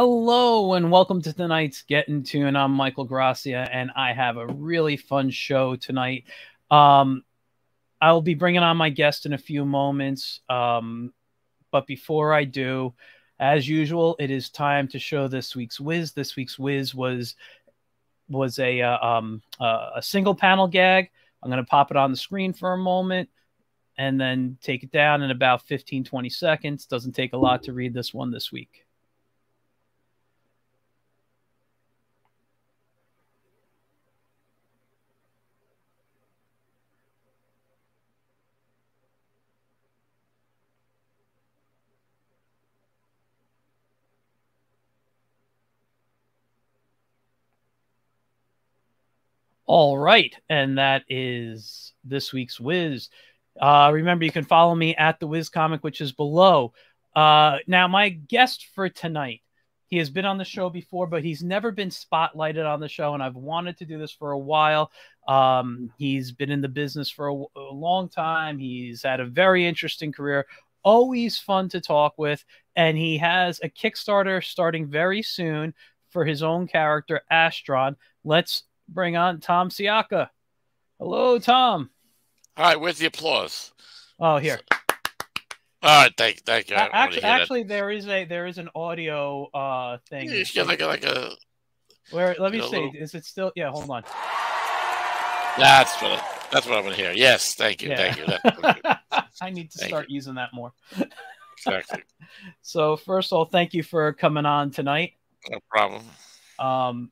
Hello and welcome to tonight's Get in Toon. I'm Michael Grassia and I have a really fun show tonight. Um, I'll be bringing on my guest in a few moments. Um, but before I do, as usual, it is time to show this week's whiz. This week's whiz was was a uh, um, uh, a single panel gag. I'm going to pop it on the screen for a moment and then take it down in about 15 20 seconds. Doesn't take a lot to read this one this week. All right. And that is this week's Whiz. Uh, remember, you can follow me at the Whiz Comic, which is below. Uh, now, my guest for tonight, he has been on the show before, but he's never been spotlighted on the show. And I've wanted to do this for a while. Um, he's been in the business for a, a long time. He's had a very interesting career, always fun to talk with. And he has a Kickstarter starting very soon for his own character, Astron. Let's bring on Tom Sciacca. Hello, Tom. All right, with the applause. Oh, here. All right, thank, thank you. Actually, actually, there is a there is an audio uh thing. You like a, like a. Where? Let me see. Little... Is it still? Yeah, hold on. That's what that's what I want to hear. Yes, thank you, yeah. thank you. I need to thank start you. using that more. exactly. So first of all, thank you for coming on tonight. No problem. Um,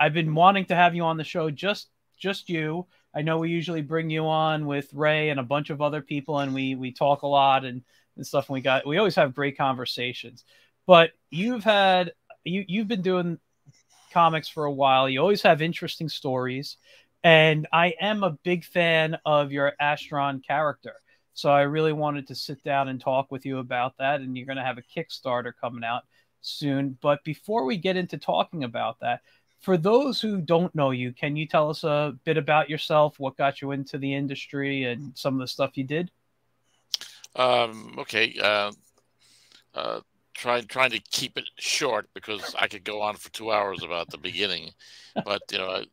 I've been wanting to have you on the show, just just you. I know we usually bring you on with Ray and a bunch of other people, and we we talk a lot and, and stuff. And we got we always have great conversations. But you've had you you've been doing comics for a while. You always have interesting stories, and I am a big fan of your Astron character. So I really wanted to sit down and talk with you about that. And you're going to have a Kickstarter coming out soon. But before we get into talking about that, for those who don't know you, can you tell us a bit about yourself? What got you into the industry and some of the stuff you did? Um, okay. Uh, uh, trying trying to keep it short because I could go on for two hours about the beginning. But you know, I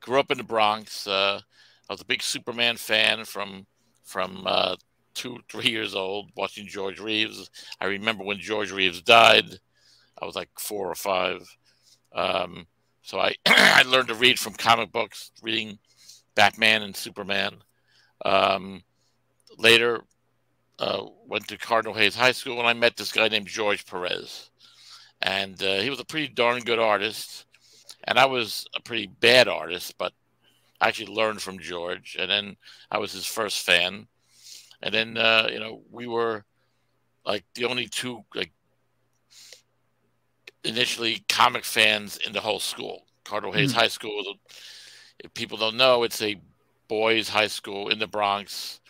grew up in the Bronx. Uh, I was a big Superman fan from from uh, two three years old, watching George Reeves. I remember when George Reeves died. I was like four or five. Um, so I I learned to read from comic books, reading Batman and Superman. Um, later, uh, went to Cardinal Hayes High School and I met this guy named George Perez, and uh, he was a pretty darn good artist, and I was a pretty bad artist, but I actually learned from George, and then I was his first fan, and then uh, you know we were like the only two like initially comic fans in the whole school. Cardinal Hayes mm. High School. If people don't know, it's a boys' high school in the Bronx.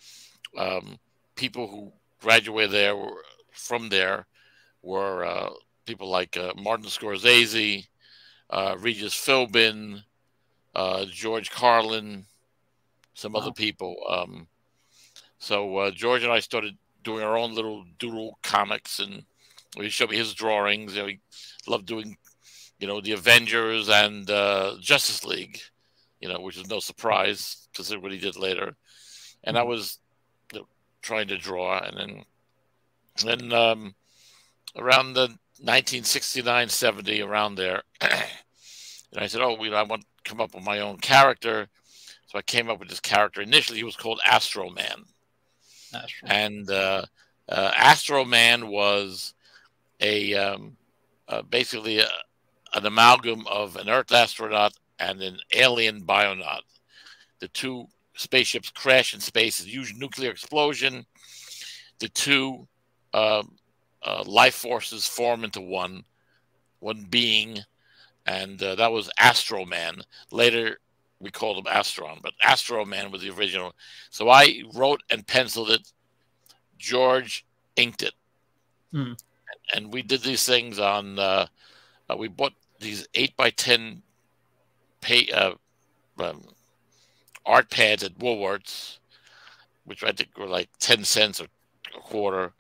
Um, people who graduated there were, from there were uh, people like uh, Martin Scorsese, uh, Regis Philbin, uh, George Carlin, some wow. other people. Um, so uh, George and I started doing our own little doodle comics, and he showed me his drawings. You know, he loved doing, you know, the Avengers and uh, Justice League, you know, which is no surprise considering what he did later. And I mm-hmm. was you know, trying to draw, and then, then um, around the 1969, 70, around there, and I said, "Oh, you know, I want to come up with my own character." So I came up with this character. Initially, he was called Astro Man, Astro. and uh, uh, Astro Man was a um, uh, basically a, an amalgam of an Earth astronaut and an alien bionaut. The two spaceships crash in space, a huge nuclear explosion. The two um, uh, life forces form into one, one being, and uh, that was Astro Man. Later, we called him Astron, but Astro Man was the original. So I wrote and penciled it. George inked it. Hmm and we did these things on. Uh, uh, we bought these eight by ten pay uh, um, art pads at Woolworths, which I think were like ten cents or a quarter,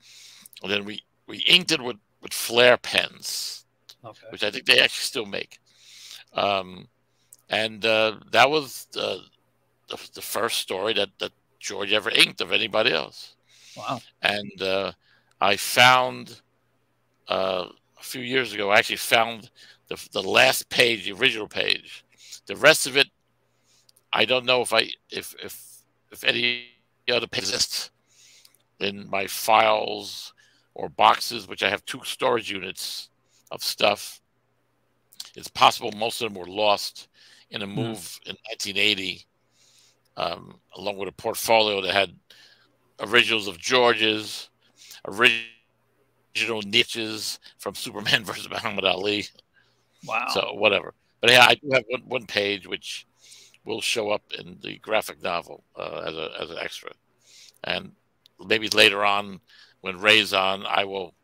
and then we we inked it with with Flair pens. okay. which I think they actually still make. Um, and uh, that was the, the, the first story that that George ever inked of anybody else. Wow! And uh, I found uh, a few years ago. I actually found the the last page, the original page. The rest of it, I don't know if I if if if any other page exists in my files or boxes, which I have two storage units of stuff. It's possible most of them were lost in a hmm. move mm. in 1980, um, along with a portfolio that had originals of George's, original niches from Superman versus Muhammad Ali. Wow. So whatever. But yeah, I do have one, one page which will show up in the graphic novel uh, as a as an extra, and maybe later on when Ray's on, I will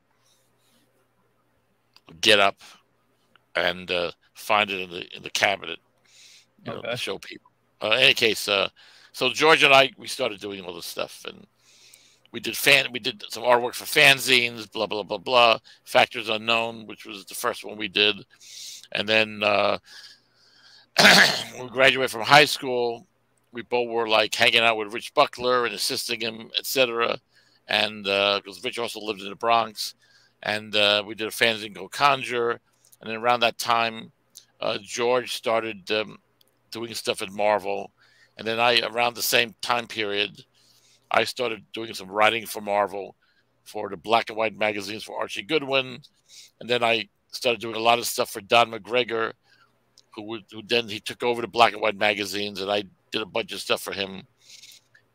get up and uh, find it in the in the cabinet, you okay. know, show people. Uh, in any case, uh, so George and I we started doing all this stuff, and we did fan we did some artwork for fanzines, blah blah blah blah. Factors Unknown, which was the first one we did, and then uh, we graduated from high school. We both were like hanging out with Rich Buckler and assisting him, etc. And because uh, Rich also lived in the Bronx, and uh, we did a fanzine called Conjure. And then around that time, uh, George started um, doing stuff at Marvel. And then I, around the same time period, I started doing some writing for Marvel for the black and white magazines for Archie Goodwin. And then I started doing a lot of stuff for Don McGregor, who, who then he took over the black and white magazines, and I did a bunch of stuff for him.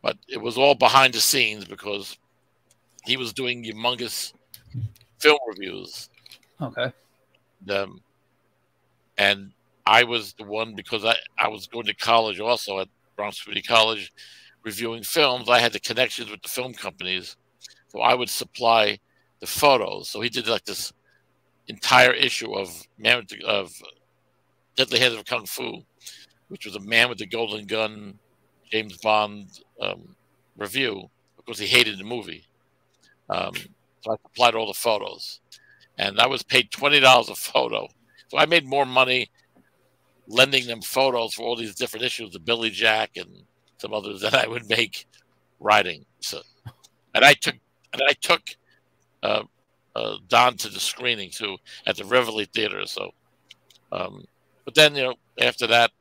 But it was all behind the scenes because he was doing humongous film reviews. Okay. Um, and I was the one because I, I was going to college also at Bronx Community College reviewing films. I had the connections with the film companies. So I would supply the photos. So he did like this entire issue of Man with the, of Deadly Hands of Kung Fu, which was a Man with the Golden Gun James Bond um, review because he hated the movie. Um, so I supplied all the photos, and I was paid twenty dollars a photo. So I made more money lending them photos for all these different issues of Billy Jack and some others than I would make writing. So, and I took and I took uh, uh, Don to the screening too at the Rivoli Theater. So, um, but then you know after that,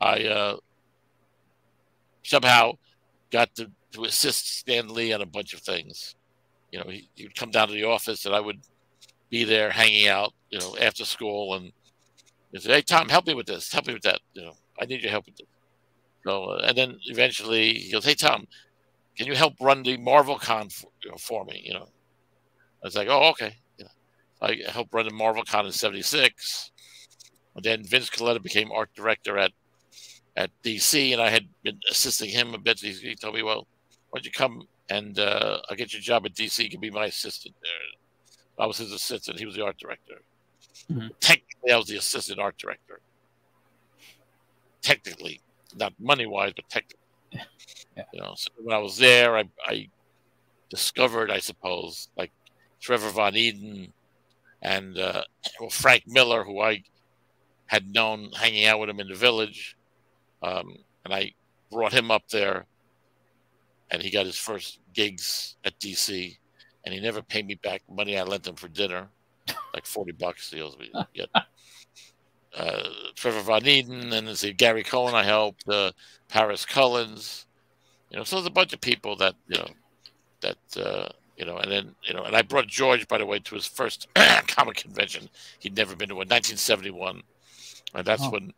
I uh, somehow got to, to assist Stan Lee on a bunch of things you know, he, he would come down to the office and I would be there hanging out, you know, after school and he'd say, Hey, Tom, help me with this. Help me with that. You know, I need your help with this. So, uh, and then eventually he goes, Hey, Tom, can you help run the Marvel Con for, you know, for me? You know, I was like, Oh, okay. You know, I helped run the Marvel Con in 76. And then Vince Colletta became art director at, at DC and I had been assisting him a bit. He, he told me, well, why don't you come and uh, I'll get you a job at DC. You can be my assistant there. I was his assistant. He was the art director. Mm-hmm. Technically, I was the assistant art director. Technically, not money wise, but technically. Yeah. You know, so when I was there, I, I discovered, I suppose, like Trevor Von Eeden and uh, well, Frank Miller, who I had known hanging out with him in the village. Um, and I brought him up there and he got his first gigs at DC, and he never paid me back money I lent him for dinner, like forty bucks. He owes me. Get. Uh, Trevor Von Eeden, and there's Gary Cohn. I helped uh, Paris Cullins. You know, so there's a bunch of people that you know that uh, you know, and then you know, and I brought George, by the way, to his first comic convention. He'd never been to one, 1971, and that's oh. when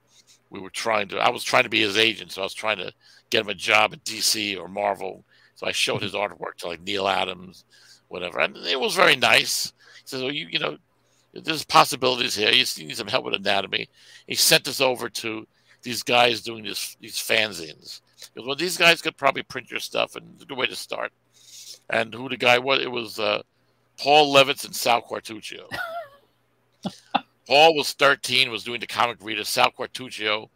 we were trying to. I was trying to be his agent, so I was trying to get him a job at DC or Marvel so I showed his artwork to like Neal Adams, whatever, and it was very nice. He says, "Well, you you know, there's possibilities here. You need some help with anatomy." He sent us over to these guys doing this these fanzines. He "Well, these guys could probably print your stuff, and it's a good way to start." And who the guy was? It was uh, Paul Levitz and Sal Quartuccio. Paul was 13, was doing the comic reader. Sal Quartuccio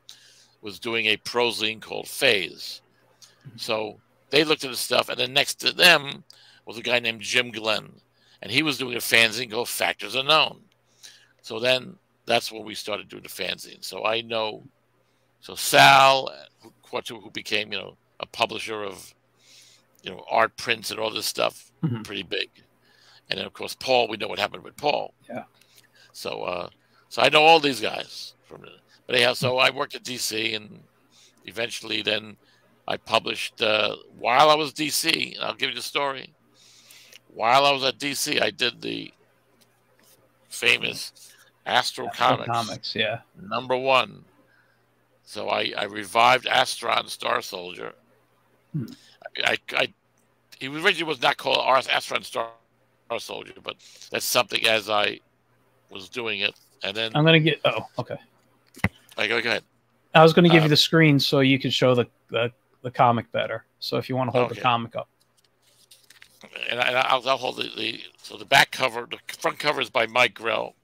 was doing a prozine called Phase. So they looked at the stuff, and then next to them was a guy named Jim Glenn, and he was doing a fanzine called Factors Unknown. So then that's when we started doing the fanzine. So I know, so Sal, who, who became you know a publisher of you know art prints and all this stuff, mm-hmm. pretty big. And then of course Paul, we know what happened with Paul. Yeah. So uh, so I know all these guys from. But anyhow, so I worked at DC, and eventually then I published uh, while I was DC. I'll give you the story. While I was at DC, I did the famous Astro, Astral Comics, Comics, yeah, number one. So I, I revived Astron Star Soldier. Hmm. I, I, I, he originally was not called Astron Star Soldier, but that's something as I was doing it, and then I'm gonna get. Oh, okay. I go, go ahead. I was going to give um, you the screen so you could show the, the, the comic better. So if you want to hold okay. the comic up, and, I, will I'll hold the, the, so the back cover, the front cover is by Mike Grell.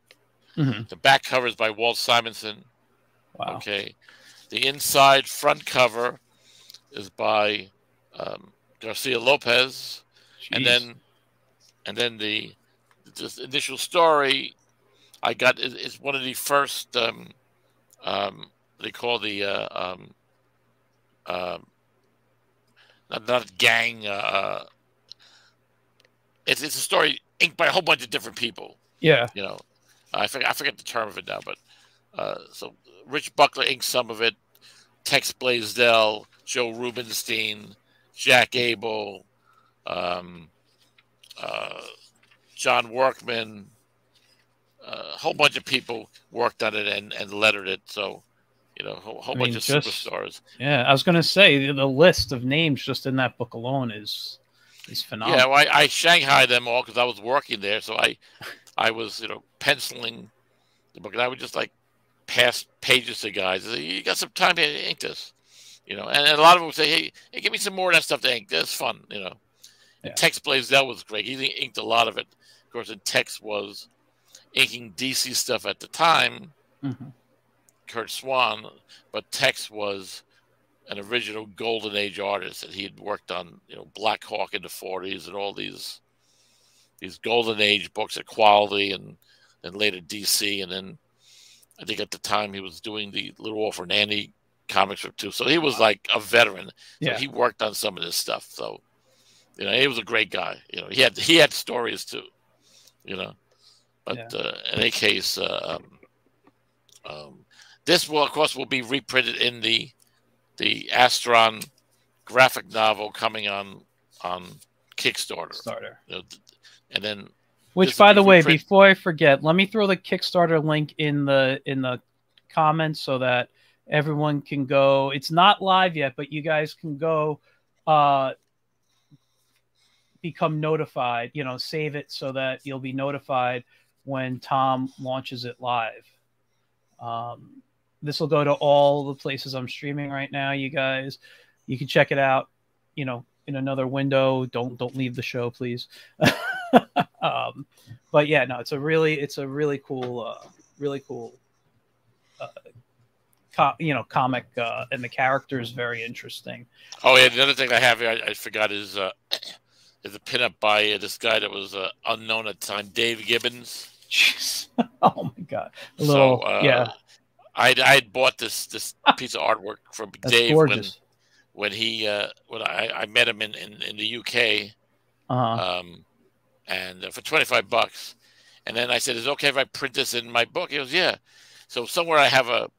Mm-hmm. The back cover is by Walt Simonson. Wow. Okay. The inside front cover is by um, Garcia Lopez, Jeez. and then and then the the initial story I got is, is one of the first um, um, they call the uh, um, uh, not, not gang. Uh, uh, it's it's a story inked by a whole bunch of different people. Yeah, you know, I forget I forget the term of it now, but uh, so Rich Buckler inked some of it. Tex Blaisdell, Joe Rubinstein, Jack Abel, um, uh, John Workman, a whole bunch of people worked on it and, and lettered it. So, you know, a whole, whole bunch of superstars. Yeah, I was going to say the list of names just in that book alone is is phenomenal. Yeah, well, I, I Shanghai them all because I was working there, so I I was you know penciling the book, and I would just like pass pages to guys. Say, You got some time to ink this, you know, and, and a lot of them would say, hey, hey, give me some more of that stuff to ink. That's fun, you know. Yeah. Tex Blaisdell was great. He inked a lot of it. Of course, and Tex was inking DC stuff at the time, mm-hmm. Curt Swan, but Tex was an original Golden Age artist, and he had worked on you know Blackhawk in the '40s and all these these Golden Age books at Quality and then later DC, and then I think at the time he was doing the Little Orphan Annie comics too. So he was like a veteran. So yeah. he worked on some of this stuff. So you know, he was a great guy. You know, he had he had stories too. You know. But yeah. uh, in any case, uh, um, um, this will, of course, will be reprinted in the the Astron graphic novel coming on on Kickstarter. Starter. You know, and then, which, by the way, before I forget, let me throw the Kickstarter link in the in the comments so that everyone can go. It's not live yet, but you guys can go. Uh, become notified you know save it so that you'll be notified when Tom launches it live. Um, this will go to all the places I'm streaming right now, you guys. You can check it out, you know, in another window. Don't don't leave the show, please. um, but yeah, no, it's a really it's a really cool, uh, really cool, uh, co- you know, comic, uh, and the character is very interesting. Oh yeah, the other thing I have here, I, I forgot is uh, is a pinup by uh, this guy that was uh, unknown at the time, Dave Gibbons. Jeez. oh my god. A little, so, uh, yeah. I I had bought this this piece of artwork from That's Dave gorgeous. when when he uh, when I, I met him in, in, in the UK, uh-huh. um, and uh, for twenty five bucks, and then I said, "Is it okay if I print this in my book?" He goes, "Yeah." So somewhere I have a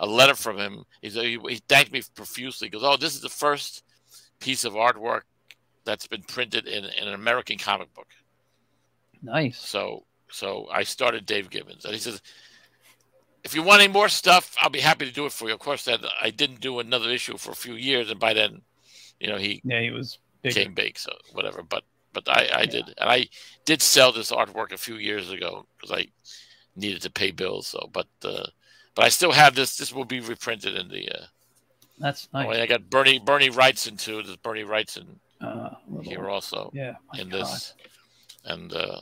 a letter from him. He's, he, he thanked me profusely. He goes, "Oh, this is the first piece of artwork that's been printed in, in an American comic book." Nice. So so I started Dave Gibbons, and he says, "If you want any more stuff, I'll be happy to do it for you." Of course, that I didn't do another issue for a few years, and by then, you know, he yeah he was bigger. came big, so whatever. But but I I yeah. did, and I did sell this artwork a few years ago because I needed to pay bills. So, but uh, but I still have this. This will be reprinted in the. Uh, That's nice. Oh, I got Bernie Bernie Wrightson too. There's Bernie Wrightson uh, here also. Yeah. In God. this, and uh,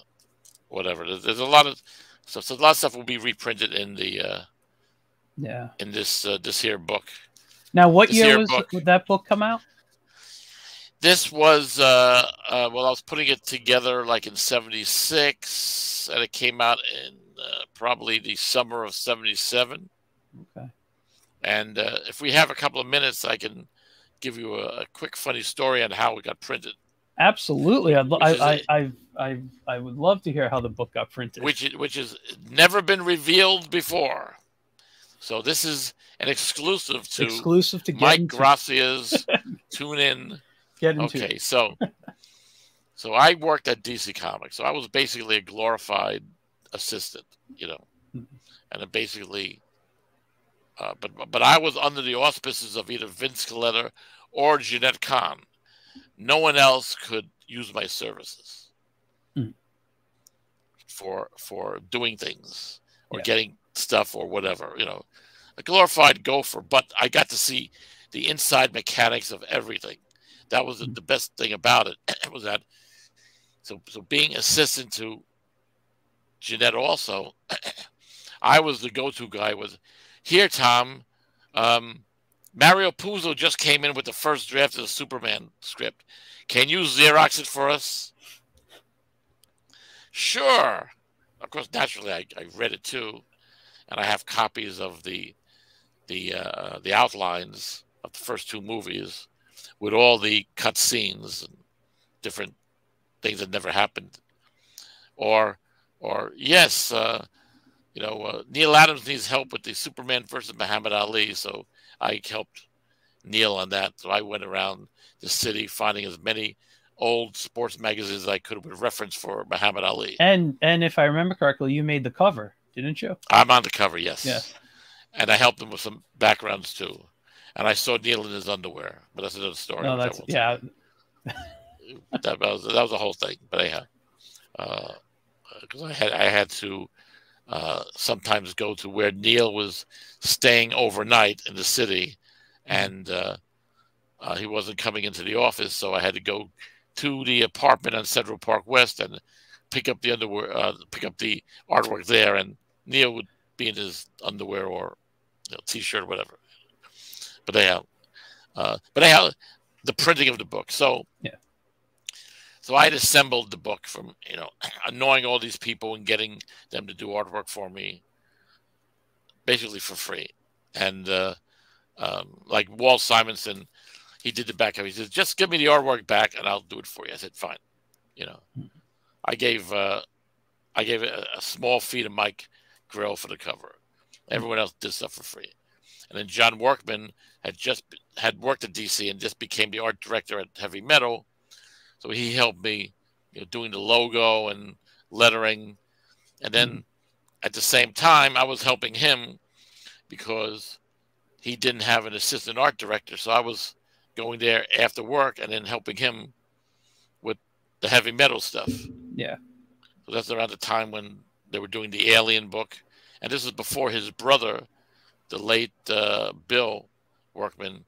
whatever. There's, there's, a lot of stuff. So a lot of stuff will be reprinted in the uh, yeah in this uh, this here book. Now, what this year was book. would that book come out? This was uh, uh, well, I was putting it together like in '76, and it came out in uh, probably the summer of '77. Okay. And uh, if we have a couple of minutes, I can give you a, a quick funny story on how it got printed. Absolutely, I'd lo- I, I, I, I, I would love to hear how the book got printed. Which which has never been revealed before. So this is an exclusive to exclusive to Mike. Grassia's Tune In. Get into okay, it. so so I worked at DC Comics, so I was basically a glorified assistant, you know, mm-hmm. and it basically. Uh, but but I was under the auspices of either Vince Colletta or Jenette Kahn. No one else could use my services mm. for for doing things or yeah. getting stuff or whatever. You know, a glorified gopher, but I got to see the inside mechanics of everything. That was the best thing about it. was that so so being assistant to Jenette also, I was the go-to guy. Was here, Tom. Um, Mario Puzo just came in with the first draft of the Superman script. Can you Xerox it for us? Sure. Of course, naturally, I, I read it too, and I have copies of the the uh, the outlines of the first two movies with all the cut scenes and different things that never happened. Or, or yes, uh, you know, uh, Neal Adams needs help with the Superman versus Muhammad Ali, so I helped Neal on that. So I went around the city finding as many old sports magazines as I could with reference for Muhammad Ali. And and if I remember correctly, you made the cover, didn't you? I'm on the cover, yes. Yes. And I helped him with some backgrounds too. And I saw Neal in his underwear, but that's another story. No, that's yeah. that was that was a whole thing. But anyhow, because uh, I had I had to uh, sometimes go to where Neal was staying overnight in the city, mm-hmm. and uh, uh, he wasn't coming into the office, so I had to go to the apartment on Central Park West and pick up the underwear, uh, pick up the artwork there, and Neal would be in his underwear or you know, t-shirt or whatever. But anyhow, uh, but anyhow, the printing of the book. So yeah. So I had assembled the book from you know annoying all these people and getting them to do artwork for me, basically for free. And uh, um, like Walt Simonson, he did the back He says, "Just give me the artwork back, and I'll do it for you." I said, "Fine." You know, I gave uh, I gave a, a small fee to Mike Grell for the cover. Everyone else did stuff for free. And then John Workman had just had worked at DC and just became the art director at Heavy Metal so he helped me, you know, doing the logo and lettering, and then mm. at the same time I was helping him because he didn't have an assistant art director, so I was going there after work and then helping him with the heavy metal stuff. Yeah. So that's around the time when they were doing the Alien book, and this is before his brother, the late uh, Bill Workman,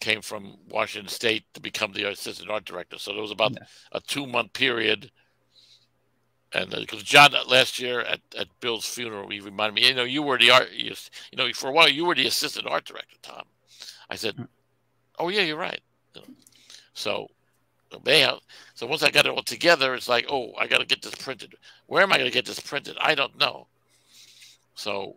came from Washington State to become the assistant art director. So there was about yeah. a two month period. And because uh, John last year at, at Bill's funeral, he reminded me, you know, you were the art, you, you know, for a while you were the assistant art director, Tom. I said, mm. oh yeah, you're right. So, anyhow, so once I got it all together, it's like, oh, I got to get this printed. Where am I going to get this printed? I don't know. So,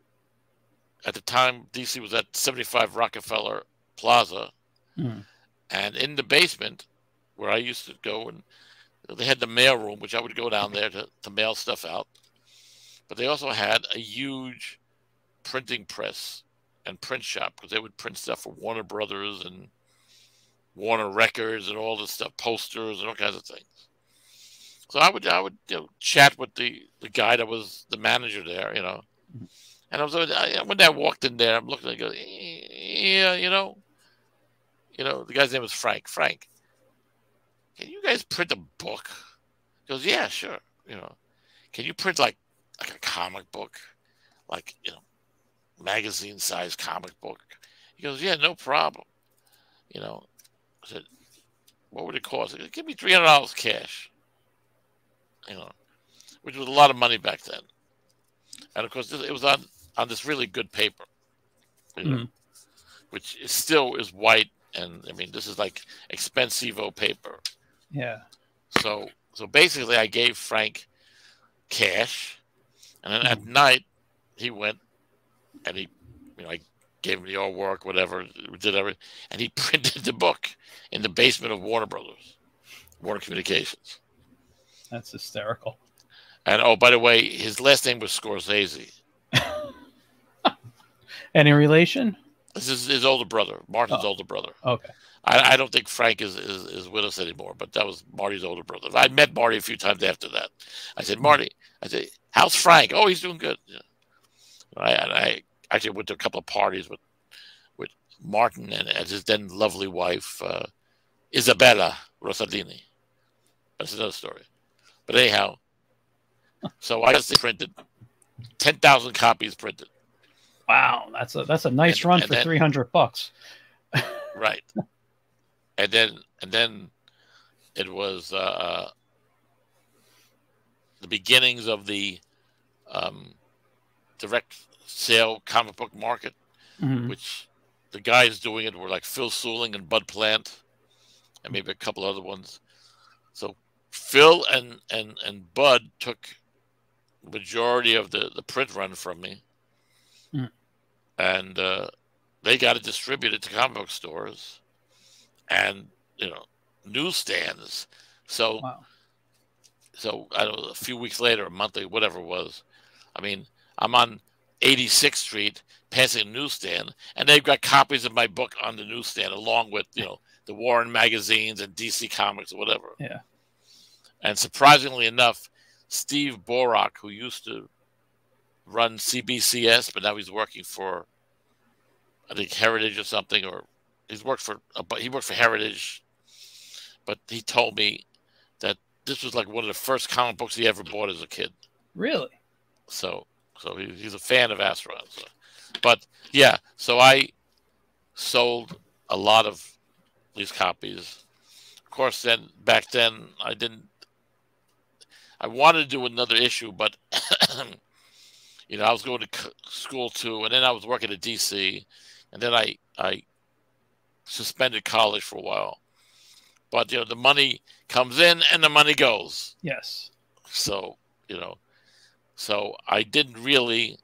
at the time, DC was at 75 Rockefeller Plaza Mm. And in the basement, where I used to go, and they had the mail room, which I would go down there to, to mail stuff out. But they also had a huge printing press and print shop because they would print stuff for Warner Brothers and Warner Records and all this stuff, posters and all kinds of things. So I would I would you know, chat with the the guy that was the manager there, you know. Mm-hmm. And I was I, when I walked in there, I'm looking, I go, yeah, you know, you know, the guy's name was Frank. Frank, can you guys print a book? He goes, yeah, sure. You know, can you print like like a comic book, like you know, magazine size comic book? He goes, yeah, no problem. You know, I said, what would it cost? Goes, Give me three hundred dollars cash. You know, which was a lot of money back then. And of course, it was on on this really good paper, you know, mm-hmm. which is still is white and I mean this is like expensivo paper. Yeah. So so basically, I gave Frank cash, and then at night he went and he, you know, I gave him the artwork, whatever, did everything, and he printed the book in the basement of Warner Brothers, Warner Communications. That's hysterical. And oh, by the way, his last name was Scorsese. Any relation? This is his older brother, Martin's Oh. older brother. Okay. I, I don't think Frank is, is, is with us anymore, but that was Marty's older brother. I met Marty a few times after that. I said, Marty, I said, how's Frank? Oh, he's doing good. Yeah. I, and I actually went to a couple of parties with with Martin and, and his then lovely wife, uh, Isabella Rossellini. That's another story. But anyhow, so I just printed 10,000 copies printed. Wow, that's a that's a nice And- run and for three hundred bucks. right and then and then it was uh the beginnings of the um direct sale comic book market Mhm. which the guys doing it were like phil Seuling and bud plant and maybe a couple other ones so phil and and and bud took majority of the the print run from me. And uh they got to distribute it to comic book stores and you know newsstands. So Wow. so I don't know, a few weeks later, a month, later, whatever it was. I mean, I'm on 86th Street, passing a newsstand, and they've got copies of my book on the newsstand, along with you know the Warren magazines and DC Comics or whatever. Yeah. And surprisingly enough, Steve Borock, who used to run CBCS, but now he's working for I think Heritage or something, or he's worked for, but he worked for Heritage. But he told me that this was like one of the first comic books he ever bought as a kid. Really? So, so he, he's a fan of Asteroids. So. But yeah, so I sold a lot of these copies. Of course, then back then I didn't. I wanted to do another issue, but you know I was going to school too, and then I was working at DC, and then I I suspended college for a while. But you know the money comes in and the money goes. Yes. So, you know, so I didn't really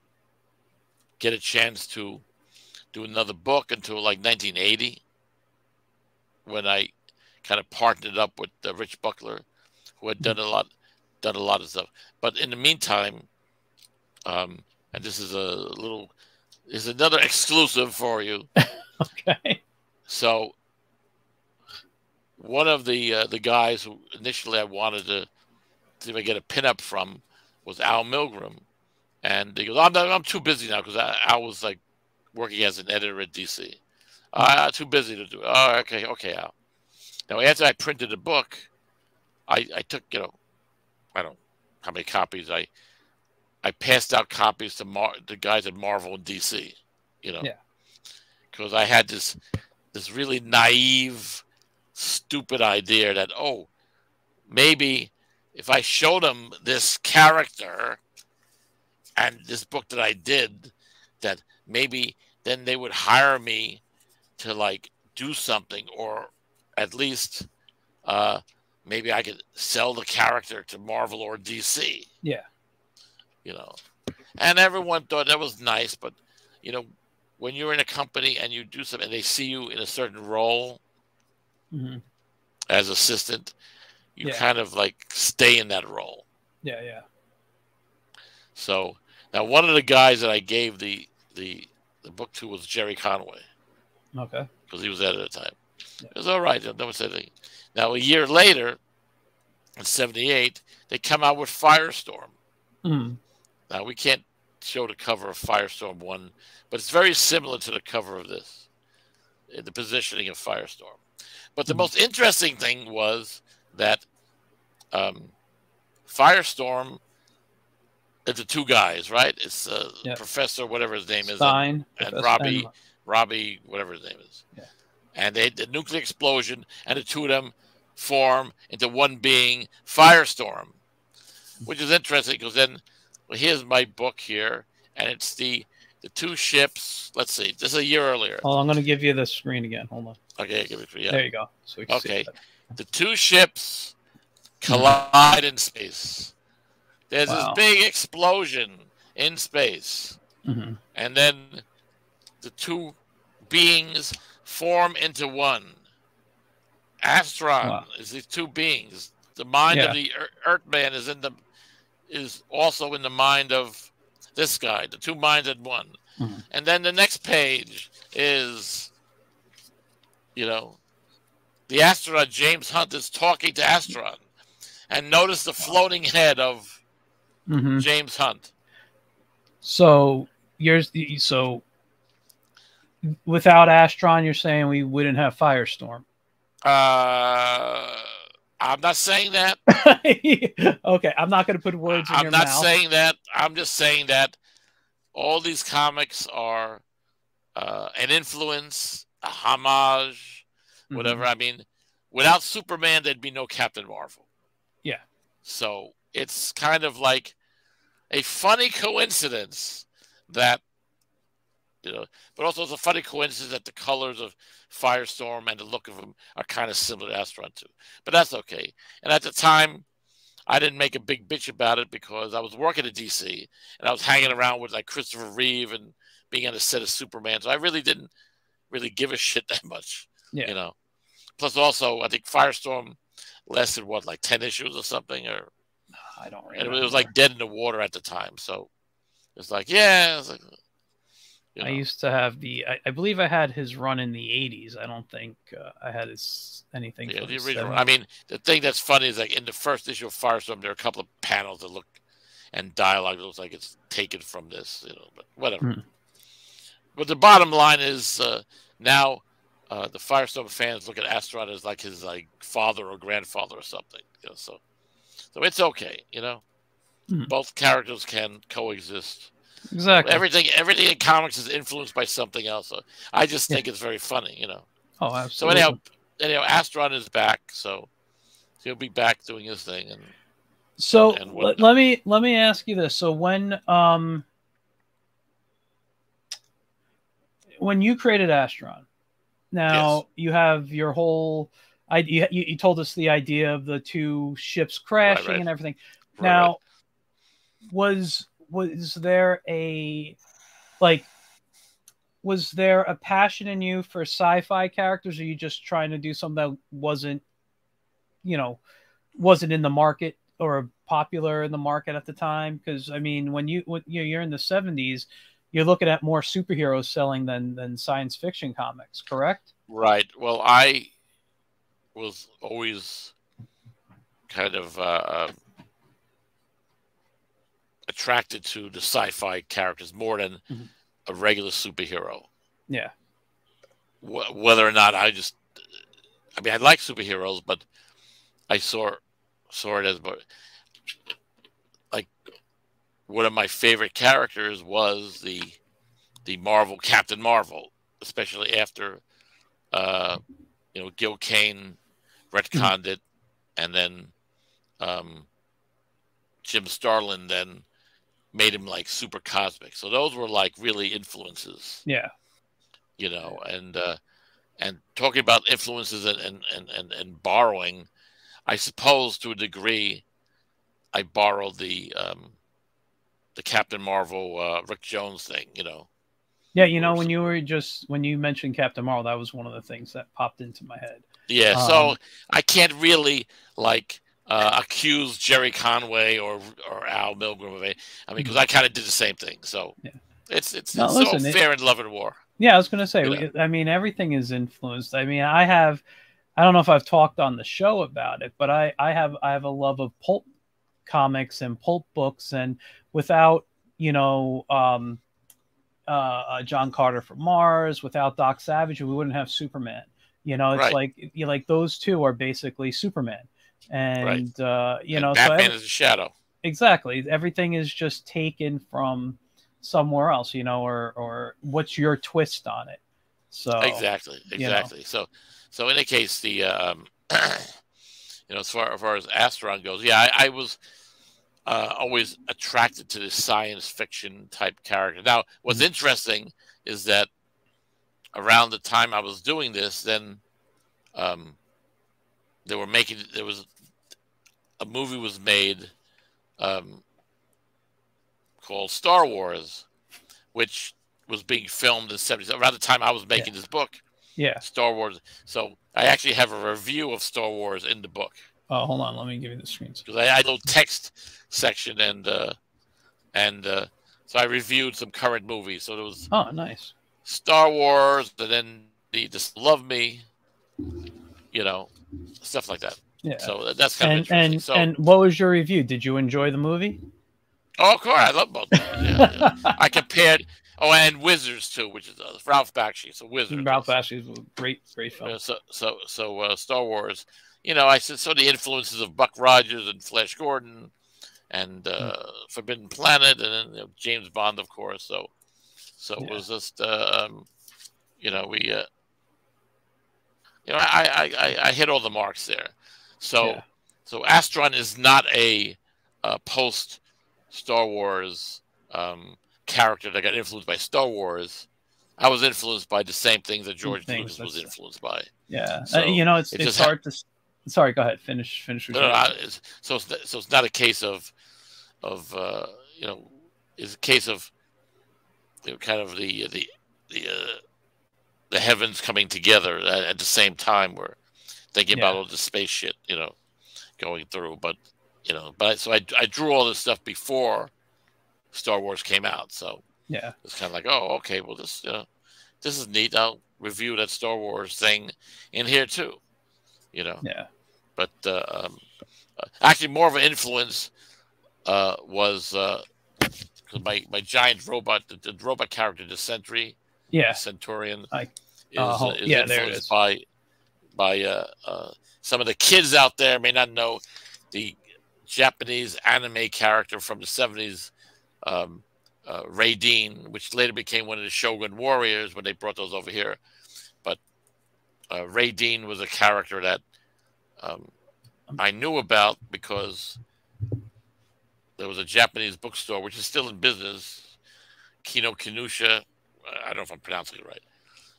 get a chance to do another book until like 1980 when I kind of partnered up with uh, Rich Buckler, who had done a lot, done a lot of stuff. But in the meantime, um, and this is a little, is another exclusive for you. Okay. So one of the uh, the guys who initially I wanted to see if I get a pinup from was Al Milgrom, and he goes, "I'm not, I'm too busy now because I, I was like working as an editor at DC. I'm too busy to do it. Oh, okay, okay, Al. Now after I printed the book, I I took you know, I don't know how many copies I I passed out copies to Mar- the guys at Marvel and DC, you know, Yeah. because I had this this really naive, stupid idea that oh, maybe if I showed them this character and this book that I did, that maybe then they would hire me to like do something or at least uh, maybe I could sell the character to Marvel or DC, Yeah. You know. And everyone thought that was nice, but you know, when you're in a company and you do something, and they see you in a certain role hmm as assistant, you Yeah. kind of like stay in that role. Yeah. Yeah. So now one of the guys that I gave the the the book to was Gerry Conway Okay. because he was at the time. Yeah. It was all right. No one said anything. Now a year later, in '78, they come out with Firestorm. Mhm. Now we can't show the cover of Firestorm one, but it's very similar to the cover of this, uh, the positioning of Firestorm. But the Mhm. most interesting thing was that um, Firestorm it's the two guys, right? It's uh, Yep. Professor, whatever his name is, Stein. and Professor- Robbie- and- Robbie, whatever his name is. Yeah. And they the nuclear explosion, and the two of them form into one being, Firestorm, which is interesting because then, well, here's my book here, and it's the the two ships. Let's see, this is a year earlier. Oh, I'm going to give you the screen again. Hold on. Okay, give it to me. Yeah. There you go. So Okay. The two ships collide in space. There's Wow. this big explosion in space. Mm-hmm. and then the two beings form into one. Astron Wow. is these two beings. The mind Yeah. of the Earthman is in the is also in the mind of this guy. The two minded in one. Mhm. And then the next page is, you know, the astronaut James Hunt is talking to Astron, and notice the floating head of Mm-hmm. James Hunt. So yours. The so without Astron, you're saying we wouldn't have Firestorm. Uh, I'm not saying that. okay, I'm not going to put words in I'm your not saying that. I'm just saying that all these comics are uh, an influence, a homage, Mhm. whatever. I mean, without Superman, there'd be no Captain Marvel. Yeah. So it's kind of like a funny coincidence that, you know, but also it's a funny coincidence that the colors of Firestorm and the look of them are kind of similar to Astron too. But that's okay. And at the time, I didn't make a big bitch about it because I was working at DC and I was hanging around with like Christopher Reeve and being on the set of Superman. So I really didn't really give a shit that much, Yeah. you know. Plus, also, I think Firestorm lasted what, like 10 issues or something, or I don't and remember. it was like dead in the water at the time. So it's like, yeah, it's like, I used to have the. I, I believe I had his run in the '80s. I don't think uh, I had his anything. Yeah, the original. 70s. I mean, the thing that's funny is like in the first issue of Firestorm, there are a couple of panels that look and dialogue that looks like it's taken from this, you know. But whatever. Hmm. But the bottom line is uh, now uh, the Firestorm fans look at Astron as like his like father or grandfather or something. You know, so so it's okay. You know, Hmm. both characters can coexist. Exactly. Everything everything in comics is influenced by something else. So I just Yeah. think it's very funny. You know. oh, absolutely. So anyhow, anyhow, Astron is back, so he'll be back doing his thing. And So and let, let me let me ask you this. So when um when you created Astron, now Yes. you have your whole I you, you told us the idea of the two ships crashing right. and everything. Right, now right. was was there a like was there a passion in you for sci-fi characters? Or are you just trying to do something that wasn't you know wasn't in the market or popular in the market at the time? Because i mean when you when you're in the 70s you're looking at more superheroes selling than than science fiction comics correct? Right. Well, I was always kind of uh, uh, attracted to the sci-fi characters more than Mhm. a regular superhero. yeah Wh- whether or not I just, I mean, I like superheroes, but I saw saw it as but like one of my favorite characters was the the Marvel Captain Marvel, especially after uh, you know Gil Kane retconned it, and then um, Jim Starlin then made him like super cosmic. So those were like really influences yeah you know, and uh, and talking about influences and and, and, and and borrowing, I suppose to a degree, I borrowed the um, the Captain Marvel uh, Rick Jones thing, you know. yeah you know when you were just when you mentioned captain marvel that was one of the things that popped into my head Yeah, so Um, I can't really like uh, accuse Gerry Conway or or Al Milgrom of it. I mean, because I kind of did the same thing. So Yeah. it's it's, No, it's listen, all it- fair in love and war. Yeah, I was gonna say. You we- I mean, everything is influenced. I mean, I have. I don't know if I've talked on the show about it, but I I have I have a love of pulp comics and pulp books, and without you know um, uh, uh, John Carter from Mars, without Doc Savage, we wouldn't have Superman. You know, it's Right. like you like those two are basically Superman, and uh, you And know, so Batman every- is a shadow. exactly everything is just taken from somewhere else, you know, or or what's your twist on it? So exactly Oh, you know. exactly so so in any case the um you know as far, as far as astron goes yeah i, I was uh, always attracted to the science fiction type character now what's Mhm. interesting is that around the time i was doing this then um they were making there was a movie was made um called star wars which was being filmed in the 70s around the time I was making Yeah. this book, Yeah. Star Wars. So I actually have a review of Star Wars in the book Oh, hold on. Let me give you the screens. because I, I had a little text section and uh, and uh, so I reviewed some current movies. So there was Oh, nice. Star Wars, and then the Just Love Me, you know, stuff like that. Yeah. So that- that's kind of and interesting. and so, and what was your review? Did you enjoy the movie? oh, of course, I love both. Yeah, yeah. I compared. Oh, and Wizards too, which is uh, Ralph Bakshi. So Wizards. Ralph Bakshi was a great, great film. Uh, so so so uh, Star Wars. You know, I said so the influences of Buck Rogers and Flash Gordon, and uh, Forbidden Planet, and then you know, James Bond, of course. So so it was just uh, um, you know we uh, you know I, I I I hit all the marks there. So Yeah. so Astron is not a uh, post Star Wars um, character that got influenced by Star Wars. I was influenced by the same things that George Things, Lucas was influenced by. Yeah. So, uh, you know, it's it it's hard to. Sorry, go ahead. Finish. Finish. No, no, were I- saying. it's- so it's not, so it's not a case of of uh, you know it's a case of you know, kind of the the the uh, the heavens coming together at, at the same time. We're thinking about Yeah. all the space shit, you know, going through. But you know, but I, so I I drew all this stuff before Star Wars came out, so Yeah. it's kind of like, oh, okay, well this you know, this is neat. I'll review that Star Wars thing in here too, you know Yeah. but uh, um, uh, actually more of an influence uh, was uh my my giant robot, the, the robot character, the Sentry, Yeah. Centurion, I- is, uh, is yeah, there it influenced by by uh, uh, some of the kids out there may not know the Japanese anime character from the seventies. Um, uh, Raydeen, which later became one of the Shogun Warriors when they brought those over here. But uh, Raydeen was a character that um, I knew about because there was a Japanese bookstore, which is still in business, Kino Kinusha. I don't know if I'm pronouncing it right,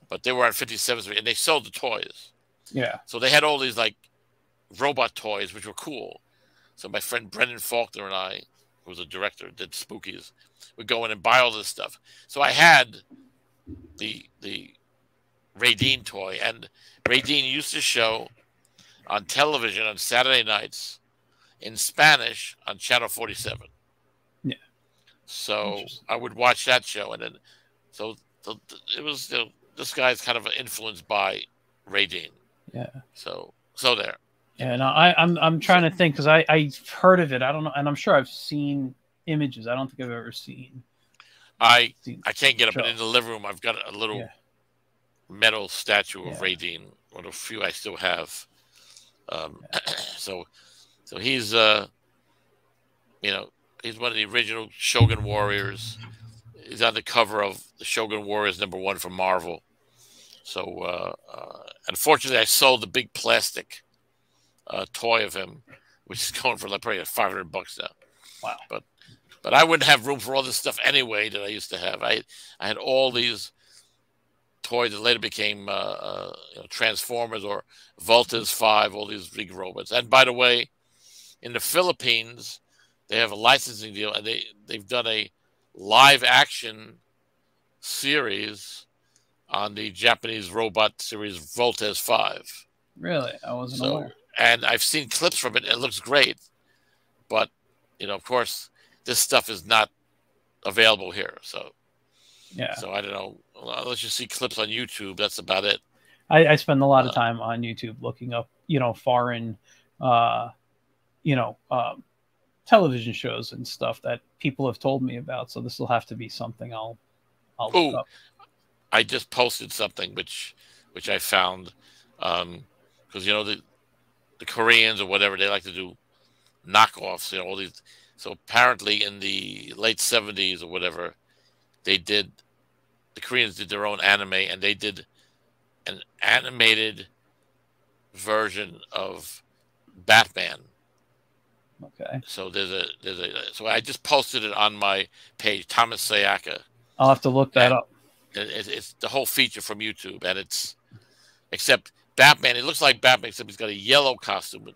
but they were on 57th Street and they sold the toys. Yeah. So they had all these like robot toys, which were cool. So my friend Brendan Faulkner and I, who was a director, did Spookies, would go in and buy all this stuff. So I had the the Raydeen toy, and Raydeen used to show on television on Saturday nights in Spanish on Channel 47. Yeah. So I would watch that show, and then so, so it was you know, this guy's kind of influenced by Raydeen. Yeah. So so there. Yeah. No, I, I'm I'm trying to think because I I've heard of it. I don't know, and I'm sure I've seen images. I don't think I've ever seen. I seen I can't get up, but in the living room, I've got a little Yeah. metal statue of Yeah. Dean, one of the few I still have. Um, so, so he's uh, you know, he's one of the original Shogun Warriors. He's on the cover of the Shogun Warriors number one from Marvel. So, uh, uh, unfortunately, I sold the big plastic uh, toy of him, which is going for like probably five hundred bucks now. Wow. But but I wouldn't have room for all this stuff anyway that I used to have. I I had all these toys that later became uh, uh, you know, Transformers or Voltes Five, all these big robots. And by the way, in the Philippines, they have a licensing deal, and they they've done a live action series on the Japanese robot series Voltes Five. Really, I wasn't So, aware. and I've seen clips from it. and It looks great, but you know, of course, this stuff is not available here. So, Yeah. so I don't know. Unless you see clips on YouTube, that's about it. I, I spend a lot of Uh, time on YouTube looking up, you know, foreign, uh, you know, um, television shows and stuff that people have told me about. So this will have to be something I'll, I'll look Ooh. up. I just posted something which, which I found, um, because you know the, the Koreans or whatever they like to do knockoffs. You know all these. So apparently, in the late seventies or whatever, they did. The Koreans did their own anime, and they did an animated version of Batman. Okay, So there's a there's a so I just posted it on my page, Thomas Sciacca. I'll have to look that Yeah. up. It, it, it's the whole feature from YouTube, and it's except Batman. It looks like Batman, except he's got a yellow costume.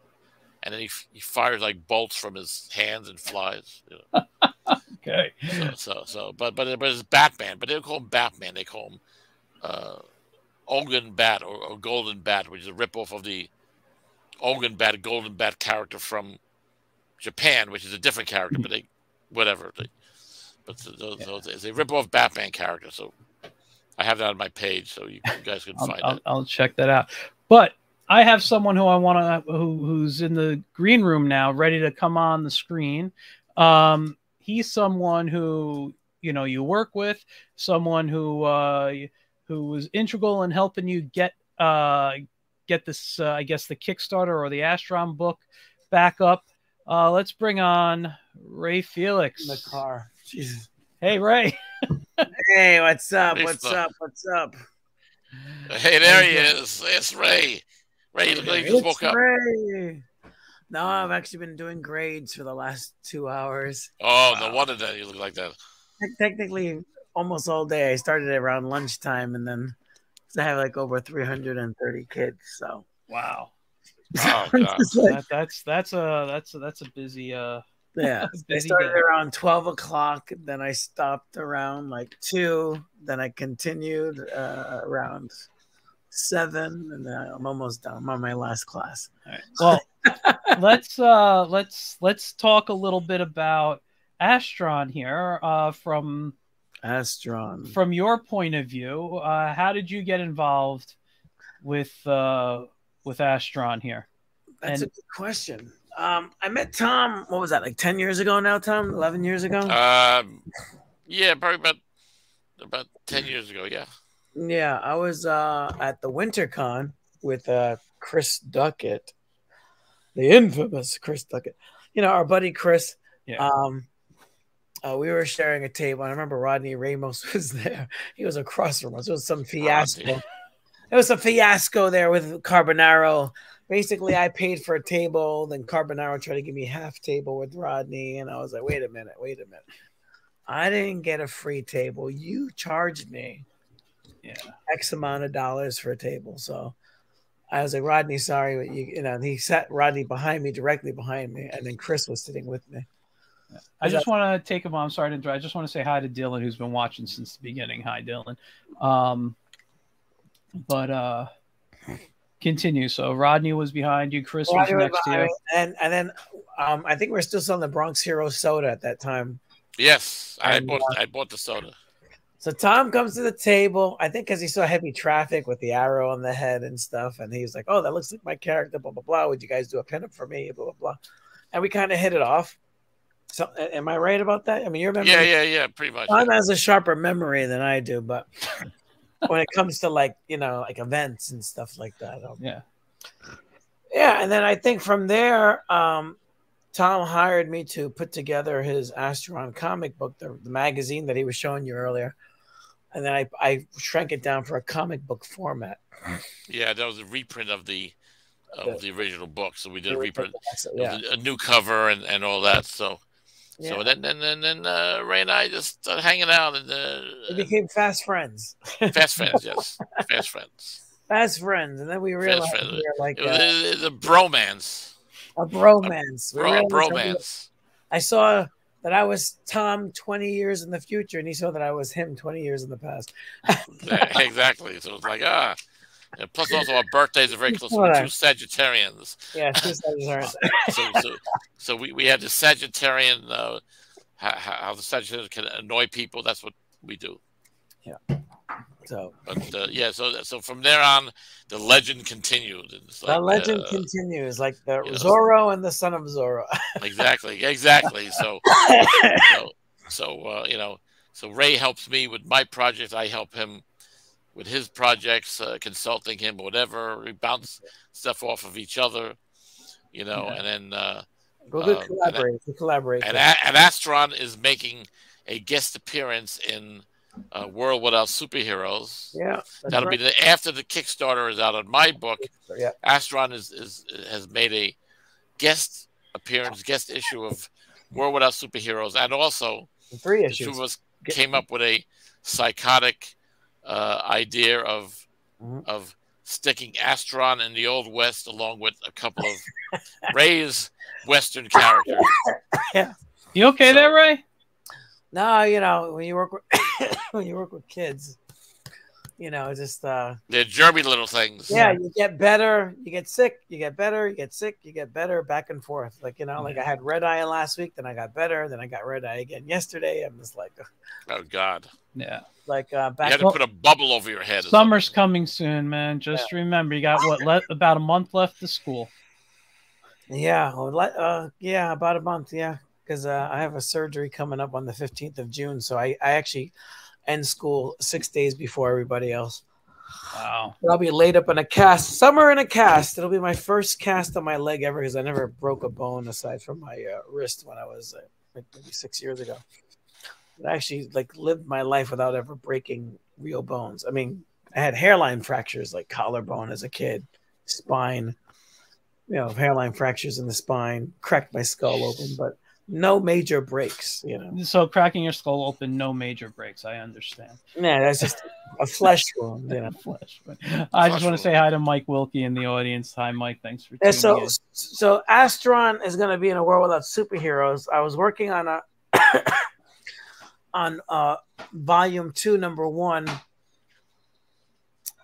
and then he, he fires like bolts from his hands and flies. You know? okay. So, so, so, but but but it's Batman. But they don't call him Batman. They call him uh, Bat or, or, Golden Bat, which is a ripoff of the Ogon Bat, Golden Bat character from Japan, which is a different character. But they, whatever. They, but those, yeah. those, it's a ripoff Batman character. So I have that on my page, so you, you guys can find I'll, it. I'll check that out. But I have someone who I want to who, who's in the green room now, ready to come on the screen. Um, he's someone who you know you work with, someone who uh, who was integral in helping you get uh, get this, uh, I guess, the Kickstarter or the Astron book back up. Uh, let's bring on Ray Felix. In the car. Jesus. Hey, Ray. hey, what's up? What's up? What's up? Hey, there he is. It's Ray. Ray, look like just woke up. Ray. No, I've actually been doing grades for the last two hours. Oh, no wonder that you look like that. Technically, almost all day. I started around lunchtime, and then I have like over 330 kids. So wow, oh, like, that, that's that's a that's a, that's a busy uh yeah. I started around 12 o'clock. Then I stopped around like two. Then I continued uh, around seven, and I'm almost done. I'm on my last class. Well, let's uh, let's let's talk a little bit about Astron here. Uh, from Astron, from your point of view, uh, how did you get involved with uh, with Astron here? That's and, a good question. Um, I met Tom. What was that? Like ten years ago now, Tom? Eleven years ago? Um, yeah, probably about about ten years ago. Yeah. Yeah, I was uh, at the WinterCon with uh, Chris Duckett, the infamous Chris Duckett. You know, our buddy Chris. Yeah. Um, uh, we were sharing a table. I remember Rodney Ramos was there. He was across from us. It was some fiasco. Oh, it was a fiasco there with Carbonaro. Basically, I paid for a table. Then Carbonaro tried to give me half table with Rodney, and I was like, "Wait a minute, wait a minute! I didn't get a free table. You charged me." yeah X amount of dollars for a table. So I was like, Rodney, sorry, but you, you know, he sat Rodney behind me, directly behind me, and then Chris was sitting with me. I just want to take a moment. Sorry to interrupt. I just want to say hi to Dylan, who's been watching since the beginning. Hi, Dylan. Um, but uh, continue. So Rodney was behind you. Chris Rodney was next to you, and and then um, I think we are still selling the Bronx Hero soda at that time. Yes, I bought uh, I bought the soda. So Tom comes to the table, I think because he saw heavy traffic with the arrow on the head and stuff. And he's like, Oh, that looks like my character, blah, blah, blah. Would you guys do a pinup for me? Blah, blah, blah. And we kind of hit it off. So am I right about that? I mean, you're Yeah, yeah, yeah, pretty much. Tom yeah. has a sharper memory than I do, but when it comes to like, you know, like events and stuff like that. Um, yeah. Yeah. And then I think from there, um, Tom hired me to put together his Astron comic book, the, the magazine that he was showing you earlier and then I, I shrank it down for a comic book format. Yeah, that was a reprint of the of the, the original book. So we did a reprint, yeah. a new cover and, and all that. So yeah. so then then then, then uh, Ray and I just started hanging out and uh, we became fast friends. fast friends, yes, fast friends. Fast friends, and then we realized we were like it was, uh, it was a bromance. A bromance. A, bro, a bromance. I saw that I was Tom 20 years in the future, and he saw that I was him 20 years in the past. exactly. So it's like, ah. And plus, also, our birthdays are very close. We're two Sagittarians. Yeah, two Sagittarians. so, so, so, we, we have the Sagittarian, uh, how, how the Sagittarians can annoy people. That's what we do. Yeah. So, but uh, yeah, so so from there on, the legend continued. Like, the legend uh, continues, like the Zorro know, and the son of Zorro. exactly, exactly. So, so, so uh, you know, so Ray helps me with my project. I help him with his projects, uh, consulting him, whatever. We bounce stuff off of each other, you know, yeah. and then. Uh, We'll um, collaborate. And, collaborate. And, and Astron is making a guest appearance in uh, World Without Superheroes. Yeah, that'll right. be the, after the Kickstarter is out on my book. Yeah, Astron is, is has made a guest appearance, guest issue of World Without Superheroes, and also three issues. The two of us came up with a psychotic uh, idea of mm-hmm. of sticking Astron in the Old West along with a couple of Ray's Western characters. yeah. You okay so, there, Ray? No, you know when you work with when you work with kids, you know, just uh they're germy little things. Yeah, you get better, you get sick, you get better, you get sick, you get better, back and forth. Like you know, like I had red eye last week, then I got better, then I got red eye again yesterday. I'm just like, oh god, yeah. Like uh, back. You had to put a bubble over your head. Summer's coming soon, man. Just yeah. remember, you got what le- about a month left to school. Yeah, well, uh, yeah, about a month. Yeah, because uh, I have a surgery coming up on the 15th of June, so I, I actually end school six days before everybody else. Wow. I'll be laid up in a cast, summer in a cast. It'll be my first cast on my leg ever because I never broke a bone aside from my uh, wrist when I was uh, maybe six years ago. I actually like lived my life without ever breaking real bones. I mean, I had hairline fractures like collarbone as a kid, spine, you know, hairline fractures in the spine, cracked my skull open, but no major breaks, you know. So cracking your skull open, no major breaks. I understand. Yeah, that's just a flesh wound. Yeah, flesh wound. I just want to say hi to Mike Wilkie in the audience. Hi, Mike. Thanks for. Yeah, so, in. so Astron is going to be in a world without superheroes. I was working on a on uh volume two, number one.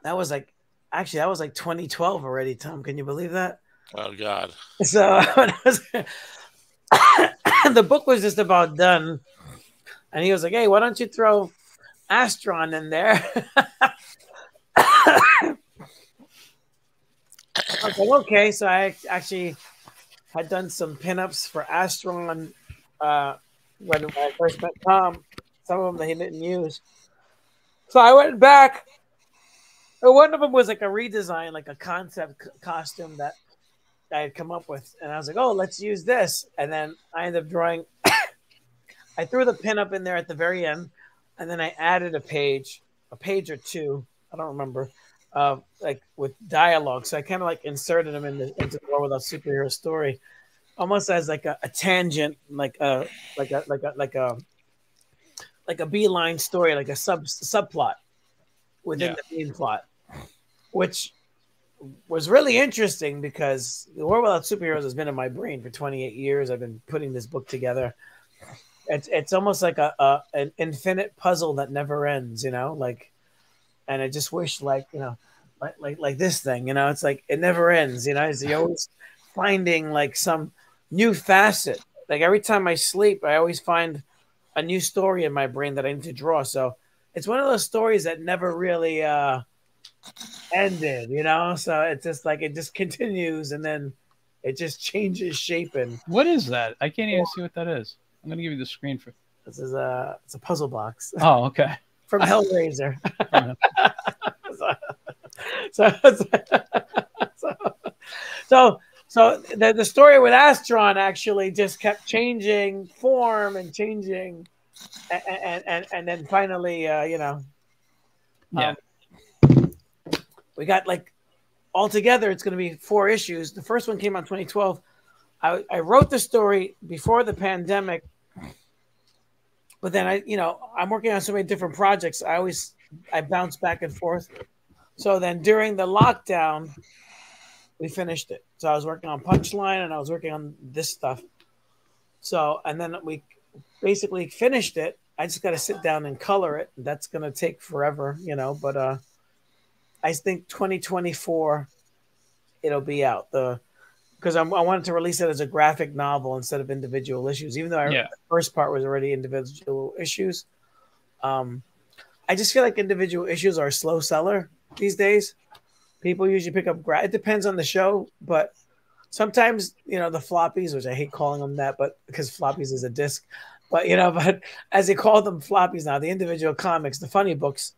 That was like, actually, that was like 2012 already. Tom, can you believe that? Oh God! So the book was just about done, and he was like, "Hey, why don't you throw Astron in there?" I was like, "Okay." So I actually had done some pinups for Astron uh, when I first met Tom. Some of them that he didn't use. So I went back. One of them was like a redesign, like a concept costume that I had come up with, and I was like, "Oh, let's use this." And then I ended up drawing. I threw the pin up in there at the very end, and then I added a page, a page or two. I don't remember, uh, like with dialogue. So I kind of like inserted them in the, into the War Without Superhero story, almost as like a, a tangent, like a like a like a like a like a beeline story, like a sub subplot within yeah. the main plot, which was really interesting because the War Without Superheroes has been in my brain for 28 years. I've been putting this book together. It's it's almost like a, a an infinite puzzle that never ends, you know, like and I just wish like, you know, like like like this thing, you know, it's like it never ends, you know, it's always finding like some new facet. Like every time I sleep, I always find a new story in my brain that I need to draw. So it's one of those stories that never really uh ended, you know. So it's just like it just continues, and then it just changes shape. And what is that? I can't even see what that is. I'm gonna give you the screen for. This is a it's a puzzle box. Oh, okay. From Hellraiser. so, so, so, so the, the story with Astron actually just kept changing form and changing, and and and, and then finally, uh, you know, yeah. We got like altogether it's going to be four issues. The first one came out 2012. I, I wrote the story before the pandemic, but then I, you know, I'm working on so many different projects. I always I bounce back and forth. So then during the lockdown, we finished it. So I was working on Punchline and I was working on this stuff. So and then we basically finished it. I just got to sit down and color it. That's going to take forever, you know, but uh I think 2024 it'll be out. The because I wanted to release it as a graphic novel instead of individual issues, even though I, yeah. the first part was already individual issues. Um, I just feel like individual issues are a slow seller these days. People usually pick up. Gra- it depends on the show, but sometimes you know the floppies, which I hate calling them that, but because floppies is a disc. But you know, but as they call them floppies now, the individual comics, the funny books,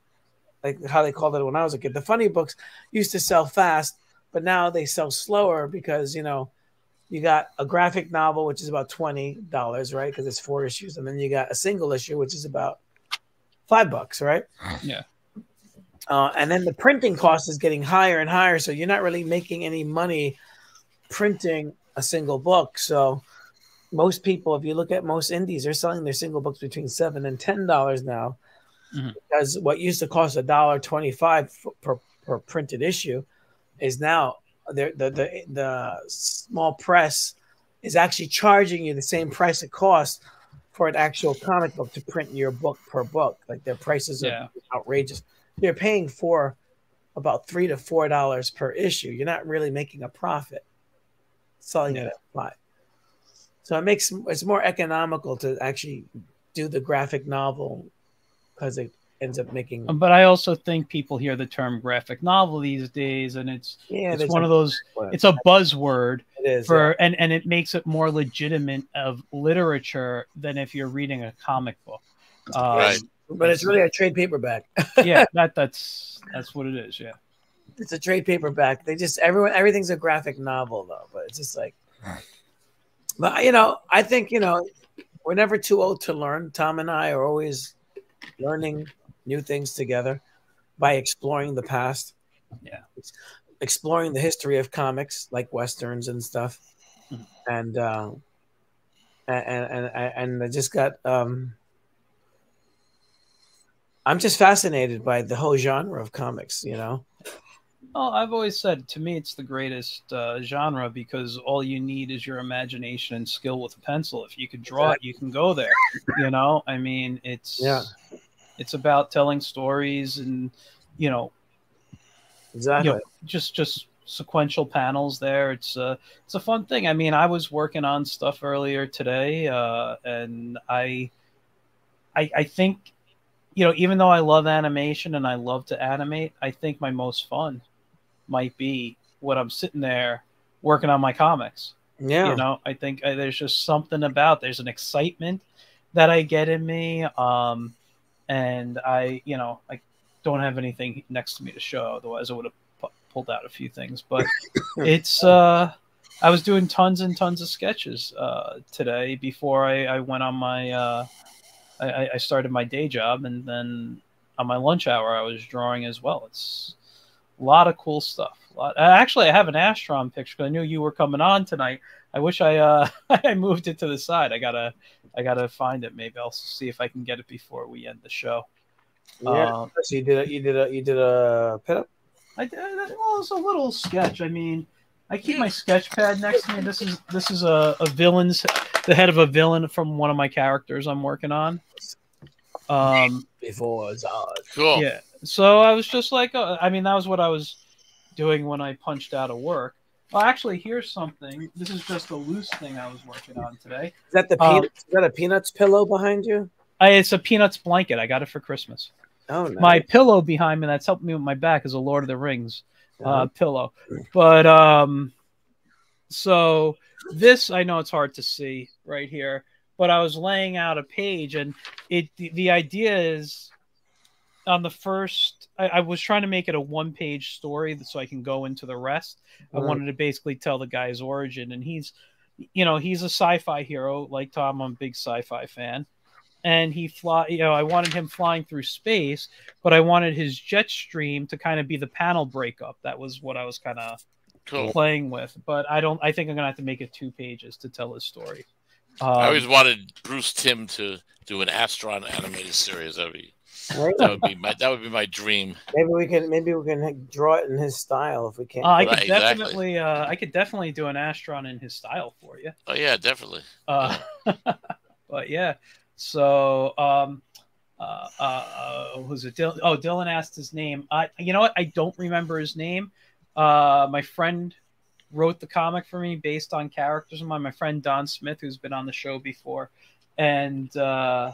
like how they called it when I was a kid. The funny books used to sell fast, but now they sell slower because you know you got a graphic novel which is about twenty dollars, right? Because it's four issues, and then you got a single issue which is about five bucks, right? Yeah. Uh, and then the printing cost is getting higher and higher, so you're not really making any money printing a single book. So most people, if you look at most indies, they're selling their single books between seven and ten dollars now mm-hmm. because what used to cost a dollar twenty-five per, per printed issue is now the the the, the small press is actually charging you the same price it costs for an actual comic book to print your book per book. Like their prices are yeah. outrageous. You're paying for about three to four dollars per issue. You're not really making a profit selling yeah. it at five. So it makes it's more economical to actually do the graphic novel because it ends up making. But I also think people hear the term graphic novel these days, and it's yeah, it's one of those. It's a buzzword. It is for yeah. and and it makes it more legitimate of literature than if you're reading a comic book. Um, right. But it's really a trade paperback. yeah, that that's that's what it is. Yeah. It's a trade paperback. They just everyone everything's a graphic novel though, but it's just like. But you know, I think you know, we're never too old to learn. Tom and I are always learning new things together by exploring the past. Yeah. Exploring the history of comics like westerns and stuff. Mm-hmm. And uh and and and I just got um I'm just fascinated by the whole genre of comics, you know. Oh, I've always said to me it's the greatest uh, genre because all you need is your imagination and skill with a pencil. If you can draw exactly. it, you can go there. You know, I mean, it's yeah. It's about telling stories and you know, exactly. You know, just just sequential panels there. It's a it's a fun thing. I mean, I was working on stuff earlier today, uh, and I, I I think, you know, even though I love animation and I love to animate, I think my most fun might be when I'm sitting there working on my comics. Yeah, you know, I think uh, there's just something about there's an excitement that I get in me. Um, and I, you know, I don't have anything next to me to show. Otherwise, I would have pu- pulled out a few things. But it's, uh, I was doing tons and tons of sketches uh, today before I, I went on my, uh, I, I started my day job, and then on my lunch hour, I was drawing as well. It's a lot of cool stuff. Lot, actually, I have an Astron picture because I knew you were coming on tonight. I wish I uh, I moved it to the side. I gotta I gotta find it. Maybe I'll see if I can get it before we end the show. Yeah, um, so you did a you did a you did a pit up. I did. Well, it's a little sketch. I mean, I keep my sketch pad next to me. This is this is a, a villain's the head of a villain from one of my characters I'm working on. Um, before Zod. Cool. Yeah. So I was just like, uh, I mean, that was what I was doing when I punched out of work. Well, actually, here's something. This is just a loose thing I was working on today. Is that the um, peanuts? is that a peanuts pillow behind you? I, it's a peanuts blanket. I got it for Christmas. Oh, nice. My pillow behind me that's helping me with my back is a Lord of the Rings uh, uh-huh. pillow. But um, so this I know it's hard to see right here, but I was laying out a page, and it the, the idea is on the first I, I, was trying to make it a one page story so I can go into the rest. Right. I wanted to basically tell the guy's origin and he's you know, he's a sci-fi hero like Tom, I'm a big sci-fi fan. And he fly you know, I wanted him flying through space, but I wanted his jet stream to kind of be the panel breakup. That was what I was kind of cool. playing with. But I don't I think I'm gonna have to make it two pages to tell his story. Um, I always wanted Bruce Timm to do an Astron animated series. every. That would be my that would be my dream. Maybe we can maybe we can draw it in his style if we can. Uh, I could definitely exactly. uh, I could definitely do an Astron in his style for you. Oh yeah, definitely. Uh, but yeah, so um, uh, uh, uh who's it? Oh, Dylan asked his name. You know what? I don't remember his name. Uh, my friend wrote the comic for me based on characters of mine. My friend Don Smith, who's been on the show before, and uh,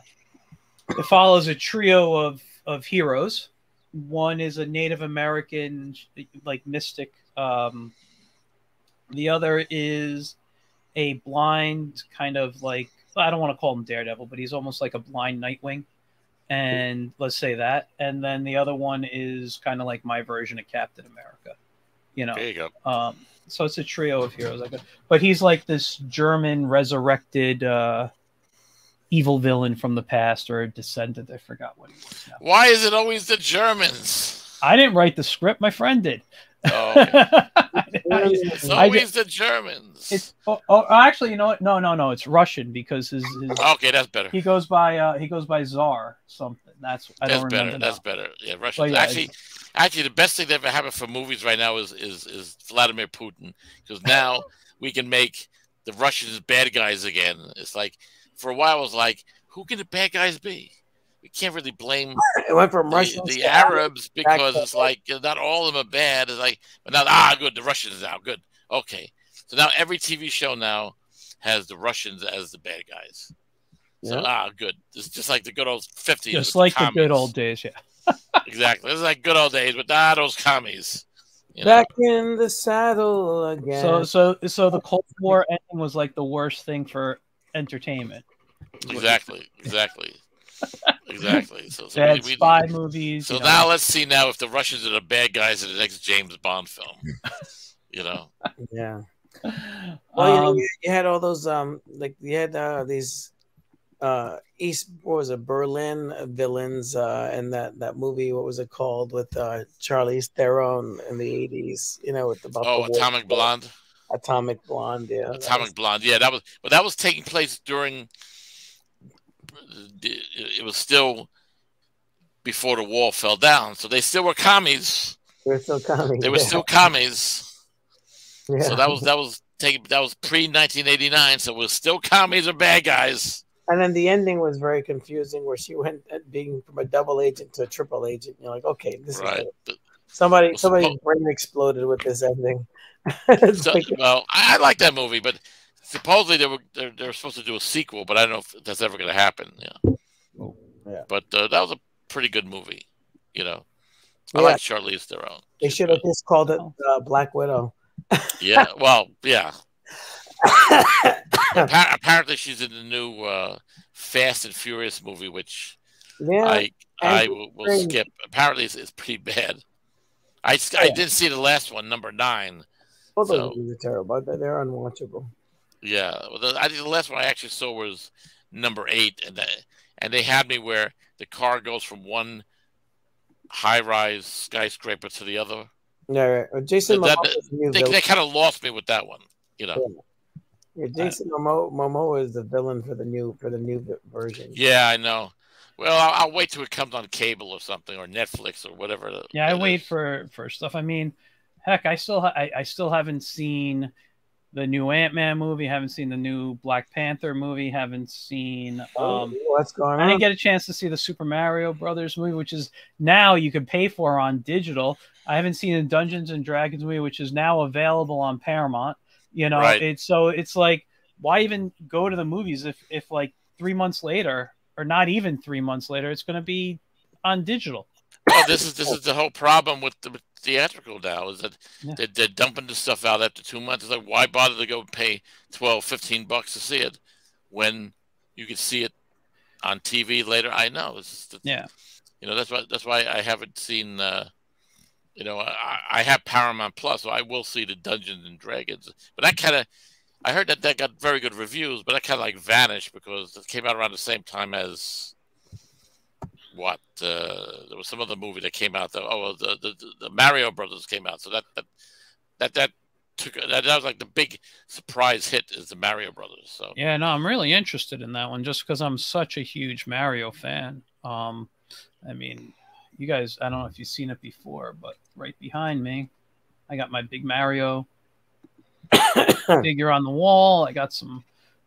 it follows a trio of of heroes. One is a Native American like mystic. Um, the other is a blind kind of like I don't want to call him Daredevil, but he's almost like a blind Nightwing. And let's say that. And then the other one is kind of like my version of Captain America. You know. There you go. Um, so it's a trio of heroes. But he's like this German resurrected uh, evil villain from the past or a descendant. I forgot what he was. Now. Why is it always the Germans? I didn't write the script. My friend did. Oh, it's always the Germans. It's oh, oh, actually, you know what? No, no, no. It's Russian because his, his okay, that's better. He goes by uh he goes by Czar something. That's I that's don't better. remember. That's better. Yeah, Russian. Yeah, actually, actually, the best thing that ever happened for movies right now is is is Vladimir Putin because now we can make the Russians bad guys again. It's like for a while, it was like, who can the bad guys be? We can't really blame it went from the, the Arabs because it's like not all of them are bad. It's like, but now ah, good, the Russians now good. Okay, so now every TV show now has the Russians as the bad guys. So yeah. ah, good. It's just like the good old fifties. Just like the, the, good old days, yeah. exactly. It's like good old days, but ah, those commies. You know? Back in the saddle again. So, so, so the Cold War ending was like the worst thing for entertainment. Exactly. Exactly exactly. So, so Bad we, we, spy movies. So now know. let's see now if the Russians are the bad guys in the next James Bond film. you know. Yeah. Well, um, you, you, had all those um like you had uh, these uh East what was it Berlin villains uh in that that movie what was it called with uh Charlize Theron in the 80s you know with the Oh, the Atomic Blonde. Atomic Blonde, yeah. Atomic was... Blonde, yeah. That was, but that was taking place during it was still before the wall fell down. So they still were commies. They were still commies. They were yeah. still commies. Yeah. So that was that was that was pre 1989. So it was still commies or bad guys. And then the ending was very confusing, where she went at being from a double agent to a triple agent. You're like, okay, this right. is somebody somebody's brain exploded with this ending. so, like, well, I, I like that movie, but supposedly they were they're, they're, supposed to do a sequel, but I don't know if that's ever going to happen. Yeah. Oh, yeah. But uh, that was a pretty good movie. You know, I yeah. like Charlize Theron. They should have just called it uh, Black Widow. yeah. Well, yeah. apparently, she's in the new uh, Fast and Furious movie, which yeah, I I will, will skip. Apparently, it's, it's pretty bad. I, yeah. I didn't see the last one, number nine. Both so. of them are terrible. They're unwatchable. Yeah, well, the, I think the last one I actually saw was number eight, and that, and they had me where the car goes from one high-rise skyscraper to the other. Yeah, right. well, Jason. That, that, they, they kind of lost me with that one, you know. Yeah, yeah Jason uh, Momoa, Momoa is the villain for the new for the new version. Yeah, I know. Well, I'll, I'll, wait till it comes on cable or something or Netflix or whatever. Yeah, I wait is. for for stuff. I mean, heck, I still I, I still haven't seen the new Ant Man movie. Haven't seen the new Black Panther movie. Haven't seen. Um, What's going on? I didn't get a chance to see the Super Mario Brothers movie, which is now you can pay for on digital. I haven't seen the Dungeons and Dragons movie, which is now available on Paramount. You know, right. it's so it's like why even go to the movies if if like three months later or not even three months later it's going to be on digital. Oh, this is this is the whole problem with the theatrical now is that yeah. they're, they're, dumping the stuff out after two months. It's like, why bother to go pay 12, 15 bucks to see it when you can see it on TV later? I know. It's just, yeah. You know, that's why, that's why I haven't seen, uh, you know, I, I have Paramount Plus, so I will see the Dungeons and Dragons. But that kind of, I heard that that got very good reviews, but that kind of like vanished because it came out around the same time as what uh, there was some other movie that came out. That, oh, the, the the Mario Brothers came out. So that that that that took that, that was like the big surprise hit is the Mario Brothers. So yeah, no, I'm really interested in that one just because I'm such a huge Mario fan. Um, I mean, you guys, I don't know if you've seen it before, but right behind me, I got my big Mario figure on the wall. I got some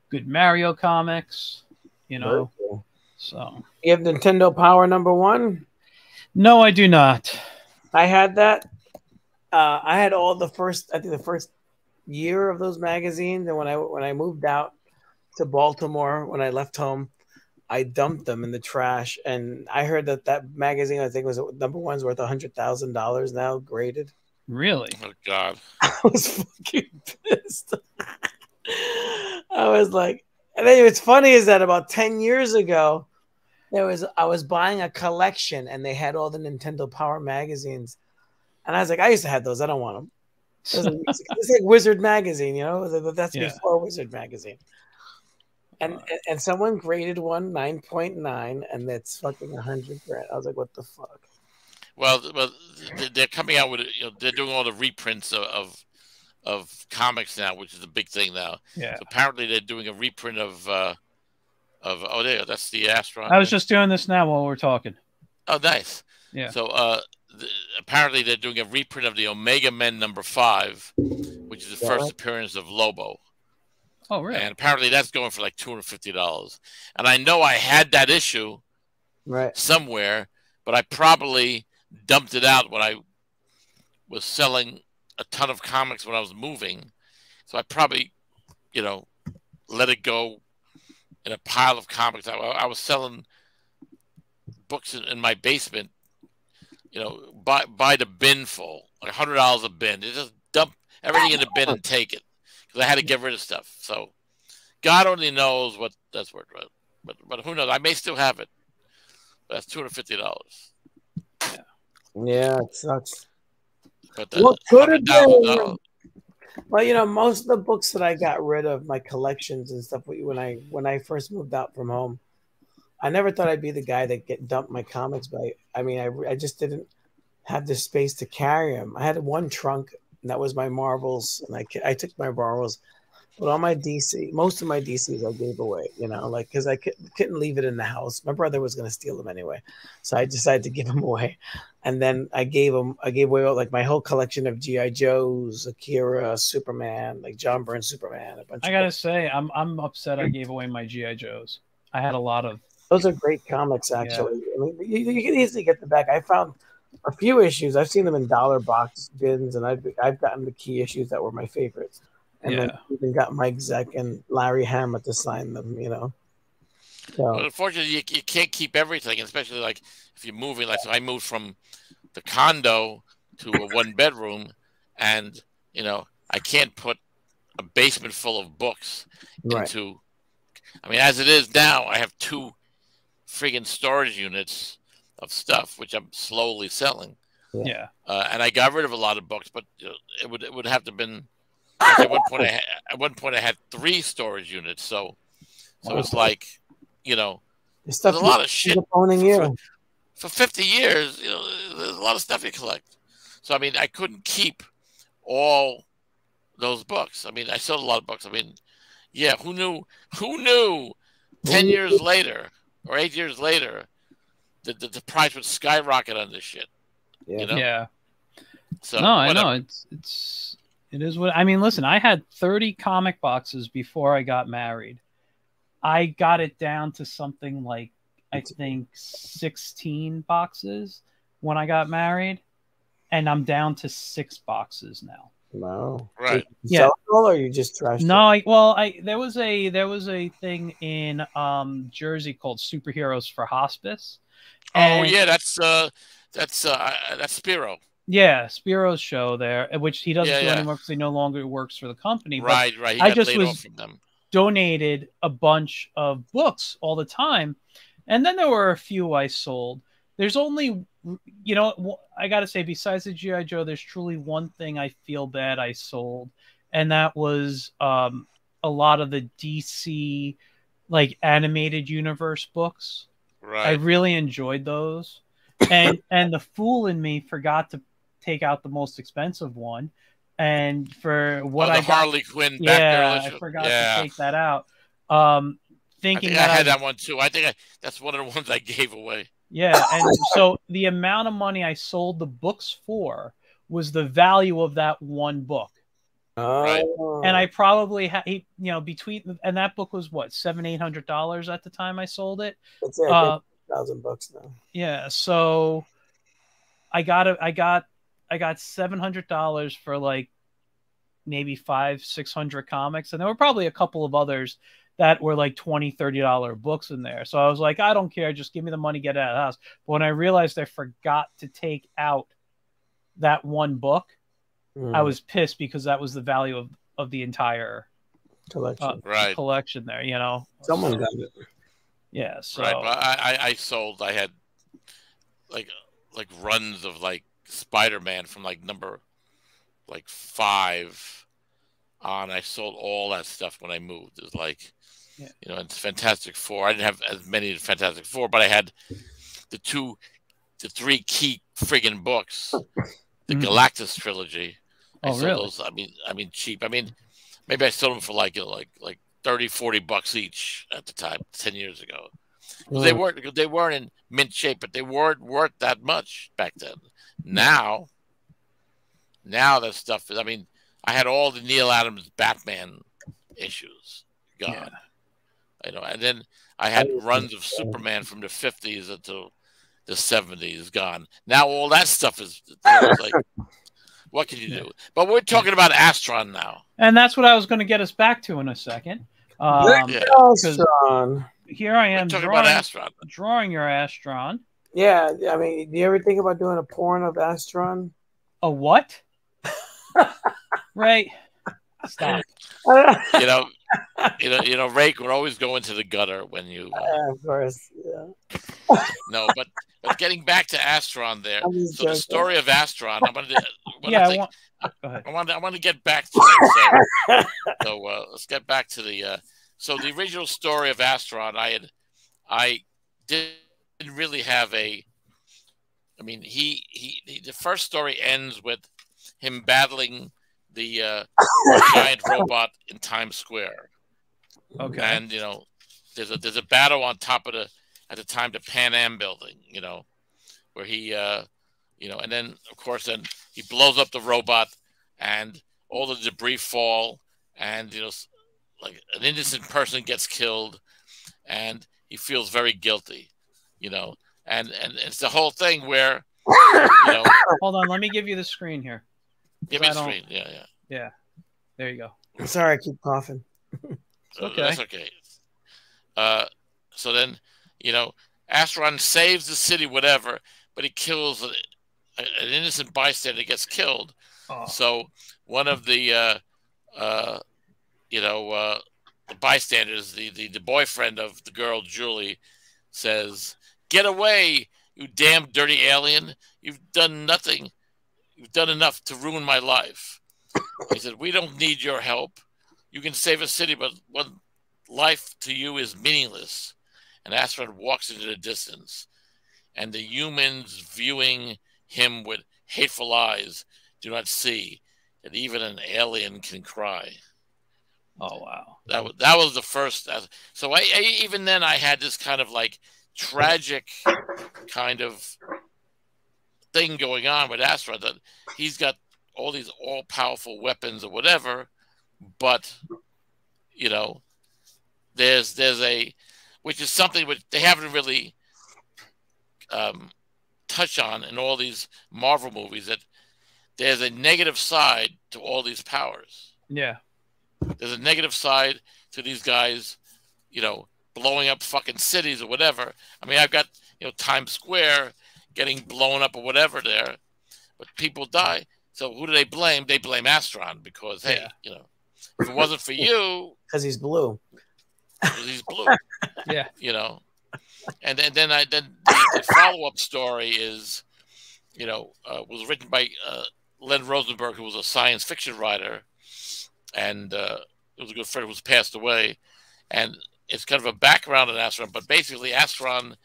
good Mario comics. You know, cool. So you have Nintendo Power number one? No, I do not. I had that. Uh, I had all the first. I think the first year of those magazines, and when I when I moved out to Baltimore, when I left home, I dumped them in the trash. And I heard that that magazine, I think, was number one's worth a hundred thousand dollars now, graded. Really? Oh God! I was fucking pissed. I was like, and then what's funny is that about 10 years ago, there was I was buying a collection and they had all the Nintendo Power magazines. And I was like, I used to have those. I don't want them. It's like, Wizard magazine, you know. That's yeah. before Wizard magazine. And, and and someone graded one 9.9 and that's fucking 100 grand. I was like, what the fuck? Well, well, they're coming out with you know they're doing all the reprints of, of of comics now, which is a big thing now. Yeah. So apparently they're doing a reprint of uh of oh there that's the astronaut. I was just doing this now while we're talking. Oh, nice. Yeah. So uh, the, apparently they're doing a reprint of the Omega Men number five, which is the Yeah. first appearance of Lobo, Oh, really? and apparently that's going for like two hundred fifty dollars. And I know I had that issue Right. somewhere, but I probably dumped it out when I was selling a ton of comics when I was moving. So I probably, you know, let it go in a pile of comics. I, I was selling books in, in my basement, you know, buy buy the bin full, like hundred dollars a bin. You just dump everything in the bin and take it because I had to get rid of stuff. So God only knows what that's worth. But but, but who knows? I may still have it. That's two hundred fifty dollars. Yeah, it sucks. But the What could have $100,000 been? Well, you know, most of the books that I got rid of, my collections and stuff, when I when I first moved out from home, I never thought I'd be the guy that get dumped my comics. But I, I mean, I, I just didn't have the space to carry them. I had one trunk, and that was my Marvels, and I I took my Marvels, but all my DC, most of my DCs, I gave away. You know, like because I couldn't, couldn't leave it in the house. My brother was going to steal them anyway, so I decided to give them away. And then I gave them, I gave away like my whole collection of GI Joes, Akira, Superman, like John Byrne Superman. A bunch. I gotta say, I'm I'm upset. I gave away my GI Joes. I had a lot of. Those are great comics, actually. I mean, you, you can easily get them back. I found a few issues. I've seen them in dollar box bins, and I've I've gotten the key issues that were my favorites. And then Yeah. even got Mike Zeck and Larry Hama to sign them. You know. But So unfortunately, you, you can't keep everything, especially like if you're moving. Like so I moved from the condo to a one bedroom, and you know I can't put a basement full of books right, into. I mean, as it is now, I have two friggin' storage units of stuff, which I'm slowly selling. Yeah. Uh, and I got rid of a lot of books, but it would it would have to been. Like at one point, I had, at one point I had three storage units, so so it's like, you know, the there's a lot of shit you owning you. for 50 years, you know, there's a lot of stuff you collect. So I mean, I couldn't keep all those books. I mean, I sold a lot of books. I mean, yeah, who knew? Who knew? Ten years later or eight years later, the the, the price would skyrocket on this shit. Yeah. You know? Yeah. So no, I know it's it's it is what I mean. Listen, I had 30 comic boxes before I got married. I got it down to something like I think 16 boxes when I got married, and I'm down to six boxes now. Wow. Right. You Yeah. it all or you just trash No, I well, I there was a there was a thing in um Jersey called Superheroes for Hospice. Oh yeah, that's uh, that's uh, that's Spiro. Yeah, Spiro's show there, which he doesn't Yeah, do yeah. anymore because he no longer works for the company. but Right, right. He I just was- donated a bunch of books all the time. And then there were a few I sold. There's only, you know, I got to say, besides the G.I. Joe, there's truly one thing I feel bad I sold. And that was um, a lot of the DC, like, animated universe books. Right. I really enjoyed those. And and the fool in me forgot to take out the most expensive one. And for what oh, the I got Harley Quinn yeah, Batgirl I forgot yeah. to take that out. Um, I thinking think I had I- that one too. I think I, that's one of the ones I gave away. yeah, and so the amount of money I sold the books for was the value of that one book, Right. Oh. and I probably had, you know, between and that book was what seven, eight hundred dollars at the time I sold it. It's yeah, Uh, thousand bucks now. yeah, so I got a, I got, I got seven hundred dollars for like maybe five, six hundred comics, and there were probably a couple of others that were like 20 30 dollar books in there so i was like i don't care just give me the money get it out of the house but when i realized i forgot to take out that one book i Mm, was pissed because that was the value of of the entire collection. uh, Right. collection there you know Someone So, got it. yeah so Right, but I, I, I sold. I had like like runs of like Spider Man from like number like five on. I sold all that stuff when I moved. It was like, Yeah. you know, it's Fantastic Four. I didn't have as many as Fantastic Four, but I had the two the three key friggin' books, the mm-hmm. Galactus trilogy. I oh, really? Those, I mean, I mean, cheap. I mean, maybe I sold them for like you know, like like 30, 40 bucks each at the time, ten years ago. Mm. They weren't they weren't in mint shape, but they weren't worth that much back then. Now, now that stuff is. I mean, I had all the Neal Adams Batman issues gone. Yeah. You know, and then I had runs of Superman from the fifties until the seventies gone. Now all that stuff is like what can you do? But we're talking about Astron now. And that's what I was going to get us back to in a second. Um, yeah. Astron. Here I am drawing, Astron. drawing your Astron. Yeah, I mean, do you ever think about doing a porn of Astron? A what? right. Stop. you know, you know, you know, Rake, we're always go into the gutter when you. Uh, yeah, of course. Yeah. no, but but getting back to Astron, there. So joking. the story of Astron, I'm gonna. yeah, I want. Go ahead. I want. I want to get back to it. So, so uh, let's get back to the. So the original story of Astron, I had, I didn't really have a. I mean, he, he, he the first story ends with him battling the uh, giant robot in Times Square. Okay. And you know, there's a there's a battle on top of the at the time the Pan Am building, you know, where he uh you know, and then of course then he blows up the robot and all the debris fall and you know like an innocent person gets killed and he feels very guilty, you know. And and it's the whole thing where you know Hold on, let me give you the screen here. Give me the screen. Yeah, yeah. Yeah. There you go. Sorry, I keep coughing. okay. That's okay. Uh, so then, you know, Astron saves the city, whatever, but he kills a, a, an innocent bystander gets killed. Oh. So one of the, uh, uh, you know, uh, the bystanders, the, the, the boyfriend of the girl, Julie, says, Get away, you damn dirty alien. You've done nothing You've done enough to ruin my life. He said, We don't need your help. You can save a city, but one life to you is meaningless. And Astron walks into the distance, and the humans viewing him with hateful eyes do not see that even an alien can cry. Oh wow! That was that was the first. So I, I even then I had this kind of like tragic kind of thing going on with Astra that he's got all these all powerful weapons or whatever, but you know, there's there's a which is something which they haven't really um, touch on in all these Marvel movies that there's a negative side to all these powers. Yeah. There's a negative side to these guys, you know, blowing up fucking cities or whatever. I mean, I've got, you know, Times Square getting blown up or whatever there, but people die. So who do they blame? They blame Astron because hey, yeah. you know, if it wasn't for you, because he's blue, he's blue. yeah, you know, and then then I then the, the follow up story is, you know, uh, was written by uh, Len Rosenberg, who was a science fiction writer, and uh, it was a good friend who's passed away, and it's kind of a background in Astron, but basically Astron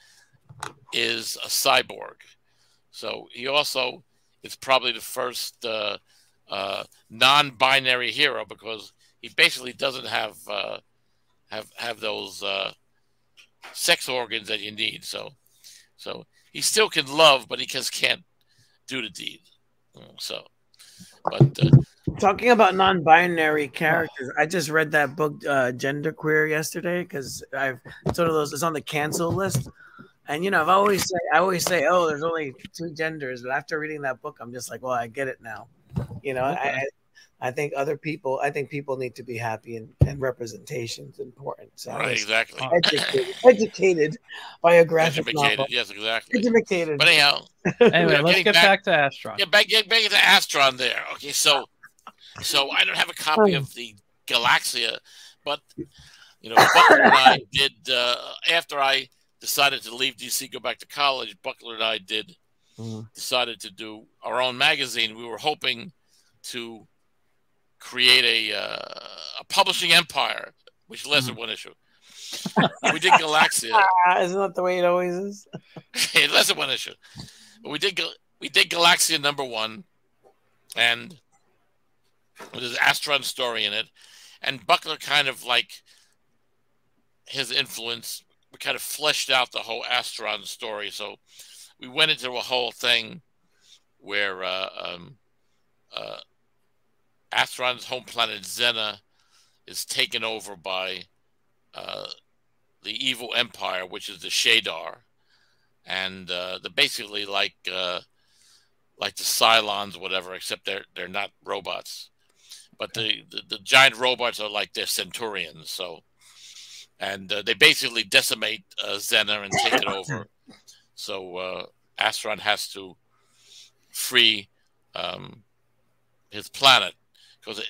is a cyborg. So he also is probably the first uh, uh, non-binary hero because he basically doesn't have uh, have have those uh, sex organs that you need. So so he still can love, but he just can't do the deed. So, but uh, talking about non-binary characters, I just read that book, uh, Genderqueer, yesterday because I've sort of those. It's on the cancel list. And you know, I've always say, I always say, oh, there's only two genders, but after reading that book, I'm just like, well, I get it now. You know, okay. I, I think other people, I think people need to be happy, and, and representation is important. So right, exactly. Educated, educated by a graphic educated, novel. Yes, exactly. Educated. But anyhow, anyway, let's get back, back, to Astron. Get back, get back to Astron. There. Okay, so, so I don't have a copy of the Galaxia, but you know, Buckler and I did uh, after I decided to leave DC, go back to college, Buckler and I did mm-hmm. decided to do our own magazine. We were hoping to create a uh, a publishing empire, which less than mm-hmm. one issue. we did Galaxia. Ah, isn't that the way it always is? less than one issue. But we did we did Galaxia number one, and there's Astron story in it, and Buckler kind of like his influence. Kind of fleshed out the whole Astron story, so we went into a whole thing where uh, um, uh, Astron's home planet Zena is taken over by uh, the evil empire, which is the Shadar, and uh, they're basically like uh, like the Cylons, whatever, except they're they're not robots. But the, the, the giant robots are like they're Centurions, so and uh, they basically decimate uh, Zena and take it over. So uh, Astron has to free um, his planet because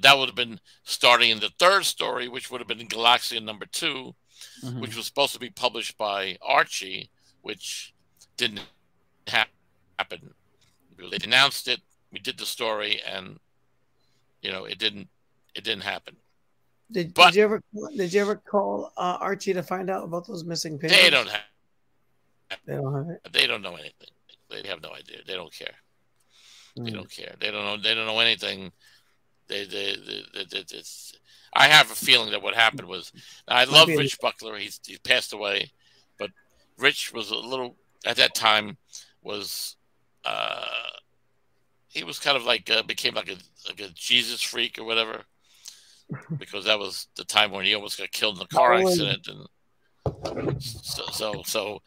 that would have been starting in the third story, which would have been Galaxia number 2 mm-hmm. which was supposed to be published by Archie, which didn't ha- happen. They announced it, we did the story, and you know it didn't it didn't happen. Did, but, did you ever did you ever call uh, Archie to find out about those missing pages? They don't have. They don't have it. They don't know anything. They have no idea. They don't care. Mm. They don't care. They don't know. They don't know anything. They, they, they, they, they I have a feeling that what happened was I love Rich Buckler. He's he passed away, but Rich was a little at that time was uh, he was kind of like uh, became like a like a Jesus freak or whatever because that was the time when he almost got killed in a car accident and so so so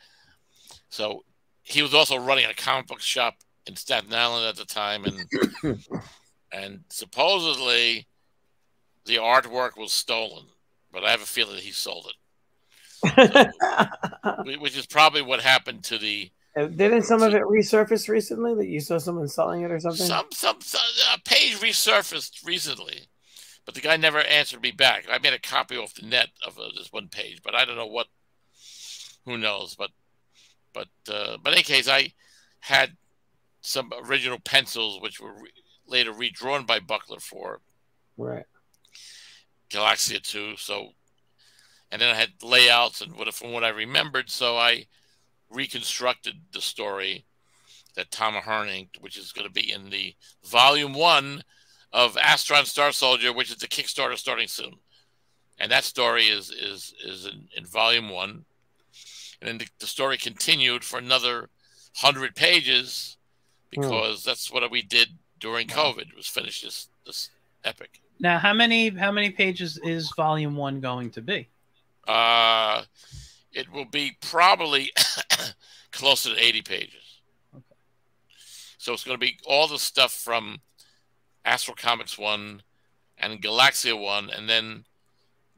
so he was also running a comic book shop in Staten Island at the time and and supposedly the artwork was stolen but I have a feeling he sold it. So, which is probably what happened to the didn't some of it resurface recently that you saw someone selling it or something? Some, some, some a page resurfaced recently, but the guy never answered me back. I made a copy off the net of uh, this one page, but I don't know what. Who knows? But, but, uh, but in any case, I had some original pencils which were re later redrawn by Buckler for right Galaxia Two. So, and then I had layouts and what from what I remembered. So I reconstructed the story that Tom Ahern inked, which is going to be in the volume one of Astron Star Soldier, which is the Kickstarter starting soon. And that story is is is in, in volume one. And then the, the, story continued for another hundred pages because hmm. that's what we did during COVID. It was finished this this epic. Now, how many how many pages is volume one going to be? Uh it will be probably closer to 80 pages. Okay. So it's going to be all the stuff from Astral Comics 1 and Galaxia 1, and then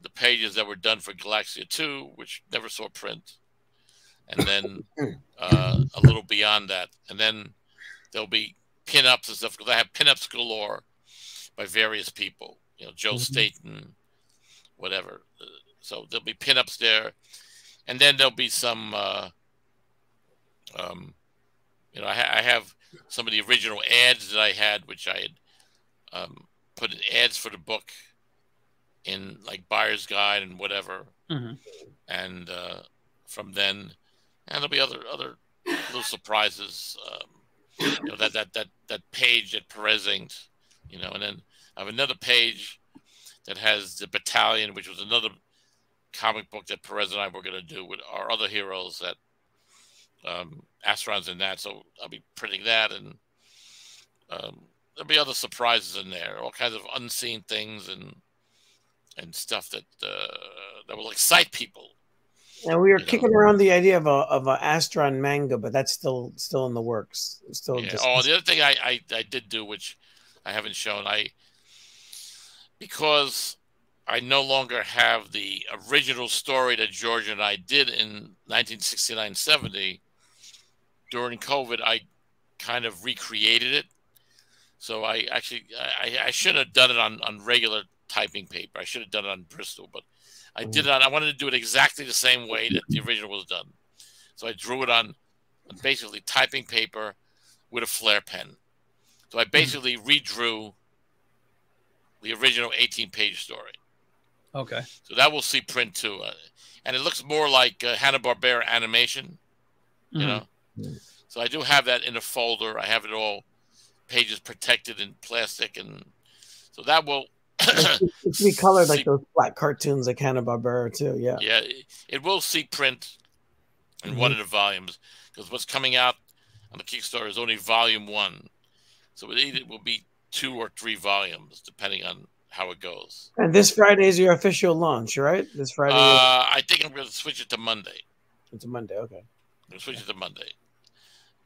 the pages that were done for Galaxia 2, which never saw print, and then uh, a little beyond that. And then there'll be pinups and stuff, because I have pinups galore by various people, you know, Joe mm-hmm. Staton, whatever. Uh, so there'll be pinups there and then there'll be some, uh, um, you know, I, ha I, have some of the original ads that I had, which I had um, put in ads for the book in like buyer's guide and whatever, mm-hmm. and uh, from then, and there'll be other other little surprises. Um, you know that that that that page that Perez inked, you know, and then I have another page that has the battalion, which was another comic book that Perez and I were going to do with our other heroes that um, Astron's in that. So I'll be printing that, and um, there'll be other surprises in there, all kinds of unseen things and and stuff that uh, that will excite people. And we were kicking know. around the idea of a of a Astron manga, but that's still still in the works. Still. Yeah. oh, the other thing I, I I did do, which I haven't shown, I because I no longer have the original story that George and I did in 1969 70. During COVID, I kind of recreated it. So I actually, I, I should have done it on, on regular typing paper. I should have done it on Bristol, but I did it on, I wanted to do it exactly the same way that the original was done. So I drew it on, on basically typing paper with a Flair pen. So I basically redrew the original 18 page story. Okay. So that will see print too, uh, and it looks more like uh, Hanna Barbera animation. You mm-hmm. know, So I do have that in a folder. I have it all pages protected in plastic, and so that will. it's be colored see, like those black cartoons like Hanna Barbera too. Yeah. Yeah, it, it will see print in mm-hmm. one of the volumes because what's coming out on the Kickstarter is only volume one, so it either will be two or three volumes depending on how it goes. And this Friday is your official launch, right? This Friday. Uh, I think I'm going to switch it to Monday. It's a Monday, okay. I'm going to switch it to Monday,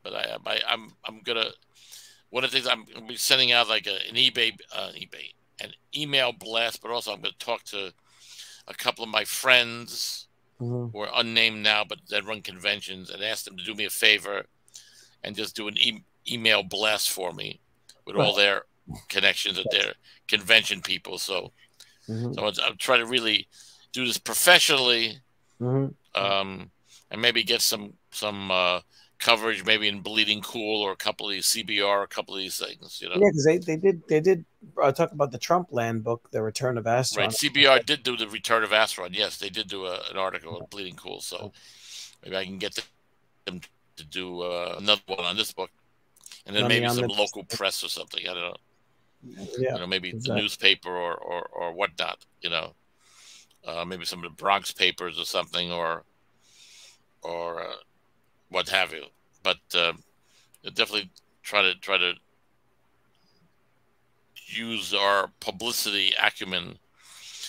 but I, I I'm I'm gonna one of the things I'm going to be sending out like a, an eBay uh, eBay an email blast, but also I'm going to talk to a couple of my friends mm-hmm. who are unnamed now, but that run conventions, and ask them to do me a favor and just do an e- email blast for me with right. all their connections at their convention people. So, mm-hmm. so I'm, trying to really do this professionally, mm-hmm. um, and maybe get some some uh, coverage, maybe in Bleeding Cool or a couple of these CBR, a couple of these things. You know, yeah, because they, they did they did uh, talk about the Trump land book, The Return of Astron. Right, CBR did do the Return of Astron. Yes, they did do a, an article on Bleeding Cool. So maybe I can get them to do uh, another one on this book, and then maybe some local press or something. I don't know yeah, you know, maybe exactly. the newspaper or, or, or whatnot, you know, uh, maybe some of the Bronx papers or something, or or uh, what have you. But uh, definitely try to try to use our publicity acumen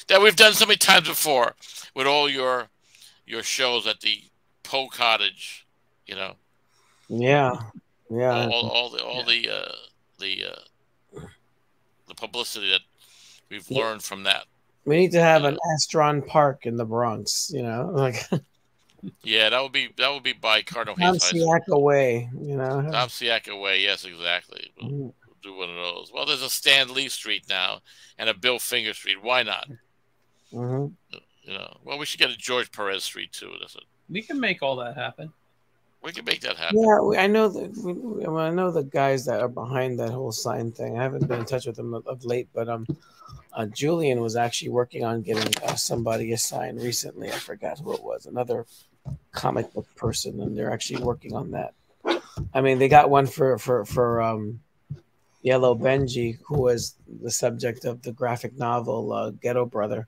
that we've done so many times before with all your your shows at the Poe Cottage, you know. Yeah, yeah. All, all, all the all yeah. the uh, the uh, the publicity that we've yeah. learned from that. We need to have an Astron Park in the Bronx. You know, like. yeah, that would be that would be by Cardinal Tom Sciacca Way. You know, Tom Sciacca Way. Yes, exactly. We'll, mm. we'll do one of those. Well, there's a Stan Lee Street now and a Bill Finger Street. Why not? Mm-hmm. You know, well, we should get a George Perez Street too. That's it. We can make all that happen. We can make that happen. Yeah, I know that. We, I know the guys that are behind that whole sign thing. I haven't been in touch with them of, of late, but um, uh, Julian was actually working on getting uh, somebody a sign recently. I forgot who it was. Another comic book person, and they're actually working on that. I mean, they got one for for for um, Yellow Benjy, who was the subject of the graphic novel uh, Ghetto Brother.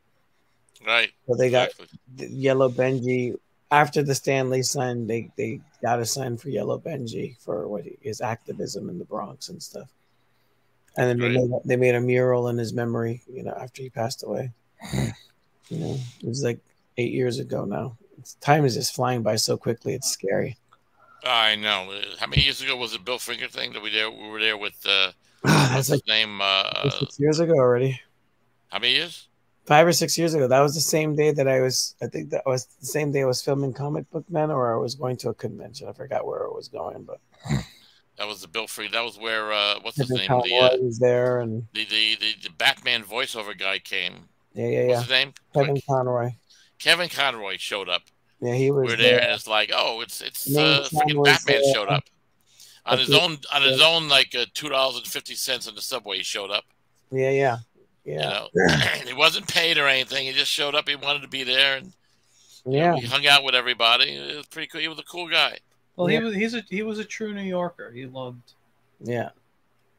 Right. So they got Yellow Benjy after the Stan Lee sign, they they got a sign for Yellow Benjy for what his activism in the Bronx and stuff. And then they, made, they made a mural in his memory, you know, after he passed away. You know, it was like eight years ago now. Time is just flying by so quickly; it's scary. I know. How many years ago was the Bill Finger thing that we there? We were there with. Uh, That's like name. Uh, six years ago already. How many years? Five or six years ago. That was the same day that I was. I think that was the same day I was filming Comic Book Man, or I was going to a convention. I forgot where it was going, but that was the Bill Free. That was where uh, what's his name? The, uh, was there, and the, the, the the Batman voiceover guy came. Yeah, yeah, yeah. What's his name? Kevin Quick. Conroy. Kevin Conroy showed up. Yeah, he was. We're there, there. and it's like, oh, it's it's uh, freaking Batman there. showed up on his own on his own like uh, two dollars and fifty cents on the subway. He showed up. Yeah, yeah. Yeah. You know, he wasn't paid or anything. He just showed up. He wanted to be there, and yeah, know, he hung out with everybody. It was pretty cool. He was a cool guy. Well, yeah. he was he's a he was a true New Yorker. He loved. Yeah.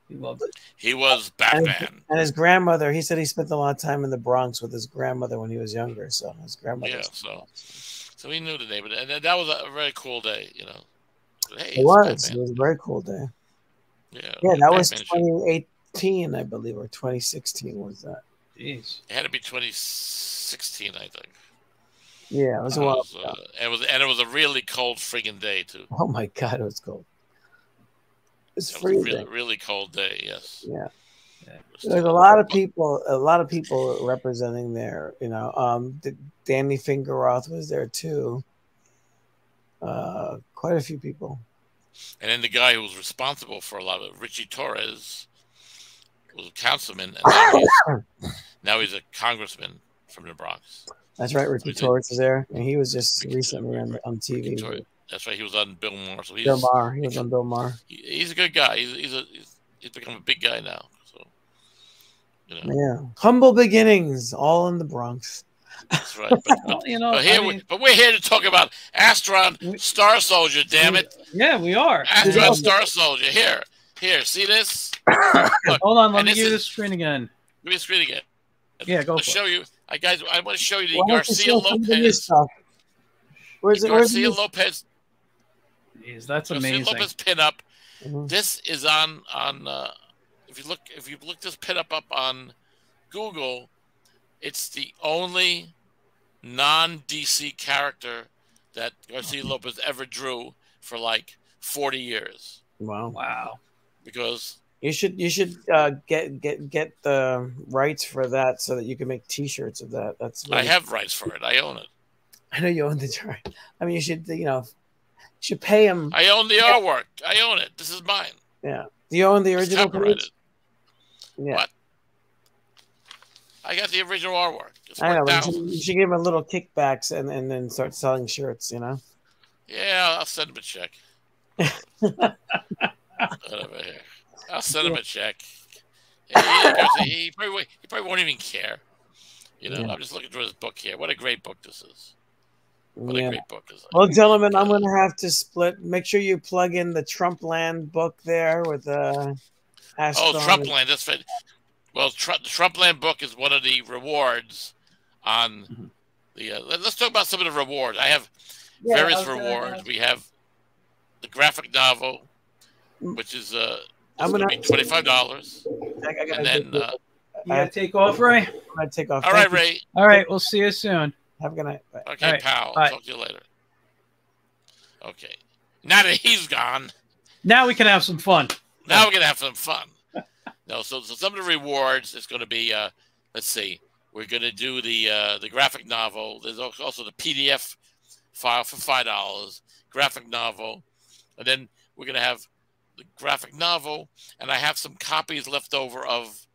He loved it. He was Batman. And, and his grandmother, he said he spent a lot of time in the Bronx with his grandmother when he was younger. So his grandmother. Yeah, so so he knew the neighborhood, and that was a very cool day, you know. Hey, it was. Batman. It was a very cool day. Yeah. Yeah, that Batman was 28, 2015, I believe, or 2016 was that. Jeez. It had to be 2016, I think. Yeah, it was a while. Was, uh, it was, and it was a really cold friggin' day too. Oh my god, it was cold. It's it freezing. really, really cold day. Yes. Yeah. yeah There's a lot of people, a lot of people representing there. You know, um, Danny Fingeroth was there too. Uh, quite a few people. And then the guy who was responsible for a lot of it, Richie Torres, was a councilman, and now he's, now he's a congressman from the Bronx. That's right. Richie so Torres is there, and he was just Ricky recently on, on TV. That's right. He was on Bill Maher. So he's, Bill Maher. He was on Bill Maher. He, he's a good guy. He's he's, a, he's, he's become a big guy now. So you know. yeah, humble beginnings, all in the Bronx. That's right. But, but, you know, but here, I we, but we're here to talk about Astron Star Soldier. Damn it, Yeah, we are. Astron Star Soldier. Here, here. See this? Hold on, let And me this give you the screen again. Let me the screen again. Yeah, go I'll for it. show you. I guys, I want to show you the Why Garcia show some the Lopez. stuff? Where's it? Where's the Garcia new- Lopez. Jeez, that's Garcia amazing. Lopez pinup. Mhm. This is on on. Uh, if you look, if you look this pinup up on Google, it's the only non DC character that Garcia Lopez ever drew for like forty years. Wow. Wow. Because You should you should uh, get get get the rights for that so that you can make T-shirts of that. That's I have rights for it. I own it. I know you own the right. I mean, you should you know you should pay him. I own the artwork. I own it. This is mine. Yeah. Do you own the original. Yeah. What? I got the original artwork. It's I know. You should, you should give him a little kickbacks and, and then start selling shirts. You know. Yeah, I'll send him a check. I'll send him a check. Yeah, he, he probably, won't- he probably won't even care. You know, Yeah. I'm just looking through his book here. What a great book this is. What a great book is. Well, gentlemen, I'm going to have to split. Make sure you plug in the Trump Land book there with uh, Oh, Ashton. Trumpland. That's right. Well, Tr- the Trumpland book is one of the rewards on Mhm. the. Uh, let- let's talk about some of the rewards. I have Yeah, various gonna rewards. We have the graphic novel, Mm. which is uh, I'm going to gonna- be twenty five dollars, I, I and then uh, You gotta take off, Ray. I'm gonna take off. all Thank right, you. Ray. All right, we'll see you soon. Have a good night. Bye. Okay, All right, pal. bye. Talk to you later. Okay. Now that he's gone, Now we can have some fun. now we're gonna have some fun. no, so so some of the rewards is going to be. Uh, let's see. We're going to do the uh, the graphic novel. There's also the PDF file for five dollars. Graphic novel, and then we're going to have the graphic novel, and I have some copies left over of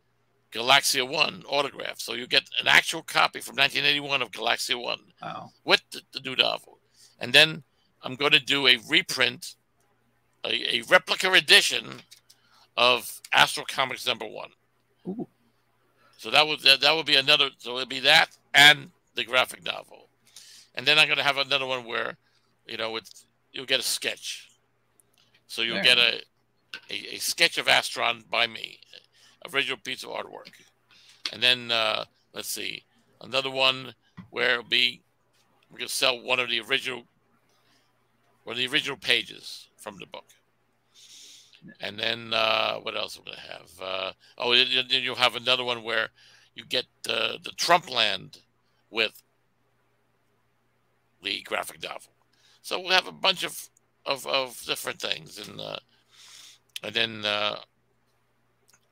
Galaxia One autograph. So you get an actual copy from 1981 of Galaxia One Wow. with the, the new novel. And then I'm going to do a reprint, a, a replica edition of Astral Comics number one. Ooh. So that would that, that would be another. So it'll be that and the graphic novel, and then I'm going to have another one where, you know, it's you'll get a sketch. So you'll There. get a, a a sketch of Astron by me, original piece of artwork, and then uh, let's see another one where it'll be we're to sell one of the original one of the original pages from the book. And then uh, what else going to have? Uh, oh, then you'll have another one where you get uh, the Trump land with the graphic novel. So we'll have a bunch of of, of different things, and and then uh,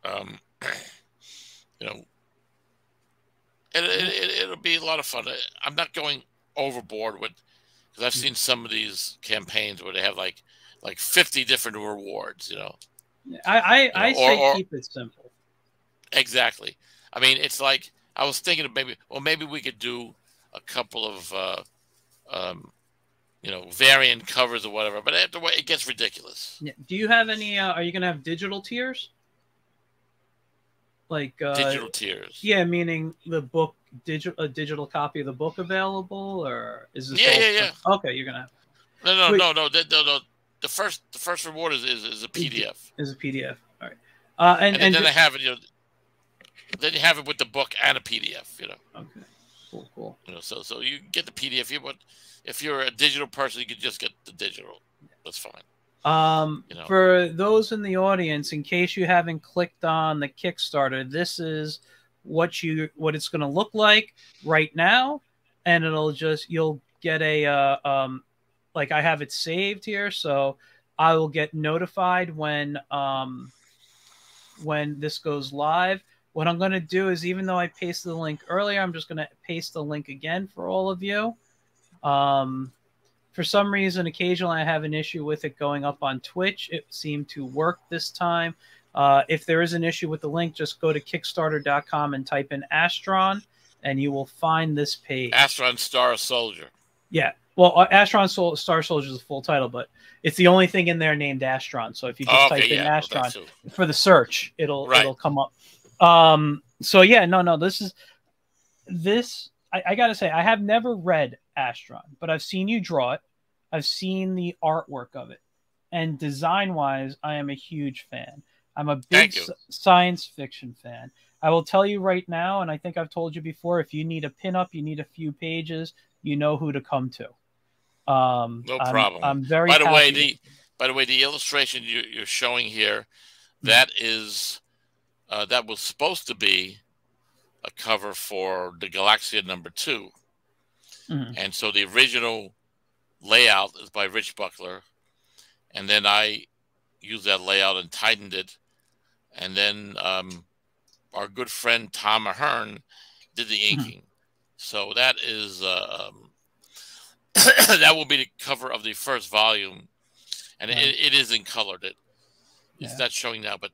um, you know, it, it, it, it'll be a lot of fun. I- I'm not going overboard with because I've seen some of these campaigns where they have like like 50 different rewards. You know, I I, I know, say or- or- keep it simple. exactly. I mean, it's like I was thinking of maybe, well, maybe we could do a couple of, uh, um, you know, variant covers or whatever. But after it gets ridiculous. Yeah. Do you have any? Uh, are you gonna have digital tiers? Like uh, Digital tiers. Yeah, meaning the book digital a digital copy of the book available, or is this? Yeah, yeah, yeah. Okay, you're gonna have No, no, Wait. no, no, the, no, no. The first, the first reward is is, is a PDF, is a PDF. All right, uh, and and, and, then ju- they have it. You know, then you have it with the book and a PDF. You know, okay, cool, cool. you know. So, so you get the PDF. You but if you're a digital person, you can just get the digital. That's fine. Um, You know. for those in the audience, in case you haven't clicked on the Kickstarter, this is what you what it's going to look like right now, and it'll just you'll get a uh, um, like I have it saved here, so I will get notified when um when this goes live. What I'm going to do is, even though I pasted the link earlier, I'm just going to paste the link again for all of you. Um, for some reason, occasionally I have an issue with it going up on Twitch. It seemed to work this time. Uh, if there is an issue with the link, just go to Kickstarter.com and type in Astron, and you will find this page. Astron Star Soldier. yeah. Well, uh, Astron Sol- Star Soldier is the full title, but it's the only thing in there named Astron. So if you just Oh, type okay, in yeah. well, Astron, too. for the search it'll Right. it'll come up um so yeah no no this is this I, I got to say, I have never read Astron, but I've seen you draw it. I've seen the artwork of it, and design wise, I am a huge fan. I'm a big science fiction fan. I will tell you right now, and I think I've told you before, if you need a pinup, you need a few pages, you know who to come to. Um, no problem. I'm, I'm very. By the way, the by the way, the illustration you, are showing here, hmm. that is, uh, that was supposed to be a cover for the Galaxia number 2 mm-hmm. and so the original layout is by Rich Buckler, and then I used that layout and tightened it, and then um, our good friend Tom Ahern did the mm-hmm. inking. Mm-hmm. So that is uh, um, that will be the cover of the first volume, and it, it is in color. That it's yeah. not showing now, but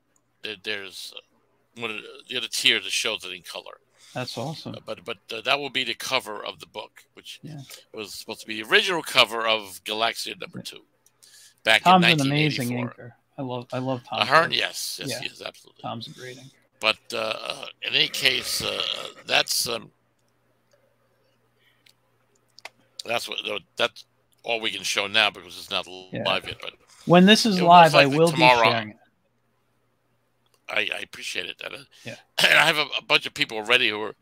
there's one of the other tier that shows it in color. That's awesome. Uh, but but uh, that will be the cover of the book, which yeah. was supposed to be the original cover of Galaxia number two, back Tom's in 1984. an amazing inker. I love I love Tom. Ahern, yes, yes, yeah. he is absolutely. Tom's a great inker. But uh, in any case, uh, that's um, that's what that's all we can show now because it's not yeah. live yet. But when this is live, I will be sharing it. I, I appreciate it. That, uh, yeah. And I have a, a, bunch of people already who are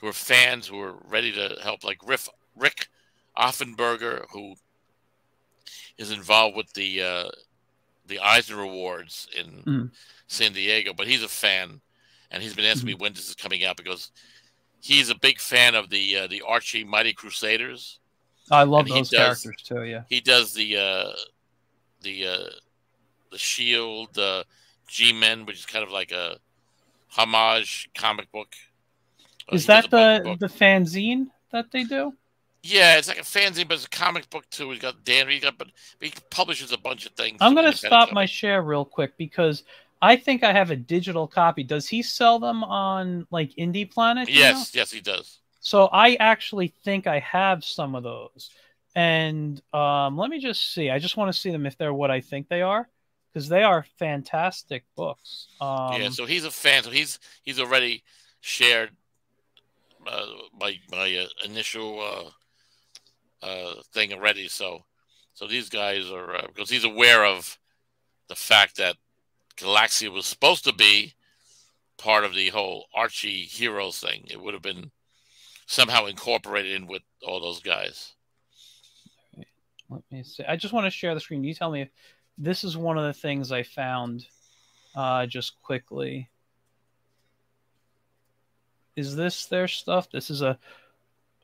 who are fans who are ready to help, like Riff, Rik Offenberger, who is involved with the uh, the Eisner Awards in mm. San Diego, but he's a fan, and he's been asking mm-hmm. me when this is coming out because he's a big fan of the uh, the Archie Mighty Crusaders. I love those does, characters too. Yeah, he does the uh, the uh, the Shield, the G Men, which is kind of like a homage comic book. Uh, is that the the fanzine that they do? Yeah, it's like a fanzine, but it's a comic book too. He's got Dan Reed, but he publishes a bunch of things. I'm going to stop my share real quick because I think I have a digital copy. Does he sell them on like IndyPlanet? Yes, know? yes, he does. So I actually think I have some of those. And um, let me just see. I just want to see them if they're what I think they are because they are fantastic books. Um, yeah, so he's a fan. So he's he's already shared uh, my my uh, initial uh, uh, thing already. So so these guys are uh, because he's aware of the fact that Galaxia was supposed to be part of the whole Archie Heroes thing. It would have been somehow incorporated in with all those guys. Let me see. I just want to share the screen. You tell me if this is one of the things I found uh, just quickly. Is this their stuff? This is a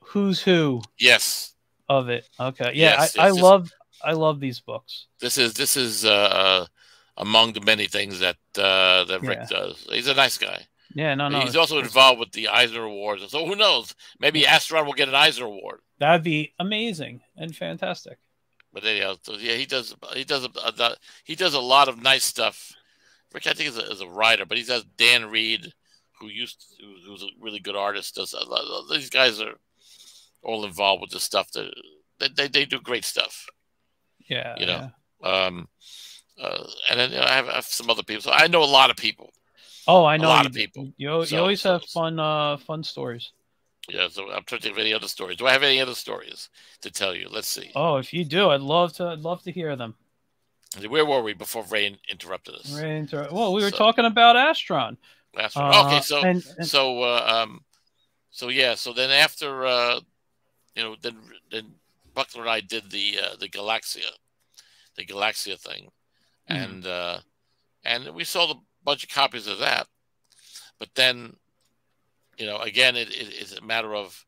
who's who. Yes. Of it. Okay. Yeah, yes, I, I love I love these books. This is this is uh, uh, among the many things that uh, that Rick yeah. does. He's a nice guy. Yeah, no, no. He's also involved with the Eisner Awards, so who knows? Maybe Astron will get an Eisner Award. That'd be amazing and fantastic. But anyhow, so yeah, he does he does a, he does a lot of nice stuff. Rick, I think, is a, is a writer, but he has Dan Reed, who used to, who's a really good artist. Does a lot, these guys are all involved with this stuff. That they, they, they do great stuff. Yeah, you know. Yeah. Um, uh, and then you know, I, have, I, have, some other people. So I know a lot of people. Oh, I know a lot you, of people. You, you so, always have fun uh, fun stories. Yeah, so I'm trying to think of any other stories. Do I have any other stories to tell you? Let's see. Oh, if you do, I'd love to. I'd love to hear them. Where were we before Ray interrupted us? Ray inter- well, we were so, talking about Astron. Astron. Uh, okay, so and, and, so uh, um, so yeah, so then after uh, you know, then then Buckler and I did the uh, the Galaxia, the Galaxia thing, mm. and uh, and we sold a bunch of copies of that, but then you know, again, it, it, it's a matter of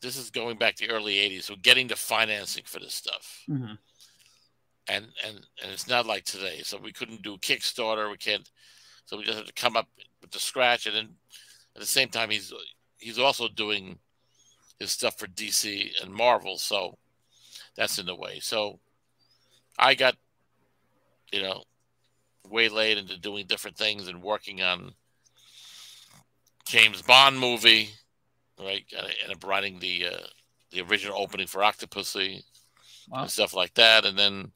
this is going back to the early 80s. So getting the financing for this stuff. Mm-hmm. And, and, and it's not like today. So we couldn't do Kickstarter. We can't. So we just have to come up with the scratch. And then at the same time, he's, he's also doing his stuff for DC and Marvel. So that's in the way. So I got, you know, waylaid into doing different things and working on James Bond movie, right? And up writing the uh, the original opening for Octopussy wow. and stuff like that, and then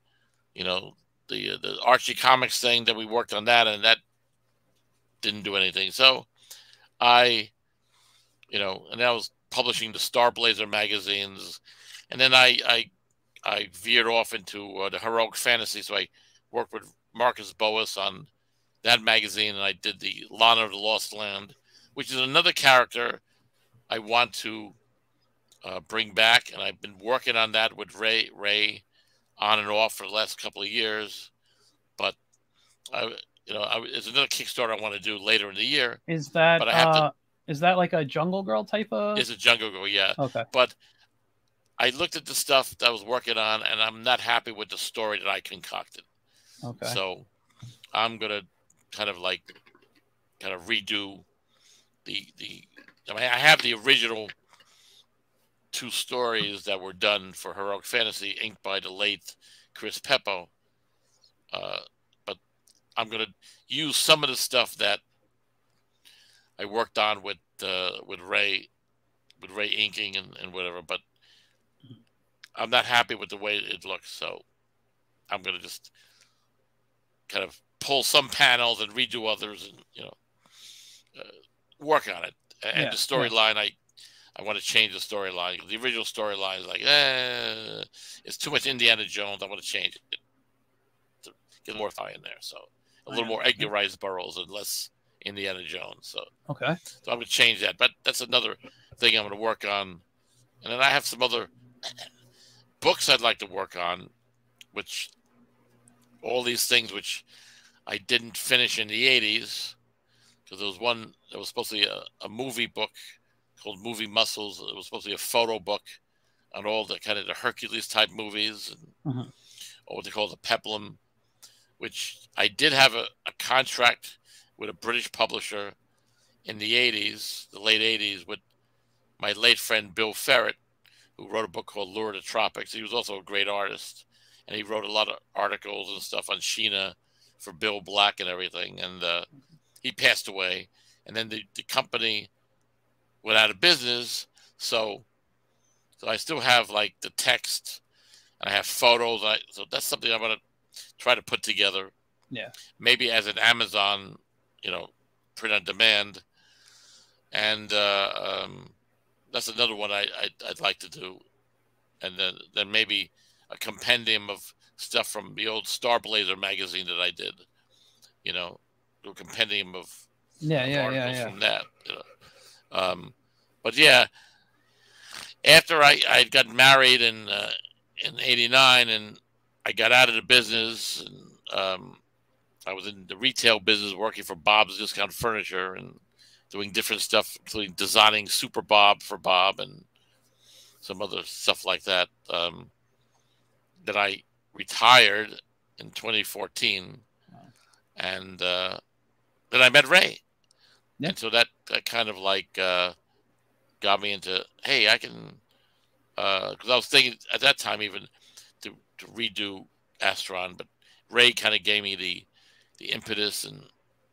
you know the uh, the Archie Comics thing that we worked on that, and that didn't do anything. So I, you know, and I was publishing the Star Blazer magazines, and then I I, I veered off into uh, the heroic fantasy. So I worked with Marcus Boas on that magazine, and I did the Lana of the Lost Land, which is another character I want to uh, bring back, and I've been working on that with Ray Ray on and off for the last couple of years. But I, you know, I, it's another Kickstarter I want to do later in the year. Is that but I have uh, to, is that like a Jungle Girl type of? It's a Jungle Girl, yeah. Okay. But I looked at the stuff that I was working on, and I'm not happy with the story that I concocted. Okay. So I'm gonna kind of like kind of redo the the. I mean, I have the original two stories that were done for Heroic Fantasy, inked by the late Chris Peppo. Uh, but I'm gonna use some of the stuff that I worked on with uh, with Ray, with Ray inking and, and whatever. But I'm not happy with the way it looks, so I'm gonna just kind of pull some panels and redo others, and you know, uh, work on it. And yeah, the storyline, yeah. I I want to change the storyline. The original storyline is like, eh, it's too much Indiana Jones. I want to change it to get more thigh in there. So a little more Edgar Rice Burroughs and less Indiana Jones. So okay, so I'm going to change that. But that's another thing I'm going to work on. And then I have some other books I'd like to work on, which all these things which I didn't finish in the 80s because there was one that was supposed to be a, a movie book called Movie Muscles. It was supposed to be a photo book on all the kind of the Hercules type movies, and, mm-hmm. or what they call the peplum, which I did have a, a contract with a British publisher in the 80s, the late 80s, with my late friend Bill Feret, who wrote a book called Lure the Tropix. He was also a great artist, and he wrote a lot of articles and stuff on Sheena for Bill Black and everything. And uh, he passed away. And then the, the company went out of business. So, so I still have like the text, and I have photos. I, so that's something I'm gonna try to put together. Yeah. Maybe as an Amazon, you know, print on demand, and uh, um, that's another one I, I would like to do, and then then maybe a compendium of stuff from the old Star Blazer magazine that I did, you know, a compendium of yeah of yeah yeah, yeah from that. You know. Um, but yeah, after I I got married in uh, in '89 and I got out of the business and um, I was in the retail business working for Bob's Discount Furniture and doing different stuff, including designing Super Bob for Bob and some other stuff like that. Um, that I retired in 2014, and uh, then I met Ray. Yeah. And so that, that kind of like uh, got me into, hey, I can, because uh, I was thinking at that time even to, to redo Astron, but Ray kind of gave me the the impetus and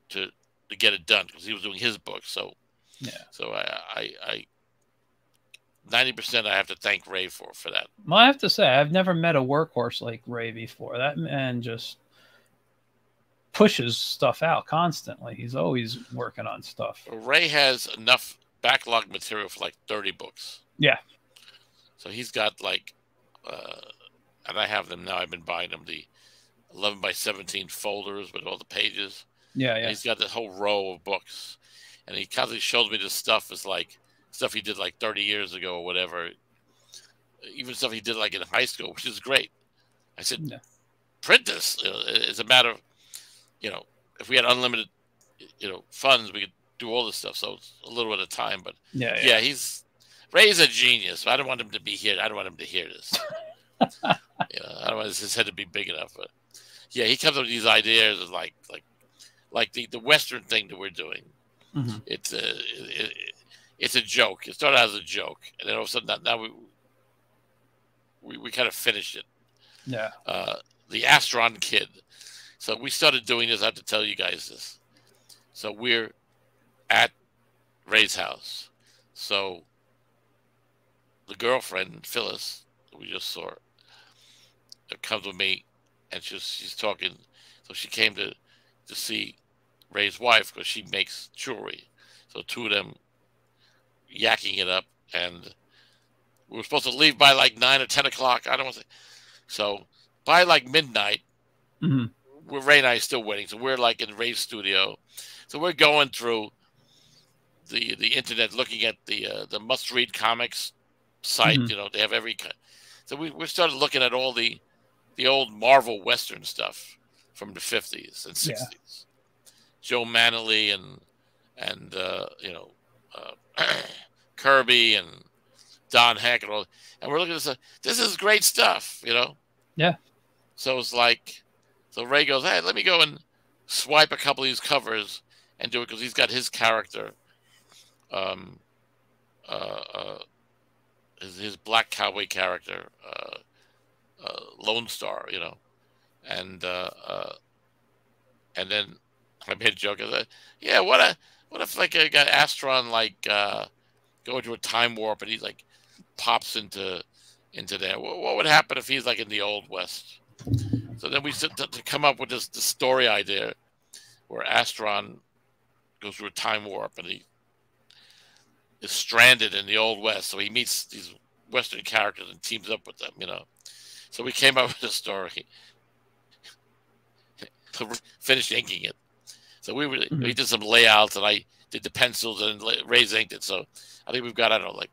to to get it done because he was doing his book. So yeah, so I I, I ninety percent I have to thank Ray for for that. Well, I have to say I've never met a workhorse like Ray before. That man just pushes stuff out constantly. He's always working on stuff. Ray has enough backlog material for like 30 books. Yeah. So he's got like, uh, and I have them now. I've been buying them the 11 by 17 folders with all the pages. Yeah, yeah. And he's got this whole row of books, and he constantly shows me this stuff is like stuff he did like 30 years ago or whatever. Even stuff he did like in high school, which is great. I said, yeah. print this. It's a matter of you know, if we had unlimited, you know, funds, we could do all this stuff. So it's a little bit of time, but yeah, yeah, yeah he's Ray's a genius. I don't want him to be here. I don't want him to hear this. you know, I don't want his head to be big enough, but yeah, he comes up with these ideas of like, like, like the, the Western thing that we're doing. Mm-hmm. It's a, it, it's a joke. It started as a joke, and then all of a sudden now, now we, we, we kind of finished it. Yeah. Uh, the Astron Kid. So we started doing this. I have to tell you guys this. So we're at Ray's house. So the girlfriend, Phyllis, we just saw her, comes with me and she's, she's talking. So she came to, to see Ray's wife because she makes jewelry. So two of them yakking it up. and we were supposed to leave by like nine or ten o'clock. I don't want to. Say. So by like midnight, mm-hmm. We're Ray and I are still waiting. So we're like in Ray's studio. So we're going through the the internet, looking at the uh, the must read comics site. Mm-hmm. You know, they have every. So we we started looking at all the the old Marvel Western stuff from the fifties and sixties. Yeah. Joe Maneely and and uh, you know uh, Kirby and Don Heck and all, and we're looking at this. This is great stuff, you know. Yeah. So it's like, so Ray goes, "Hey, let me go and swipe a couple of these covers and do it because he's got his character, um, uh, uh, his, his black cowboy character, uh, uh, Lone Star, you know, and uh, uh, and then I made a joke of that. Yeah, what a what if like I got Astron like uh, going to a time warp and he like pops into into there? What, what would happen if he's like in the old west? So then we sit to, to come up with this, this story idea where Astron goes through a time warp and he is stranded in the old west. So he meets these western characters and teams up with them, you know. So we came up with a story to finish inking it. So we were, mm-hmm. we did some layouts and I did the pencils and Ray's inked it. So I think we've got I don't know like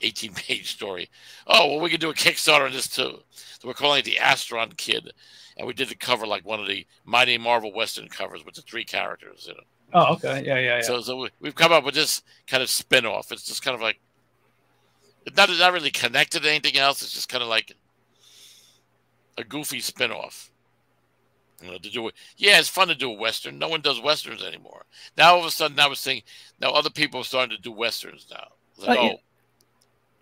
18 page story. Oh well, we could do a Kickstarter on this too. So we're calling it the Astron Kid, and we did the cover like one of the Mighty Marvel Western covers with the three characters. You know. Oh, okay, yeah, yeah, yeah. So, so we, we've come up with this kind of spin off. It's just kind of like it's not, it's not really connected to anything else. It's just kind of like a goofy spin-off. You know, to do it. Yeah, it's fun to do a western. No one does westerns anymore. Now all of a sudden, I was saying, now other people are starting to do westerns now. Like, oh,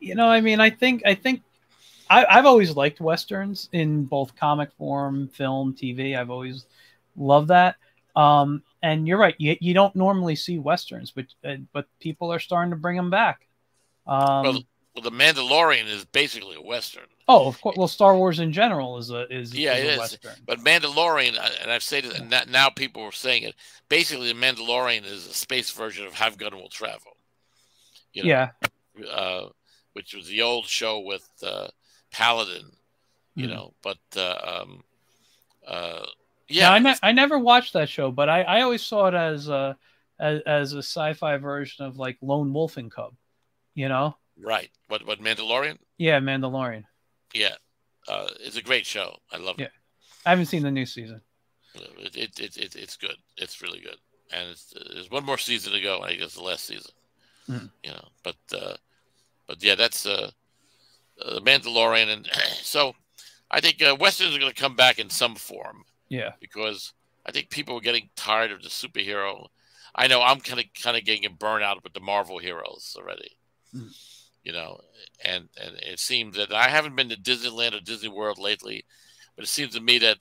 you know, I mean, I think, I think, I, I've always liked westerns in both comic form, film, TV. I've always loved that. Um, and you're right. You, you don't normally see westerns, but uh, but people are starting to bring them back. Um, well, well, the Mandalorian is basically a western. Oh, of course. Well, Star Wars in general is a is yeah, is it is. Western. But Mandalorian, and I've said it, and now people are saying it. Basically, the Mandalorian is a space version of Have Gun Will Travel. You know, yeah. Uh, which was the old show with uh, Paladin, you mm-hmm. know. But uh, um, uh, yeah, I, ne- I never watched that show, but I, I always saw it as a as, as a sci-fi version of like Lone Wolf and Cub, you know. Right. What? What? Mandalorian? Yeah, Mandalorian. Yeah, uh, it's a great show. I love yeah. it. I haven't seen the new season. It, it, it, it, it's good. It's really good. And it's, there's one more season to go. I think it's the last season. Mm. You know, but uh, but yeah, that's uh, uh, the Mandalorian, and so I think uh, westerns are going to come back in some form. Yeah, because I think people are getting tired of the superhero. I know I'm kind of kind of getting burned out with the Marvel heroes already. Mm you know, and and it seems that I haven't been to Disneyland or Disney World lately, but it seems to me that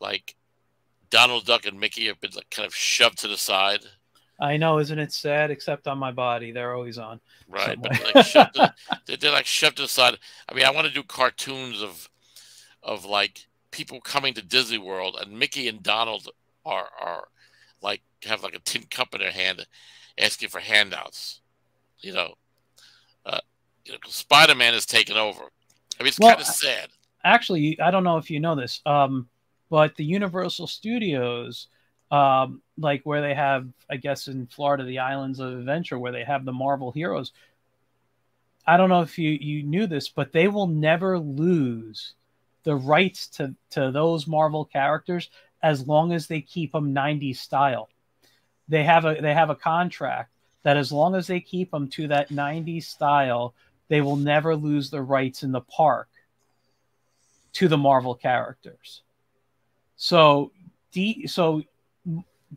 like Donald Duck and Mickey have been like kind of shoved to the side. I know, isn't it sad? Except on my body, they're always on. Right, but like shoved to, they're like shoved to the side. I mean, I want to do cartoons of of like people coming to Disney World, and Mickey and Donald are are like have like a tin cup in their hand, asking for handouts. You know, you know, Spider Man has taken over. I mean, it's well, kind of sad. Actually, I don't know if you know this, um, but the Universal Studios, um, like where they have, I guess, in Florida, the Islands of Adventure, where they have the Marvel heroes. I don't know if you you knew this, but they will never lose the rights to to those Marvel characters as long as they keep them 90s style. They have a they have a contract that as long as they keep them to that 90s style, they will never lose the rights in the park to the Marvel characters. So, D, so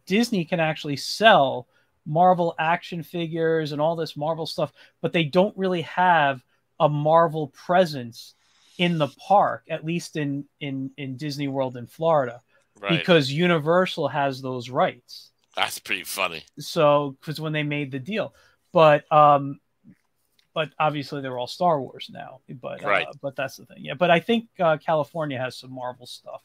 Disney can actually sell Marvel action figures and all this Marvel stuff, but they don't really have a Marvel presence in the park, at least in in in Disney World in Florida, right. because Universal has those rights. That's pretty funny. So, because when they made the deal, but um, but obviously they're all Star Wars now. But uh, right. Uh, but that's the thing. Yeah. But I think uh, California has some Marvel stuff.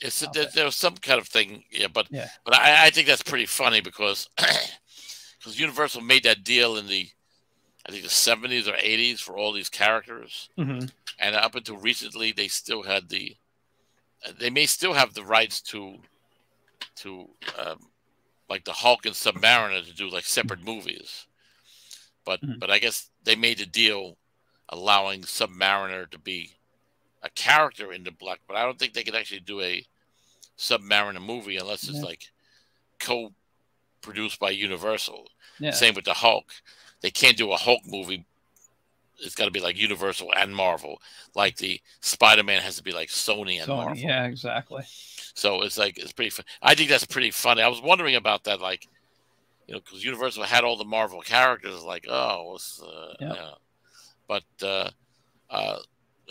It's there, there, was some kind of thing. Yeah. But yeah. But I, I think that's pretty funny because because Universal made that deal in the I think the 70s or 80s for all these characters. Mm-hmm. And up until recently, they still had the, they may still have the rights to, to, um, like the Hulk and Submariner to do like separate movies. But, Mhm. but I guess they made a deal allowing Submariner to be a character in the Black, but I don't think they could actually do a Submariner movie unless it's Yeah. like co produced by Universal. Yeah. Same with the Hulk. They can't do a Hulk movie. It's got to be like Universal and Marvel. Like the Spider Man has to be like Sony and Sony, Marvel. yeah, exactly. So it's like it's pretty. Fun. I think that's pretty funny. I was wondering about that, like you know, because Universal had all the Marvel characters. Like, oh, what's uh, Yep. yeah. But uh, uh,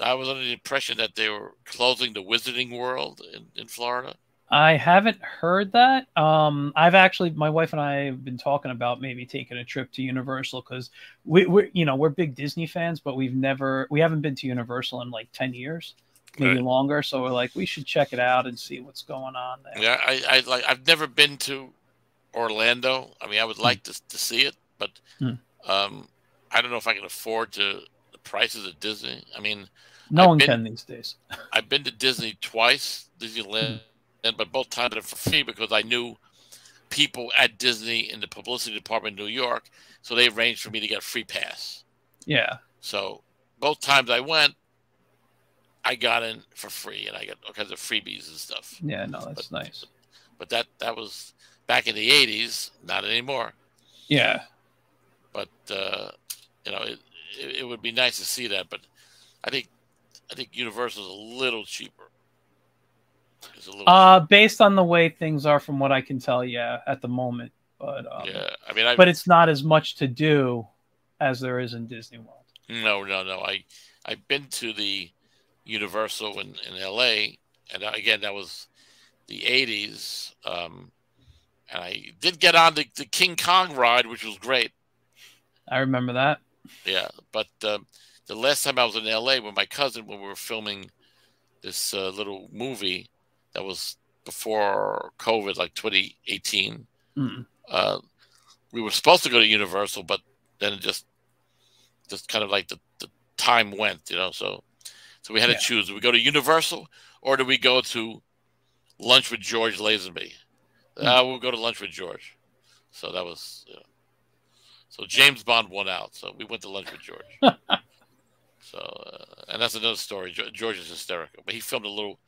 I was under the impression that they were closing the Wizarding World in, in Florida. I haven't heard that. Um, I've actually, my wife and I have been talking about maybe taking a trip to Universal because we, we're, you know, we're big Disney fans, but we've never, we haven't been to Universal in like ten years, maybe Right. longer. So we're like, we should check it out and see what's going on there. Yeah, I, I like. I've never been to Orlando. I mean, I would like to, to see it, but Hmm. um, I don't know if I can afford to the prices at Disney. I mean, No I've one been- can these days. I've been to Disney twice, Disneyland, but both times for free because I knew people at Disney in the publicity department in New York, so they arranged for me to get a free pass. Yeah, So both times I went, I got in for free, and I got all kinds of freebies and stuff. yeah, no, that's nice. But that that was back in the '80s, not anymore. Yeah, But uh, you know, it, it it would be nice to see that. But I think I think Universal's a little cheaper. It's a little uh, based on the way things are, from what I can tell, yeah, at the moment, but um, yeah. I mean, I but it's not as much to do as there is in Disney World. No, no, no. I I've been to the Universal in, in L.A. and uh, again that was the '80s, um, and I did get on the, the King Kong ride, which was great. I remember that. Yeah, but um, the last time I was in L.A. with my cousin when we were filming this uh, little movie that was before COVID, like 2018. Mm. Uh, we were supposed to go to Universal, but then it just just kind of like the, the time went, you know. So so we had Yeah. to choose: do we go to Universal or do we go to Lunch with George Lazenby? Uh, we'll go to Lunch with George. So that was. You know, so James Bond won out. So we went to lunch with George. so uh, and that's another story. George is hysterical, but he filmed a little,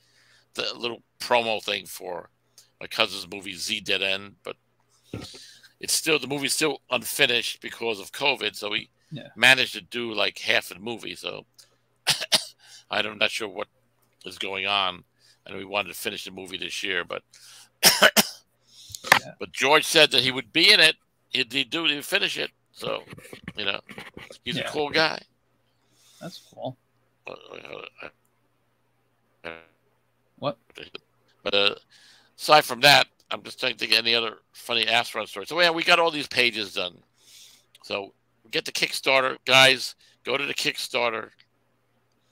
the little promo thing for my cousin's movie Z Dead End, but it's still the movie's still unfinished because of COVID. So we Yeah. managed to do like half the movie. So I'm not sure what is going on. and we wanted to finish the movie this year, but but George said that he would be in it. He'd, he'd do it. He'd finish it. So you know, he's Yeah. a cool guy. That's cool. Uh, uh, What? But uh, aside from that, I'm just trying to think of any other funny run stories. So yeah, we got all these pages done. So get the Kickstarter, guys. Go to the Kickstarter.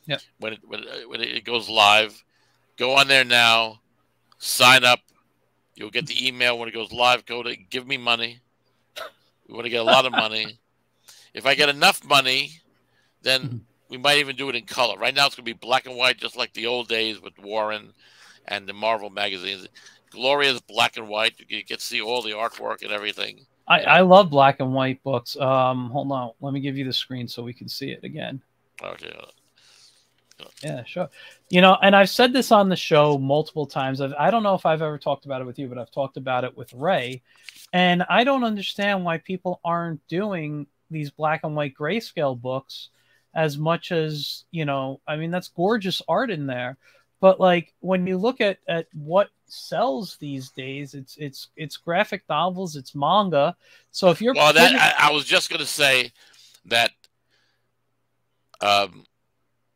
Yeah. When it when it, when it goes live, go on there now. Sign up. You'll get the email when it goes live. Go to give me money. We want to get a lot of money. If I get enough money, then we might even do it in color. Right now, it's going to be black and white, just like the old days with Warren and the Marvel magazines. Gloria's black and white. You get to see all the artwork and everything. I, I love black and white books. Um, hold on, let me give you the screen so we can see it again. Okay. Yeah, sure. You know, and I've said this on the show multiple times. I've, I don't know if I've ever talked about it with you, but I've talked about it with Ray. And I don't understand why people aren't doing these black and white grayscale books as much as, you know, I mean, that's gorgeous art in there. But like when you look at, at what sells these days, it's it's it's graphic novels, it's manga. So if you're Well, that I, I was just going to say that um,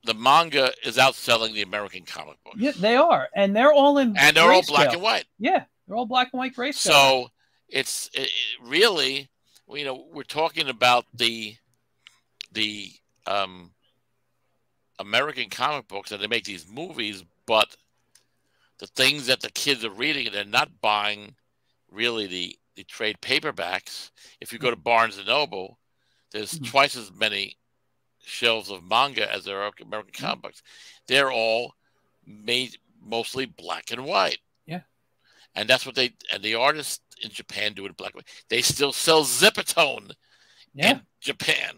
the manga is outselling the American comic book, yeah, they are, and they're all in and they're all black grayscale. and white. Yeah, they're all black and white grayscale. So it's it, really, you know, we're talking about the the um, American comic books, and they make these movies, but the things that the kids are reading, they're not buying really the the trade paperbacks. If you go to Barnes and Noble, There's mm-hmm. twice as many shelves of manga as there are American mm-hmm. comic books. They're all made mostly black and white. Yeah. And that's what they and the artists in Japan do it black and white. They still sell Zipatone yeah. in Japan.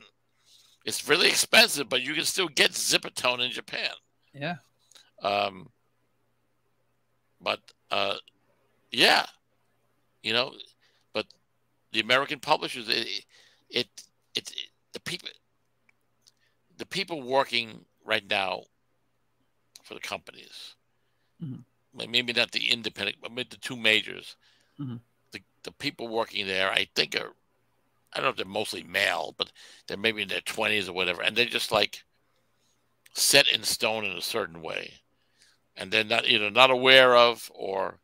It's really expensive, but you can still get Zipatone in Japan. Yeah. Um but uh yeah. You know, but the American publishers it it, it, it the people the people working right now for the companies, mm-hmm. maybe not the independent, but the two majors, mm-hmm. the, the people working there, I think are, I don't know if they're mostly male, but they're maybe in their 20s or whatever. And they're just like set in stone in a certain way. And they're not either not aware of or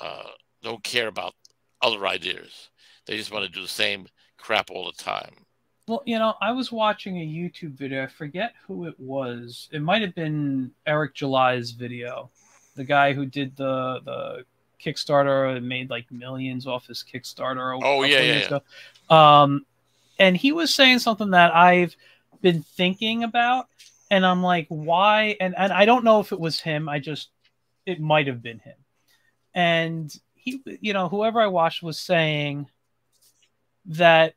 uh, don't care about other ideas. They just want to do the same crap all the time. Well, you know, I was watching a YouTube video. I forget who it was. It might have been Eric July's video, the guy who did the the Kickstarter and made like millions off his Kickstarter. Oh yeah, yeah, yeah. Um, and he was saying something that I've been thinking about, and I'm like, why? And and I don't know if it was him. I just it might have been him. And he, you know, whoever I watched was saying that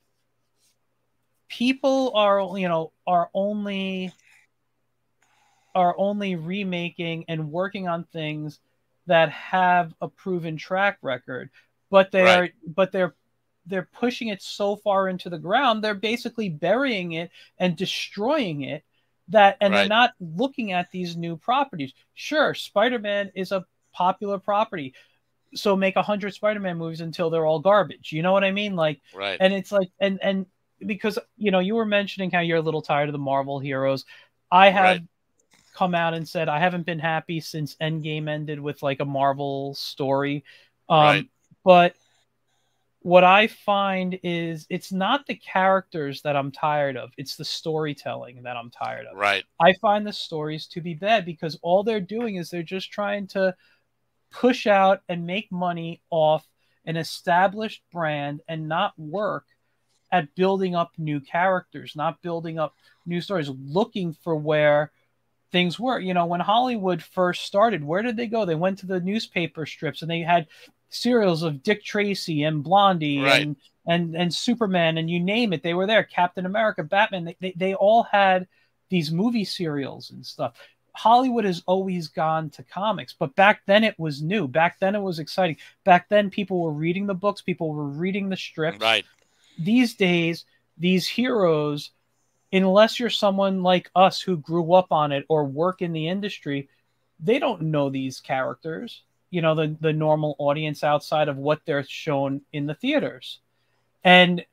people are you know are only are only remaking and working on things that have a proven track record but they right. are but they're they're pushing it so far into the ground they're basically burying it and destroying it that and right. they're not looking at these new properties sure spider-man is a popular property so make a hundred spider-man movies until they're all garbage you know what i mean like right and it's like and and because you know you were mentioning how you're a little tired of the Marvel heroes. I have right. come out and said I haven't been happy since Endgame ended with like a Marvel story. Um, right. But what I find is it's not the characters that I'm tired of; it's the storytelling that I'm tired of. Right. I find the stories to be bad because all they're doing is they're just trying to push out and make money off an established brand and not work at building up new characters, not building up new stories, looking for where things were. You know, when Hollywood first started, where did they go? They went to the newspaper strips and they had serials of Dick Tracy and Blondie right. and and and Superman and you name it. They were there. Captain America, Batman. They, they, they all had these movie serials and stuff. Hollywood has always gone to comics, but back then it was new. Back then it was exciting. Back then people were reading the books, people were reading the strips. Right these days, these heroes, unless you're someone like us who grew up on it or work in the industry, they don't know these characters, you know, the, the normal audience outside of what they're shown in the theaters. And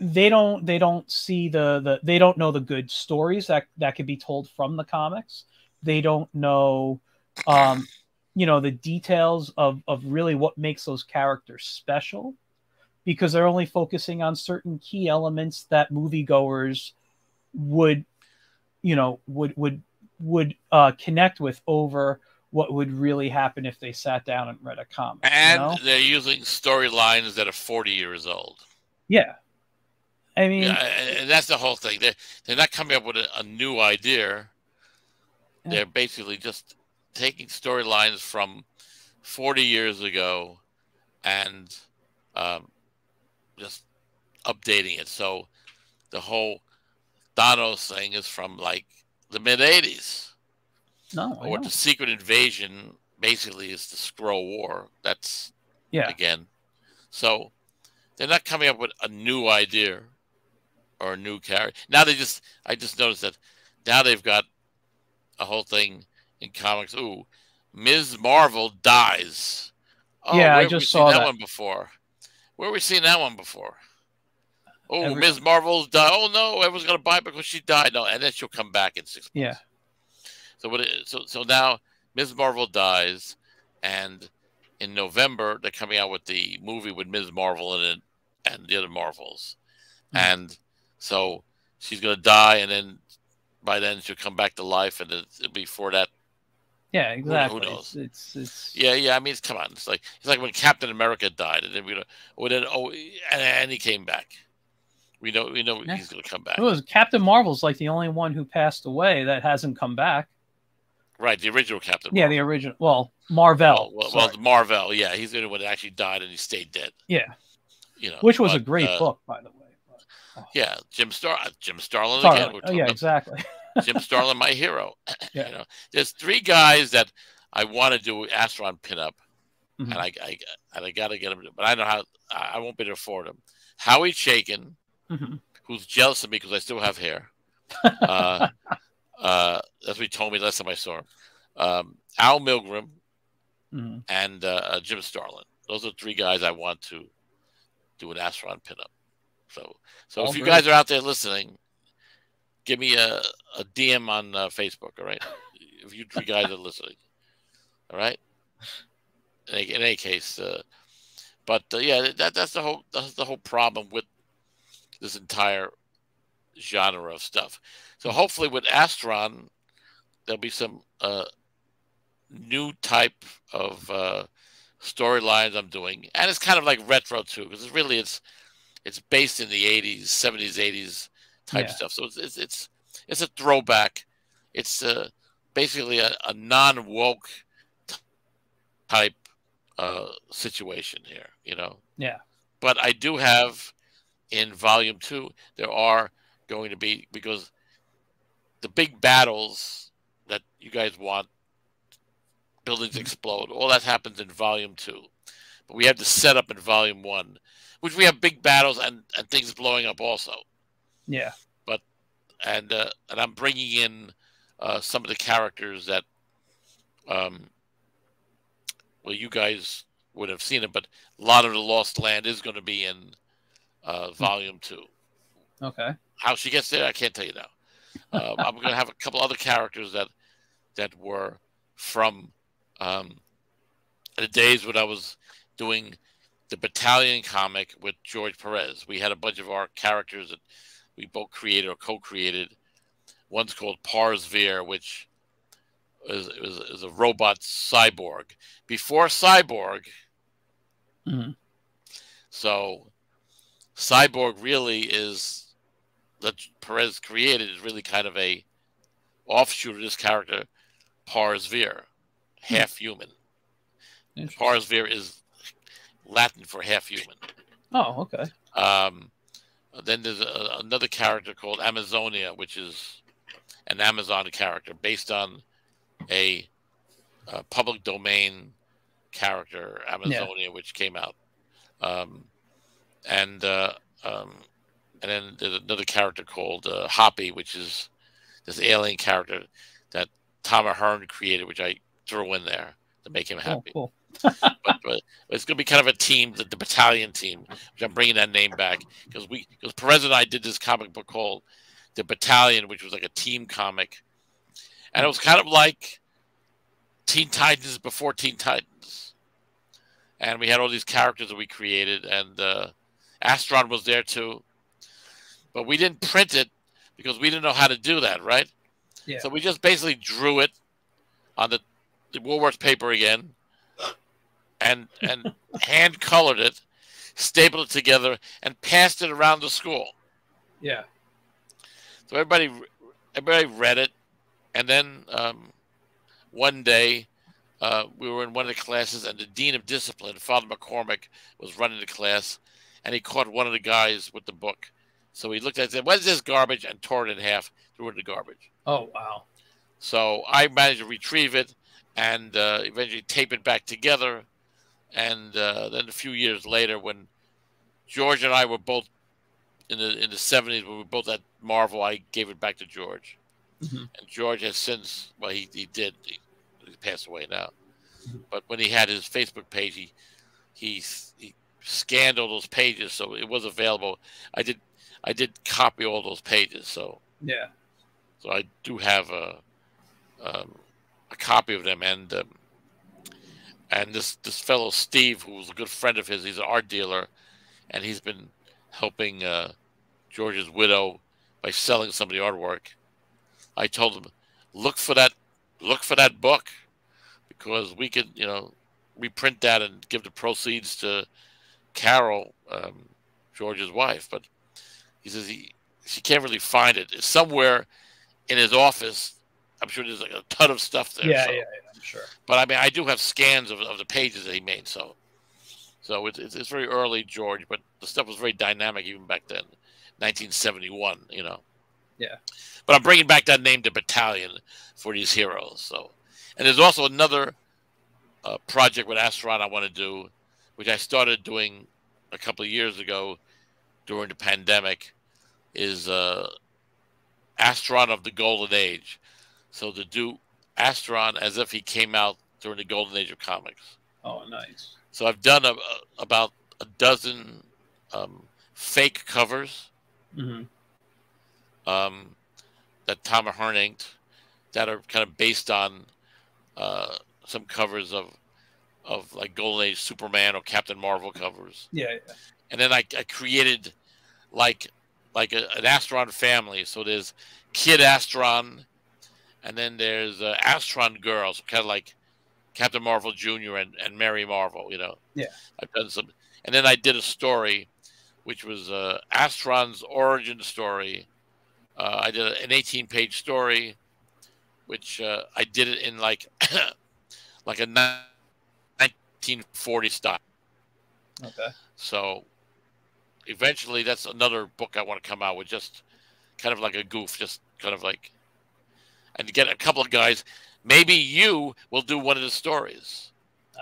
they don't they don't see the, the they don't know the good stories that that could be told from the comics. They don't know um you know the details of of really what makes those characters special because they're only focusing on certain key elements that moviegoers would, you know, would would would uh, connect with over what would really happen if they sat down and read a comic. And you know? they're using storylines that are 40 years old. Yeah. I mean, yeah, and that's the whole thing. They're, they're not coming up with a, a new idea. Yeah. They're basically just taking storylines from 40 years ago and um, just updating it. So the whole Thanos thing is from like the mid '80s. No, or the Secret Invasion basically is the Skrull War. That's yeah. Again, so they're not coming up with a new idea or a new character. Now they just I just noticed that now they've got a whole thing in comics. Ooh, Ms. Marvel dies. Oh, yeah, I just saw that. that one before. Where we seen that one before? Oh, Every- Ms. Marvel's died. Oh no, everyone's gonna buy because she died. No, and then she'll come back in six months. Yeah. So what? It, so so now Ms. Marvel dies, and in November they're coming out with the movie with Ms. Marvel in it and the other Marvels, mm-hmm. and so she's gonna die, and then by then she'll come back to life, and it'll be for that yeah, exactly. Who, who knows? It's, it's, it's yeah, yeah. I mean, it's, come on. It's like it's like when Captain America died, and then we, or then oh, and, and he came back. We know we know yeah. he's going to come back. It was Captain Marvel's like the only one who passed away that hasn't come back. Right, the original Captain. Yeah, the original. Well, Marvel. Well, well, well Marvel. Yeah, he's the only one that actually died and he stayed dead. Yeah. You know, which was but, a great uh, book, by the way. But, oh. Yeah, Jim Star, Jim Starlin Starlin. again. Oh, yeah, exactly. Jim Starlin, my hero. Yeah. You know, there's three guys that I want to do Astron pinup, mm-hmm. and I, I and I got to get them, but I know how I won't be able to afford them. Howie Chaykin, mm-hmm. who's jealous of me because I still have hair. Uh, uh, that's what he told me last time I saw him. Um, Al Milgrom mm-hmm. and uh, uh, Jim Starlin. Those are three guys I want to do an Astron pinup. So, so all if you guys are out there listening, give me a, a DM on uh, Facebook. All right, if you guys are listening, all right. In any, in any case, uh, but uh, yeah, that that's the whole that's the whole problem with this entire genre of stuff. So hopefully with Astron, there'll be some uh, new type of uh, storylines I'm doing, and it's kind of like retro too, because it's really it's it's based in the '80s, '70s, '80s type yeah. stuff. So it's, it's it's it's a throwback. It's uh, basically a, a non woke type uh, situation here, you know. Yeah. But I do have in volume two, there are going to be because the big battles that you guys want, buildings mm-hmm. explode, all that happens in volume two. But we have the setup in volume one, which we have big battles and, and things blowing up also. Yeah. But and uh, and I'm bringing in uh, some of the characters that um, well, you guys would have seen it, but a lot of the Lost Land is going to be in uh, hmm. Volume Two. Okay. How she gets there, I can't tell you now. Uh, I'm going to have a couple other characters that that were from um, the days when I was doing the Battalion comic with George Perez. We had a bunch of our characters that we both created or co-created. One's called Parsvir, which is, is, is a robot cyborg. Before cyborg, mm-hmm. so cyborg really is that Perez created is really kind of a offshoot of this character, hmm. half human. Parsvir is Latin for half human. Oh, okay. Um, then there's a, another character called Amazonia, which is an Amazon character based on a, a public domain character, Amazonia, yeah. which came out, um, and uh, um, and then there's another character called uh, Hoppy, which is this alien character that Tom Ahern created, which I threw in there to make him oh, happy. Oh, cool. But, but, it's going to be kind of a team, the, the battalion team, which I'm bringing that name back because we because Perez and I did this comic book called the Battalion, which was like a team comic and it was kind of like Teen Titans before Teen Titans. And we had all these characters that we created, and uh, Astron was there too. But we didn't print it because we didn't know how to do that, right? Yeah. So we just basically drew it on the, the Woolworth paper again, and and hand colored it, stapled it together, and passed it around the school. Yeah. So everybody everybody read it, and then um, one day, uh, we were in one of the classes, and the dean of discipline, Father McCormick, was running the class, and he caught one of the guys with the book. So he looked at it and said, What is this garbage? and tore it in half, threw it in the garbage. Oh, wow. So I managed to retrieve it and uh, eventually tape it back together. And uh, then a few years later, when George and I were both in the in the 70s, when we were both at Marvel, I gave it back to George. Mm-hmm. And George has since, well, he, he did, he, he passed away now. Mm-hmm. But when he had his Facebook page, he, he he scanned all those pages, so it was available. I did I did copy all those pages, so yeah. So I do have a um, a copy of them, and um, and this this fellow Steve, who was a good friend of his, he's an art dealer, and he's been helping uh, George's widow by selling some of the artwork. I told him, look for that, look for that book, because we could, you know, reprint that and give the proceeds to Carol, um, George's wife. But he says he she can't really find it. It's somewhere in his office. I'm sure there's like a ton of stuff there. Yeah, so. yeah, yeah, I'm sure. But I mean, I do have scans of, of the pages that he made. So, so it's, it's, it's very early George, but the stuff was very dynamic even back then, 1971. You know. Yeah. But I'm bringing back that name to Battalion for these heroes. So, and there's also another uh, project with Astron I want to do, which I started doing a couple of years ago during the pandemic, is uh, Astron of the Golden Age. So to do Astron as if he came out during the Golden Age of comics. Oh, nice. So I've done a, a, about a dozen um, fake covers. Mm-hmm um, that Tom Ahern inked that are kind of based on uh, some covers of of like Golden Age Superman or Captain Marvel covers. Yeah, yeah. And then I, I created like like a, an Astron family. So there's Kid Astron, and then there's uh, Astron girls, kind of like Captain Marvel Jr. and, and Mary Marvel. You know. Yeah. I've done some, and then I did a story, which was uh, Astron's origin story uh, I did an 18 page story, which uh, I did it in like like a 1940 style. Okay. So eventually, that's another book I want to come out with, just kind of like a goof, just kind of like, and get a couple of guys. Maybe you will do one of the stories.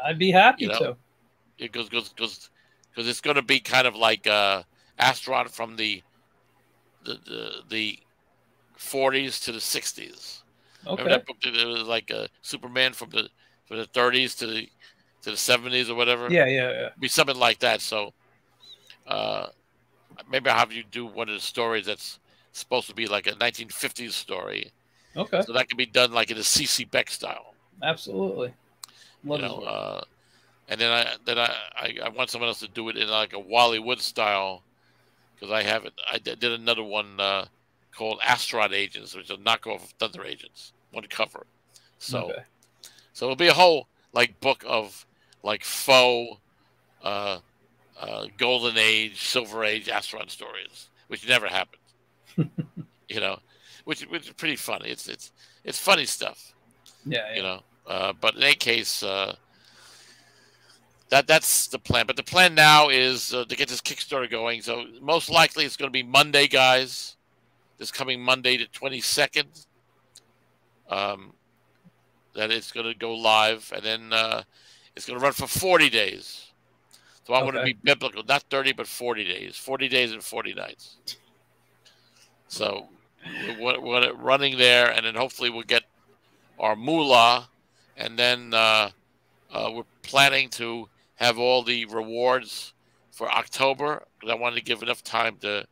I'd be happy you know? to. It goes goes goes because it's going to be kind of like uh, Astron from the the the, the 40s to the 60s. Okay. Remember that book? It was like a Superman from the from the 30s to the to the 70s or whatever. Yeah, yeah, yeah. Be something like that. So, uh, maybe I'll have you do one of the stories that's supposed to be like a 1950s story. Okay. So that can be done like in a CC Beck style. Absolutely. Love you know, uh, and then I then I, I, I want someone else to do it in like a Wally Wood style because I haven't. I did another one uh, called Asteroid Agents, which is a knockoff of Thunder Agents, one cover. So, okay. so it'll be a whole like book of like faux, uh, uh, Golden Age, Silver Age Asteroid stories, which never happened. you know, which which is pretty funny. It's it's it's funny stuff. Yeah, yeah. you know. Uh, but in any case, uh, that that's the plan. But the plan now is uh, to get this Kickstarter going. So most likely it's going to be Monday, guys. This coming Monday, the twenty second. Um, that it's going to go live, and then uh, it's going to run for forty days. So I okay. want to be biblical, not thirty, but forty days. Forty days and forty nights. So we're, we're running there, and then hopefully we'll get our moolah, and then uh, uh, we're planning to have all the rewards for October because I wanted to give enough time to.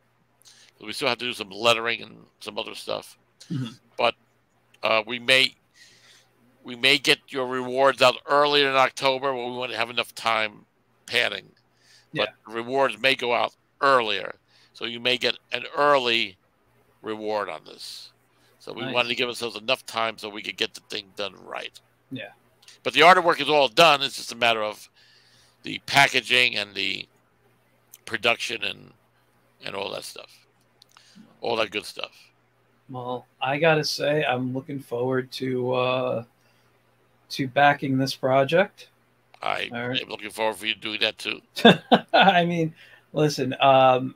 We still have to do some lettering and some other stuff, mm-hmm. but uh, we may we may get your rewards out earlier in October, but we want to have enough time padding. Yeah. But rewards may go out earlier, so you may get an early reward on this. So we nice. wanted to give ourselves enough time so we could get the thing done right. Yeah. But the artwork is all done. It's just a matter of the packaging and the production and and all that stuff, all that good stuff. Well, I gotta say, I'm looking forward to uh, to backing this project. I am looking forward for you doing that too. I mean, listen, um,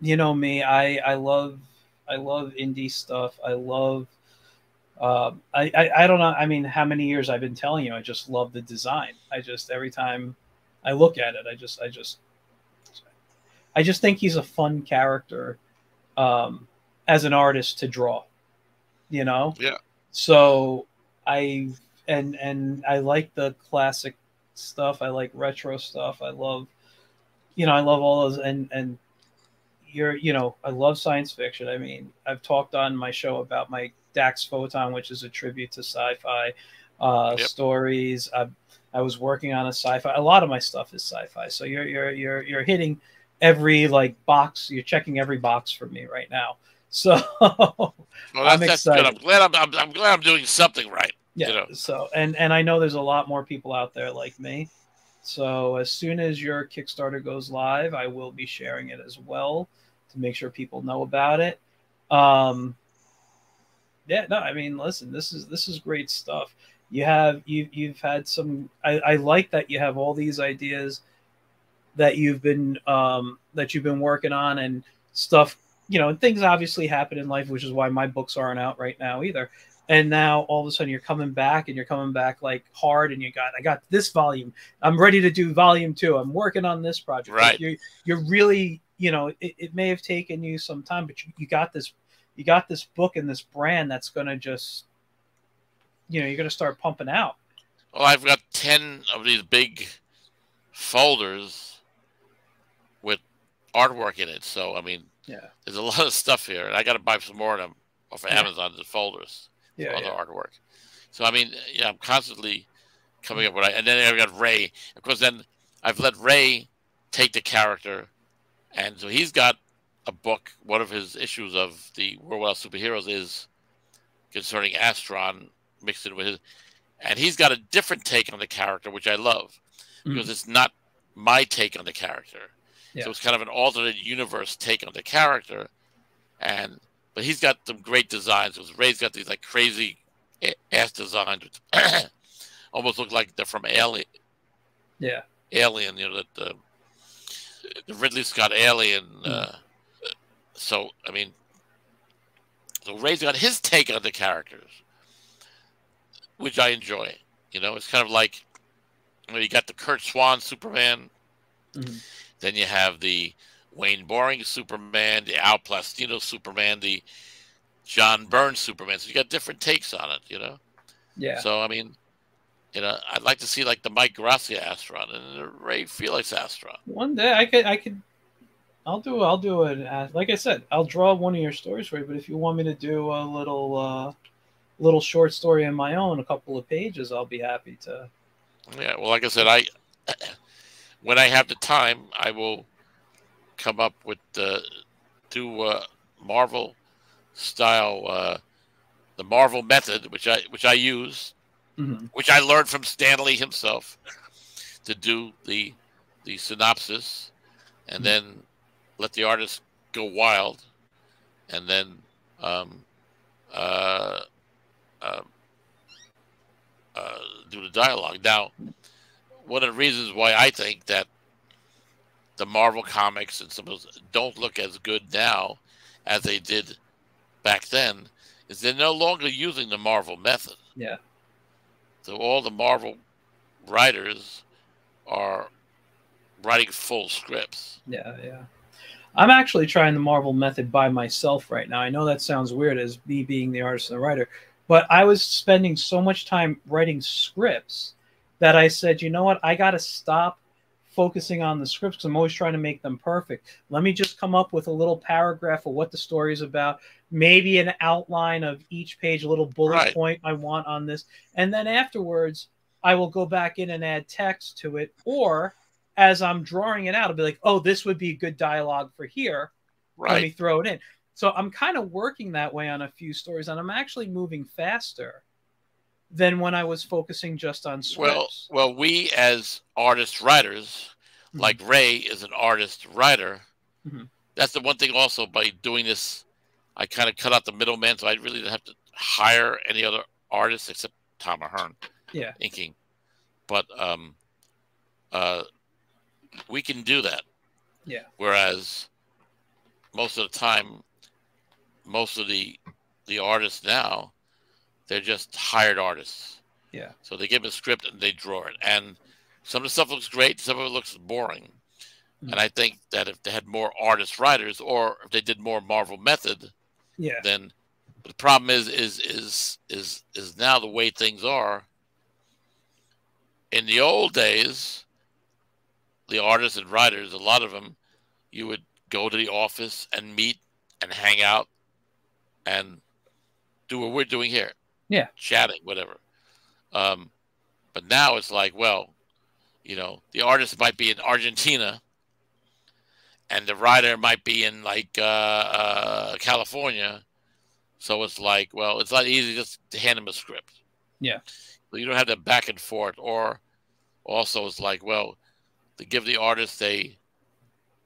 you know me. I I love I love indie stuff. I love. Uh, I, I I don't know. I mean, how many years I've been telling you? I just love the design. I just every time I look at it, I just, I just, I just think he's a fun character um, as an artist to draw. You know. Yeah. So I and and I like the classic stuff. I like retro stuff. I love, you know, I love all those and and you're you know I love science fiction. I mean, I've talked on my show about my Dax Photon, which is a tribute to sci-fi uh, yep. stories. I've I was working on a sci-fi. A lot of my stuff is sci-fi. So you're you're you're you're hitting every like box. You're checking every box for me right now. So well, I'm that's excited. I'm glad I'm, I'm, I'm, glad I'm doing something right. Yeah. You know? So and and I know there's a lot more people out there like me. So as soon as your Kickstarter goes live, I will be sharing it as well to make sure people know about it. Um, yeah, no, I mean, listen, this is this is great stuff. You have you you've had some. I, I like that you have all these ideas that you've been um, that you've been working on and stuff. You know, and things obviously happen in life, which is why my books aren't out right now either. And now all of a sudden you're coming back and you're coming back like hard and you got I got this volume. I'm ready to do volume two. I'm working on this project. Right. Like you're you're really you know it, it may have taken you some time, but you, you got this you got this book and this brand that's gonna just you know you're gonna start pumping out. Well, I've got ten of these big folders with artwork in it. So I mean, Yeah. there's a lot of stuff here, and I got to buy some more of them off of Yeah. Amazon. The folders, Yeah. other yeah. artwork. So I mean, yeah, I'm constantly coming up with. And then I've got Ray. Of course, then I've let Ray take the character, and so he's got a book. One of his issues of the World Without Superheroes is concerning Astron mixed in with his, and he's got a different take on the character, which I love because mm. it's not my take on the character. Yeah. So it's kind of an alternate universe take on the character, and but he's got some great designs. Because Ray's got these like crazy ass designs, which almost look like they're from Alien. Yeah. Alien, you know that the, the Ridley Scott Alien. Uh, so I mean, so Ray's got his take on the characters, which I enjoy. You know, it's kind of like you, know, you got the Curt Swan Superman, Mhm. then you have the Wayne Boring Superman, the Al Plastino Superman, the John Burns Superman. So you got different takes on it. You know. Yeah. So I mean, you know, I'd like to see like the Mike Grassia Astron and the Ray Felix Astron. One day I could I could I'll do I'll do it uh, like I said I'll draw one of your stories for you but if you want me to do a little uh little short story in my own a couple of pages I'll be happy to Yeah, well, like I said, I when I have the time, I will come up with the do uh, Marvel style, uh, the Marvel method, which I which I use, Mhm. which I learned from Stan Lee himself, to do the the synopsis, and Mhm. then let the artist go wild, and then um, uh, uh, uh, do the dialogue. Now, one of the reasons why I think that the Marvel comics and some of those don't look as good now as they did back then is they're no longer using the Marvel method. yeah So all the Marvel writers are writing full scripts. yeah yeah I'm actually trying the Marvel method by myself right now I know that sounds weird as me being the artist and the writer but I was spending so much time writing scripts that I said you know what I got to stop focusing on the scripts. I'm always trying to make them perfect. Let me just come up with a little paragraph of what the story is about, maybe an outline of each page, a little bullet Right. point I want on this. And then afterwards, I will go back in and add text to it. Or as I'm drawing it out, I'll be like, oh, this would be a good dialogue for here. Let me throw it in. So I'm kind of working that way on a few stories, and I'm actually moving faster than when I was focusing just on Well, scripts. well, we as artist writers, Mhm. like Ray is an artist writer. Mhm. That's the one thing. Also, by doing this, I kind of cut out the middleman, so I really didn't have to hire any other artists except Tom Ahern yeah, inking. But um, uh, we can do that. Yeah. Whereas most of the time, most of the the artists now, they're just hired artists. Yeah. So they give them a script and they draw it, and some of the stuff looks great, some of it looks boring. Mhm. And I think that if they had more artist writers, or if they did more Marvel method, yeah, then the problem is is is is is now the way things are. In the old days, the artists and writers, a lot of them, you would go to the office and meet and hang out and do what we're doing here. Yeah. Chatting, whatever. Um, but now it's like, well, you know, the artist might be in Argentina and the writer might be in like uh, uh, California. So it's like, well, it's not easy just to hand him a script. Yeah. So you don't have that back and forth. Or also, it's like, well, to give the artist a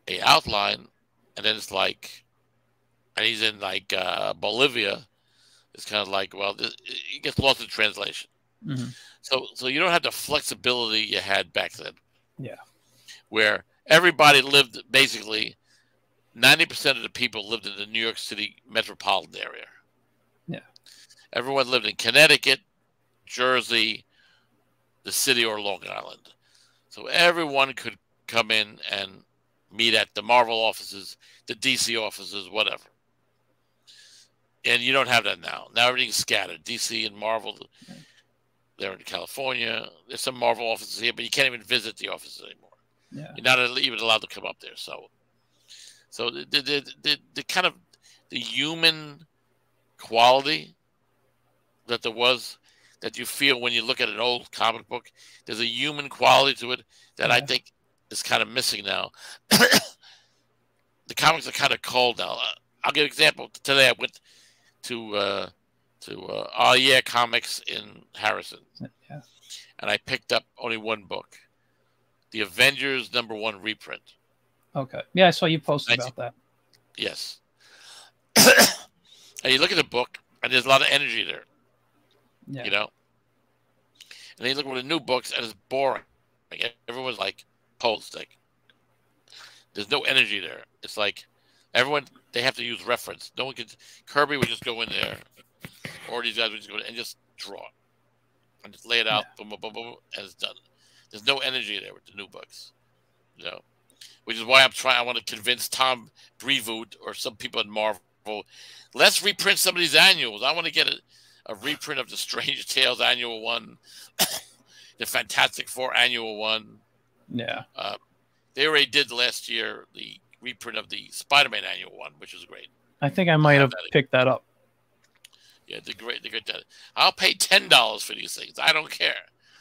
a outline, and then it's like, and he's in like uh, Bolivia. It's kind of like, well, this, it gets lost in translation. Mm-hmm. So, so you don't have the flexibility you had back then. Yeah. Where everybody lived basically, ninety percent of the people lived in the New York City metropolitan area. Yeah. Everyone lived in Connecticut, Jersey, the city, or Long Island. So everyone could come in and meet at the Marvel offices, the DC offices, whatever. And you don't have that now. Now everything's scattered. DC and Marvel, they're in California. There's some Marvel offices here, but you can't even visit the offices anymore. Yeah. You're not even allowed to come up there. So, so the the, the, the kind of the human quality that there was that you feel when you look at an old comic book. There's a human quality to it that yeah. I think is kind of missing now. the comics are kind of cold now. Uh, I'll give an example. Today I went to uh, to uh, Oh Yeah Comics in Harrison, yeah. and I picked up only one book, the Avengers number one reprint. Okay, yeah, I saw you post about that. Yes, and you look at the book, and there's a lot of energy there. Yeah. You know, and then you look at the new books, and it's boring. Like everyone's like, pulse. Like there's no energy there. It's like everyone they have to use reference. No one can. Kirby would just go in there, or these guys would just go in and just draw, and just lay it out. Yeah. Boom, boom, boom, boom, and it's done. There's no energy there with the new books, you know. Which is why I'm trying. I want to convince Tom Brevoort or some people at Marvel. Let's reprint some of these annuals. I want to get a, a reprint of the Strange Tales annual one, the Fantastic Four annual one, yeah. Uh, they already did last year the reprint of the Spider-Man annual one, which was great. I think I might have, have that picked that up. Yeah, they're great. They're good. I'll pay ten dollars for these things. I don't care.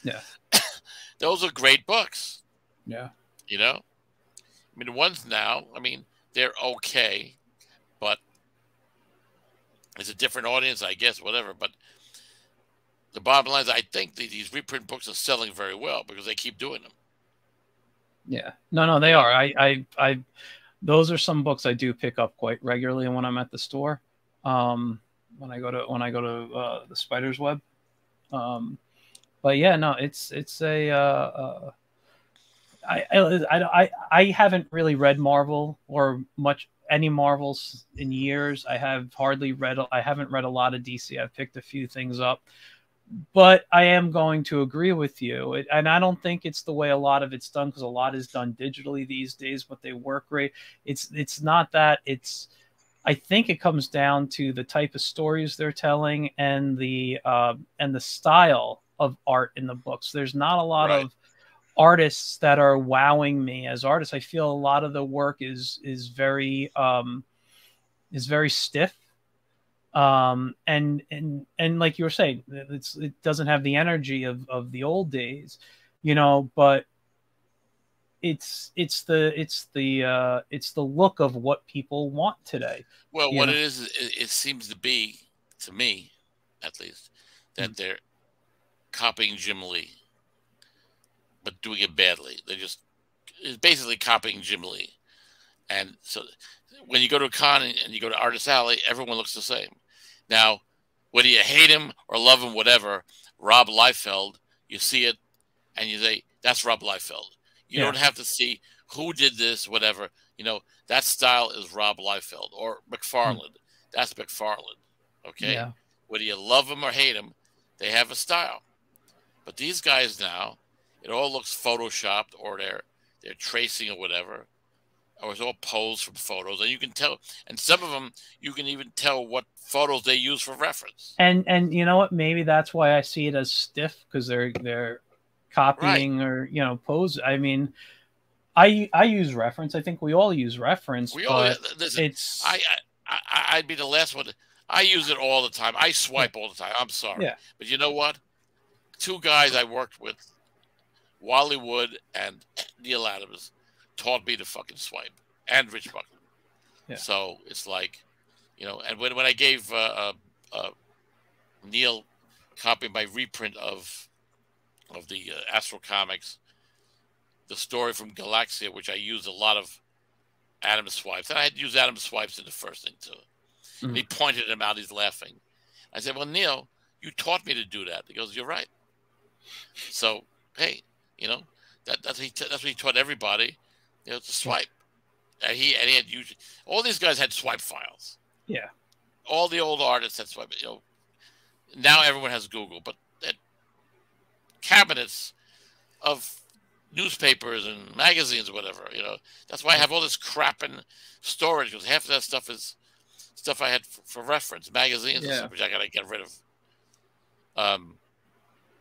Yeah. Those are great books. Yeah. You know, I mean, the ones now. I mean, they're okay, but it's a different audience, I guess. Whatever, but the bottom line is, I think these reprint books are selling very well because they keep doing them. Yeah. No, no, they are. I, I, I, those are some books I do pick up quite regularly when I'm at the store. Um, when I go to when I go to uh, the Spider's Web. Um, but yeah, no, it's it's a. Uh, uh, I, I, I, I haven't really read Marvel or much any Marvels in years. I have hardly read. I haven't read a lot of DC. I've picked a few things up but I am going to agree with you. And I don't think it's the way a lot of it's done because a lot is done digitally these days, but they work great. It's it's not that. It's I think it comes down to the type of stories they're telling and the uh, and the style of art in the books. There's not a lot right. of artists that are wowing me as artists. I feel a lot of the work is is very um, is very stiff um, and and and like you were saying, it's it doesn't have the energy of of the old days, you know, but it's it's the it's the uh, it's the look of what people want today. Well, what know? it is, it, it, seems to be to me, at least, that mm-hmm. they're copying Jim Lee, but doing it badly. They're just it's basically copying Jim Lee, and so when you go to a con and you go to Artist Alley, everyone looks the same. Now, whether you hate him or love him, whatever, Rob Liefeld, you see it and you say, that's Rob Liefeld. You yeah. don't have to see who did this, whatever. You know, that style is Rob Liefeld or McFarlane. Mm. That's McFarlane. Okay? Yeah. Whether you love him or hate him, they have a style. But these guys now, it all looks photoshopped or they're they're tracing or whatever or it's all posed from photos, and you can tell. And some of them, you can even tell what photos they use for reference. And and you know what? Maybe that's why I see it as stiff because they're they're copying right. or you know pose. I mean, I I use reference. I think we all use reference. We all. Listen, it's. I, I I'd be the last one. I use it all the time. I swipe all the time. I'm sorry. Yeah. But you know what? Two guys I worked with, Wally Wood and Neal Adams taught me to fucking swipe, and Rich Buckler. Yeah. So it's like, you know, and when when I gave uh, uh, uh, Neal copy my reprint of of the uh, Astral Comics, the story from Galaxia, which I used a lot of Adam Swipes, and I had used Adam Swipes in the first thing too. Mm-hmm. And he pointed him out. He's laughing. I said, "Well, Neil, you taught me to do that." He goes, "You're right." So, hey, you know, that, that's he, that's what he taught everybody. You know, to swipe. And he and he had used all these guys had swipe files. Yeah. All the old artists had swipe. You know, now everyone has Google, but that cabinets of newspapers and magazines or whatever. You know, that's why I have all this crap in storage because half of that stuff is stuff I had for, for reference, magazines, yeah. which I gotta get rid of. Um,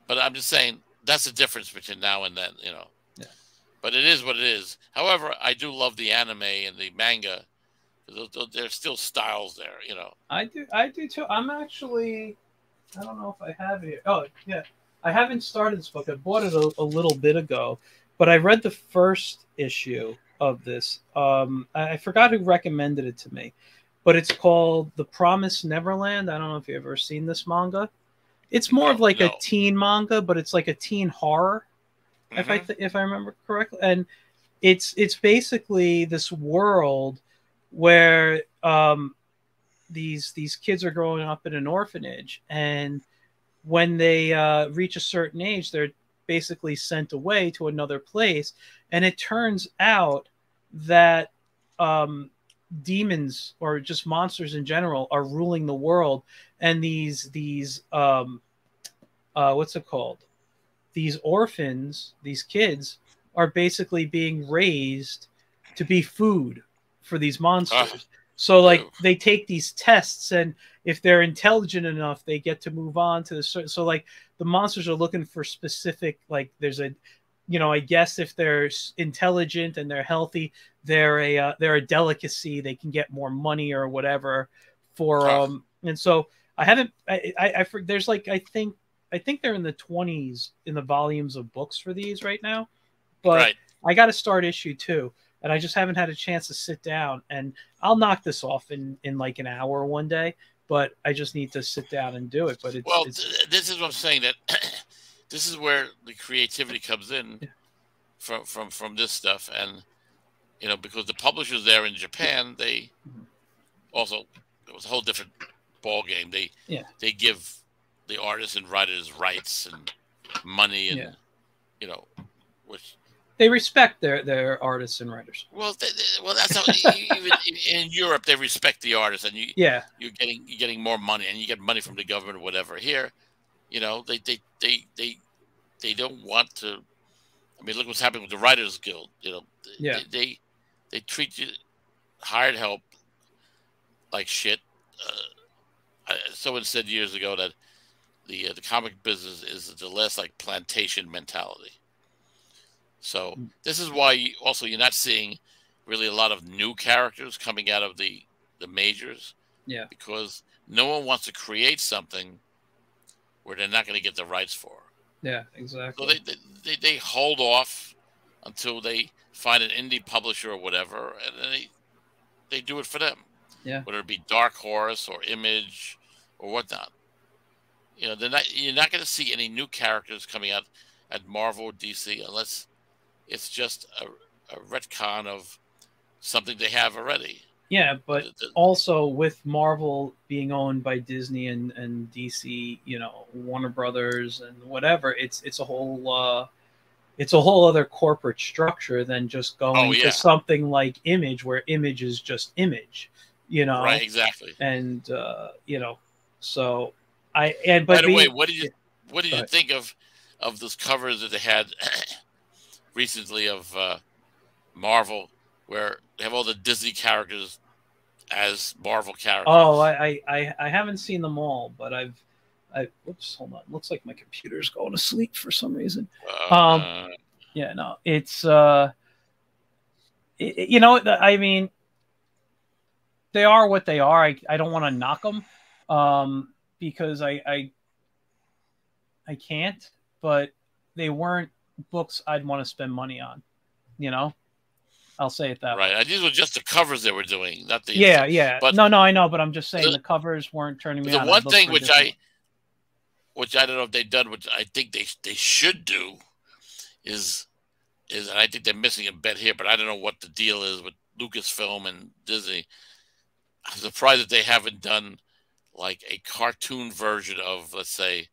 but I'm just saying that's the difference between now and then. You know. Yeah. But it is what it is. However, I do love the anime and the manga. There's still styles there, you know. I do, I do too. I'm actually, I don't know if I have it. Here. Oh, yeah, I haven't started this book. I bought it a, a little bit ago, but I read the first issue of this. Um, I, I forgot who recommended it to me, but it's called The Promised Neverland. I don't know if you've ever seen this manga. It's more of like a teen manga, but it's like a teen horror, mm-hmm. if I mm-hmm. th- if I remember correctly. And it's it's basically this world where um, these these kids are growing up in an orphanage, and when they uh, reach a certain age, they're basically sent away to another place. And it turns out that um, demons or just monsters in general are ruling the world, and these these um, uh, what's it called? These orphans, these kids, are basically being raised to be food for these monsters. Uh, so like they take these tests and if they're intelligent enough, they get to move on to the certain. So like the monsters are looking for specific like there's a, you know, I guess if they're intelligent and they're healthy, they're a uh, they're a delicacy. They can get more money or whatever for um. And so I haven't I I, I there's like I think I think they're in the 20s in the volumes of books for these right now, but right. I got to start issue two and I just haven't had a chance to sit down. And I'll knock this off in in like an hour one day but I just need to sit down and do it. But it's well, it's, this is what I'm saying that this is where the creativity comes in yeah. from from from this stuff, and you know because the publishers there in Japan, they mm-hmm. also it was a whole different ball game. They yeah they give the artists and writers rights and money and yeah. you know which they respect their their artists and writers. Well, they, they, well, that's how even in Europe they respect the artists, and you yeah you're getting you're getting more money, and you get money from the government or whatever. Here, you know, they they they they they don't want to. I mean, look what's happening with the Writers Guild. You know, yeah, they they, they treat you hired help like shit. Uh, someone said years ago that the uh, the comic business is the less like plantation mentality so this is why you, also you're not seeing really a lot of new characters coming out of the the majors. Yeah. Because no one wants to create something where they're not going to get the rights for. Yeah, exactly. So they, they they hold off until they find an indie publisher or whatever, and then they they do it for them. Yeah. Whether it be Dark Horse or Image or whatnot. You know, they're not, you're not going to see any new characters coming out at Marvel or DC unless it's just a, a retcon of something they have already. Yeah, but the, the, also with Marvel being owned by Disney and, and DC, you know, Warner Brothers and whatever, it's it's a whole uh, it's a whole other corporate structure than just going oh, yeah. to something like Image, where Image is just Image, you know. Right, exactly. And uh, you know, so I and but by the being, way, what did you what did you think of of those covers that they had recently of uh, Marvel, where they have all the Disney characters as Marvel characters. Oh, I, I, I haven't seen them all, but I've, I, whoops, hold on. Looks like my computer's going to sleep for some reason. Uh, um, yeah, no, it's, uh, it, you know, I mean, they are what they are. I, I don't want to knock them, um, because I, I, I can't, but they weren't books I'd want to spend money on. You know, I'll say it that right. way. Uh, these were just the covers they were doing, not the yeah, yeah. But no, no, I know, but I'm just saying the, the covers weren't turning me the on. The one thing which I, which I don't know if they've done, which I think they they should do, is is and I think they're missing a bet here, but I don't know what the deal is with Lucasfilm and Disney. I'm surprised that they haven't done like a cartoon version of, let's say,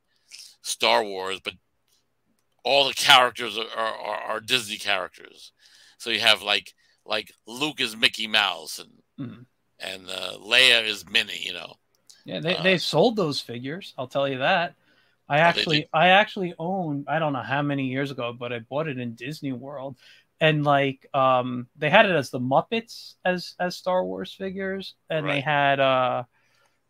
Star Wars, but all the characters are, are, are Disney characters. So you have like like Luke is Mickey Mouse and mm. and uh, Leia is Minnie. You know. Yeah, they, uh, they sold those figures. I'll tell you that. I actually I actually own I don't know how many years ago, but I bought it in Disney World, and like um they had it as the Muppets as as Star Wars figures, and right. they had uh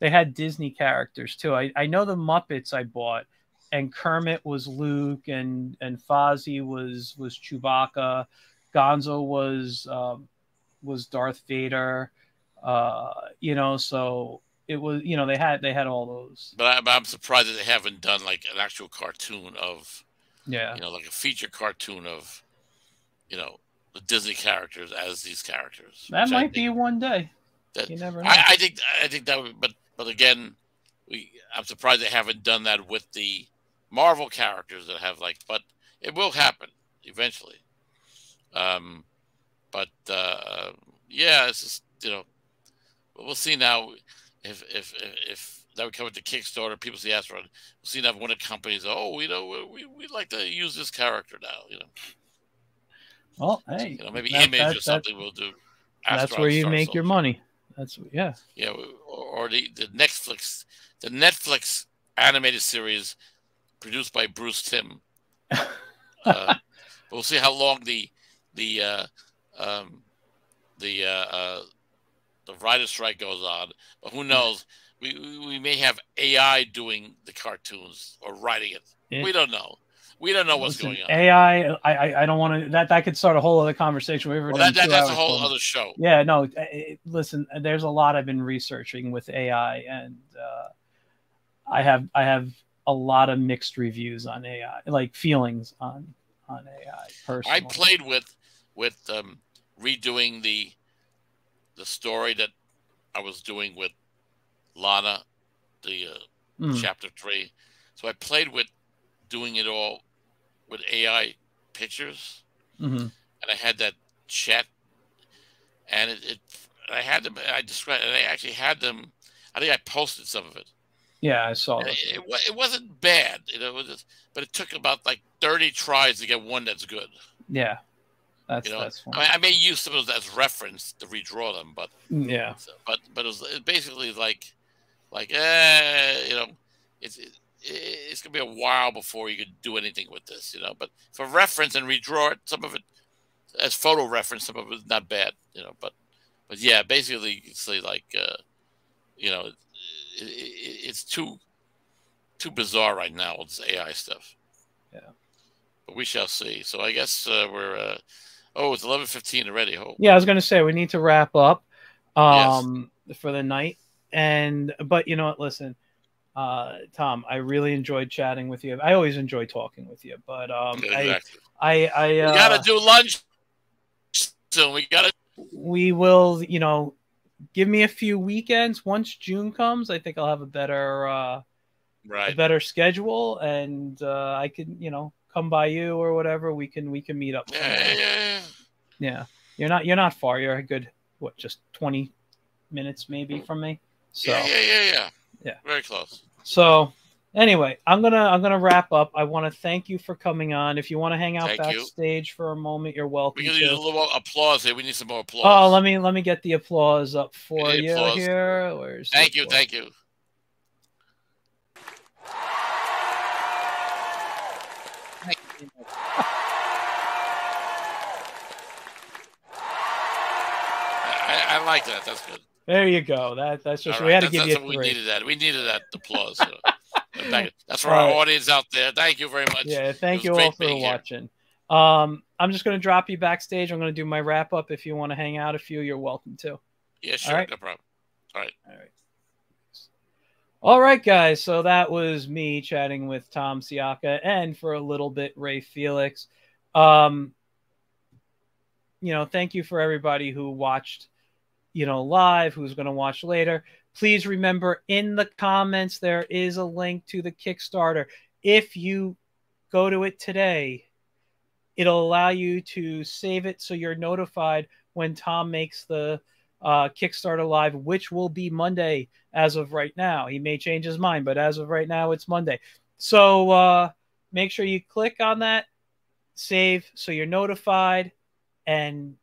they had Disney characters too. I I know the Muppets I bought, and Kermit was Luke, and and Fozzie was was Chewbacca, Gonzo was um, was Darth Vader, uh, you know, so it was you know they had they had all those. But, I, am surprised that they haven't done like an actual cartoon of, yeah, you know, like a feature cartoon of, you know, the Disney characters as these characters. That might be one day. That, you never know. I, I think I think that would, but but again, we I'm surprised they haven't done that with the Marvel characters that have like, but it will happen eventually. Um, but uh, yeah, it's just you know, we'll see now if if if that would come into Kickstarter, people see Asteroid. We'll see now one of the companies. Oh, you know, we we'd like to use this character now. You know. Well, hey, you know, maybe that, Image that, or something will do. that's where you make your money. That's yeah. Yeah, or, or the the Netflix the Netflix animated series produced by Bruce Timm. uh, we'll see how long the the uh, um, the uh, uh, the writer strike goes on. But who knows? We we may have AI doing the cartoons or writing it. Yeah. We don't know. We don't know what's Listen, going on. AI, I, I don't want to. That that could start a whole other conversation. We've well, that, that, that's a whole other show. Yeah, no. It, listen, there's a lot I've been researching with AI, and uh, I have I have a lot of mixed reviews on AI, like feelings on on AI. Personally, I played with with um, redoing the the story that I was doing with Lana, the uh, mm. chapter three. So I played with doing it all with AI pictures, mm-hmm. and I had that chat, and it, it I had them. I described, and I actually had them. I think I posted some of it. Yeah, I saw it. It, it wasn't bad, you know, it was just, but it took about like 30 tries to get one that's good. Yeah. That's, you know, that's I, mean, I, may use some of those as reference to redraw them, but mm, yeah, but but it was basically like, like eh, you know, it's it, it's gonna be a while before you can do anything with this, you know. But for reference and redraw it, some of it as photo reference, some of it is not bad, you know. But but yeah, basically, it's like uh, you know, it, it, it's too too bizarre right now with this AI stuff. Yeah, but we shall see. So I guess uh, we're. Uh, oh, it's eleven fifteen already. Oh. Yeah, I was going to say we need to wrap up um, yes. for the night, and but you know what? Listen, uh, Tom, I really enjoyed chatting with you. I always enjoy talking with you, but um, exactly. I, I, I, uh, we gotta do lunch soon. We gotta. We will, you know, give me a few weekends. Once June comes, I think I'll have a better uh, right. a better schedule, and uh, I can you know come by you or whatever. We can we can meet up. Yeah, yeah, yeah. You're not you're not far. You're a good what just twenty minutes maybe from me. So yeah, yeah, yeah, yeah. Yeah. Very close. So anyway, I'm gonna I'm gonna wrap up. I want to thank you for coming on. If you want to hang out thank backstage you. for a moment, you're welcome. We need use a little applause here. We need some more applause. Oh, let me let me get the applause up for you applause. here. Where's thank you, thank you. I, I, like that. That's good. There you go. That that's just right. we had to that's, give you. we needed that. We needed that applause. That's for our audience out there. Thank you very much. Yeah, thank you all for watching. Um, I'm just going to drop you backstage. I'm going to do my wrap up. If you want to hang out a few, you're welcome to. Yeah, sure. Right? No problem. All right. All right. All right, guys. So that was me chatting with Tom Sciacca and for a little bit, Ray Felix. Um, you know, thank you for everybody who watched, you know, live, who's going to watch later. Please remember in the comments, there is a link to the Kickstarter. If you go to it today, it'll allow you to save it so you're notified when Tom makes the uh, Kickstarter live, which will be Monday as of right now. He may change his mind, but as of right now, it's Monday. So uh, make sure you click on that, save, so you're notified, and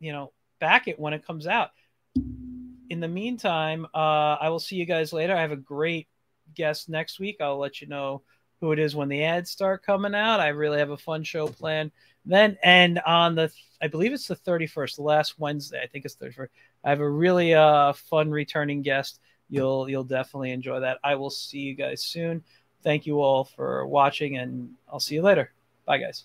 you know back it when it comes out. In the meantime, uh, I will see you guys later. I have a great guest next week. I'll let you know who it is when the ads start coming out. I really have a fun show planned then. And on the, I believe it's the 31st, the last Wednesday. I think it's 31st. I have a really uh, fun returning guest. You'll you'll definitely enjoy that. I will see you guys soon. Thank you all for watching, and I'll see you later. Bye, guys.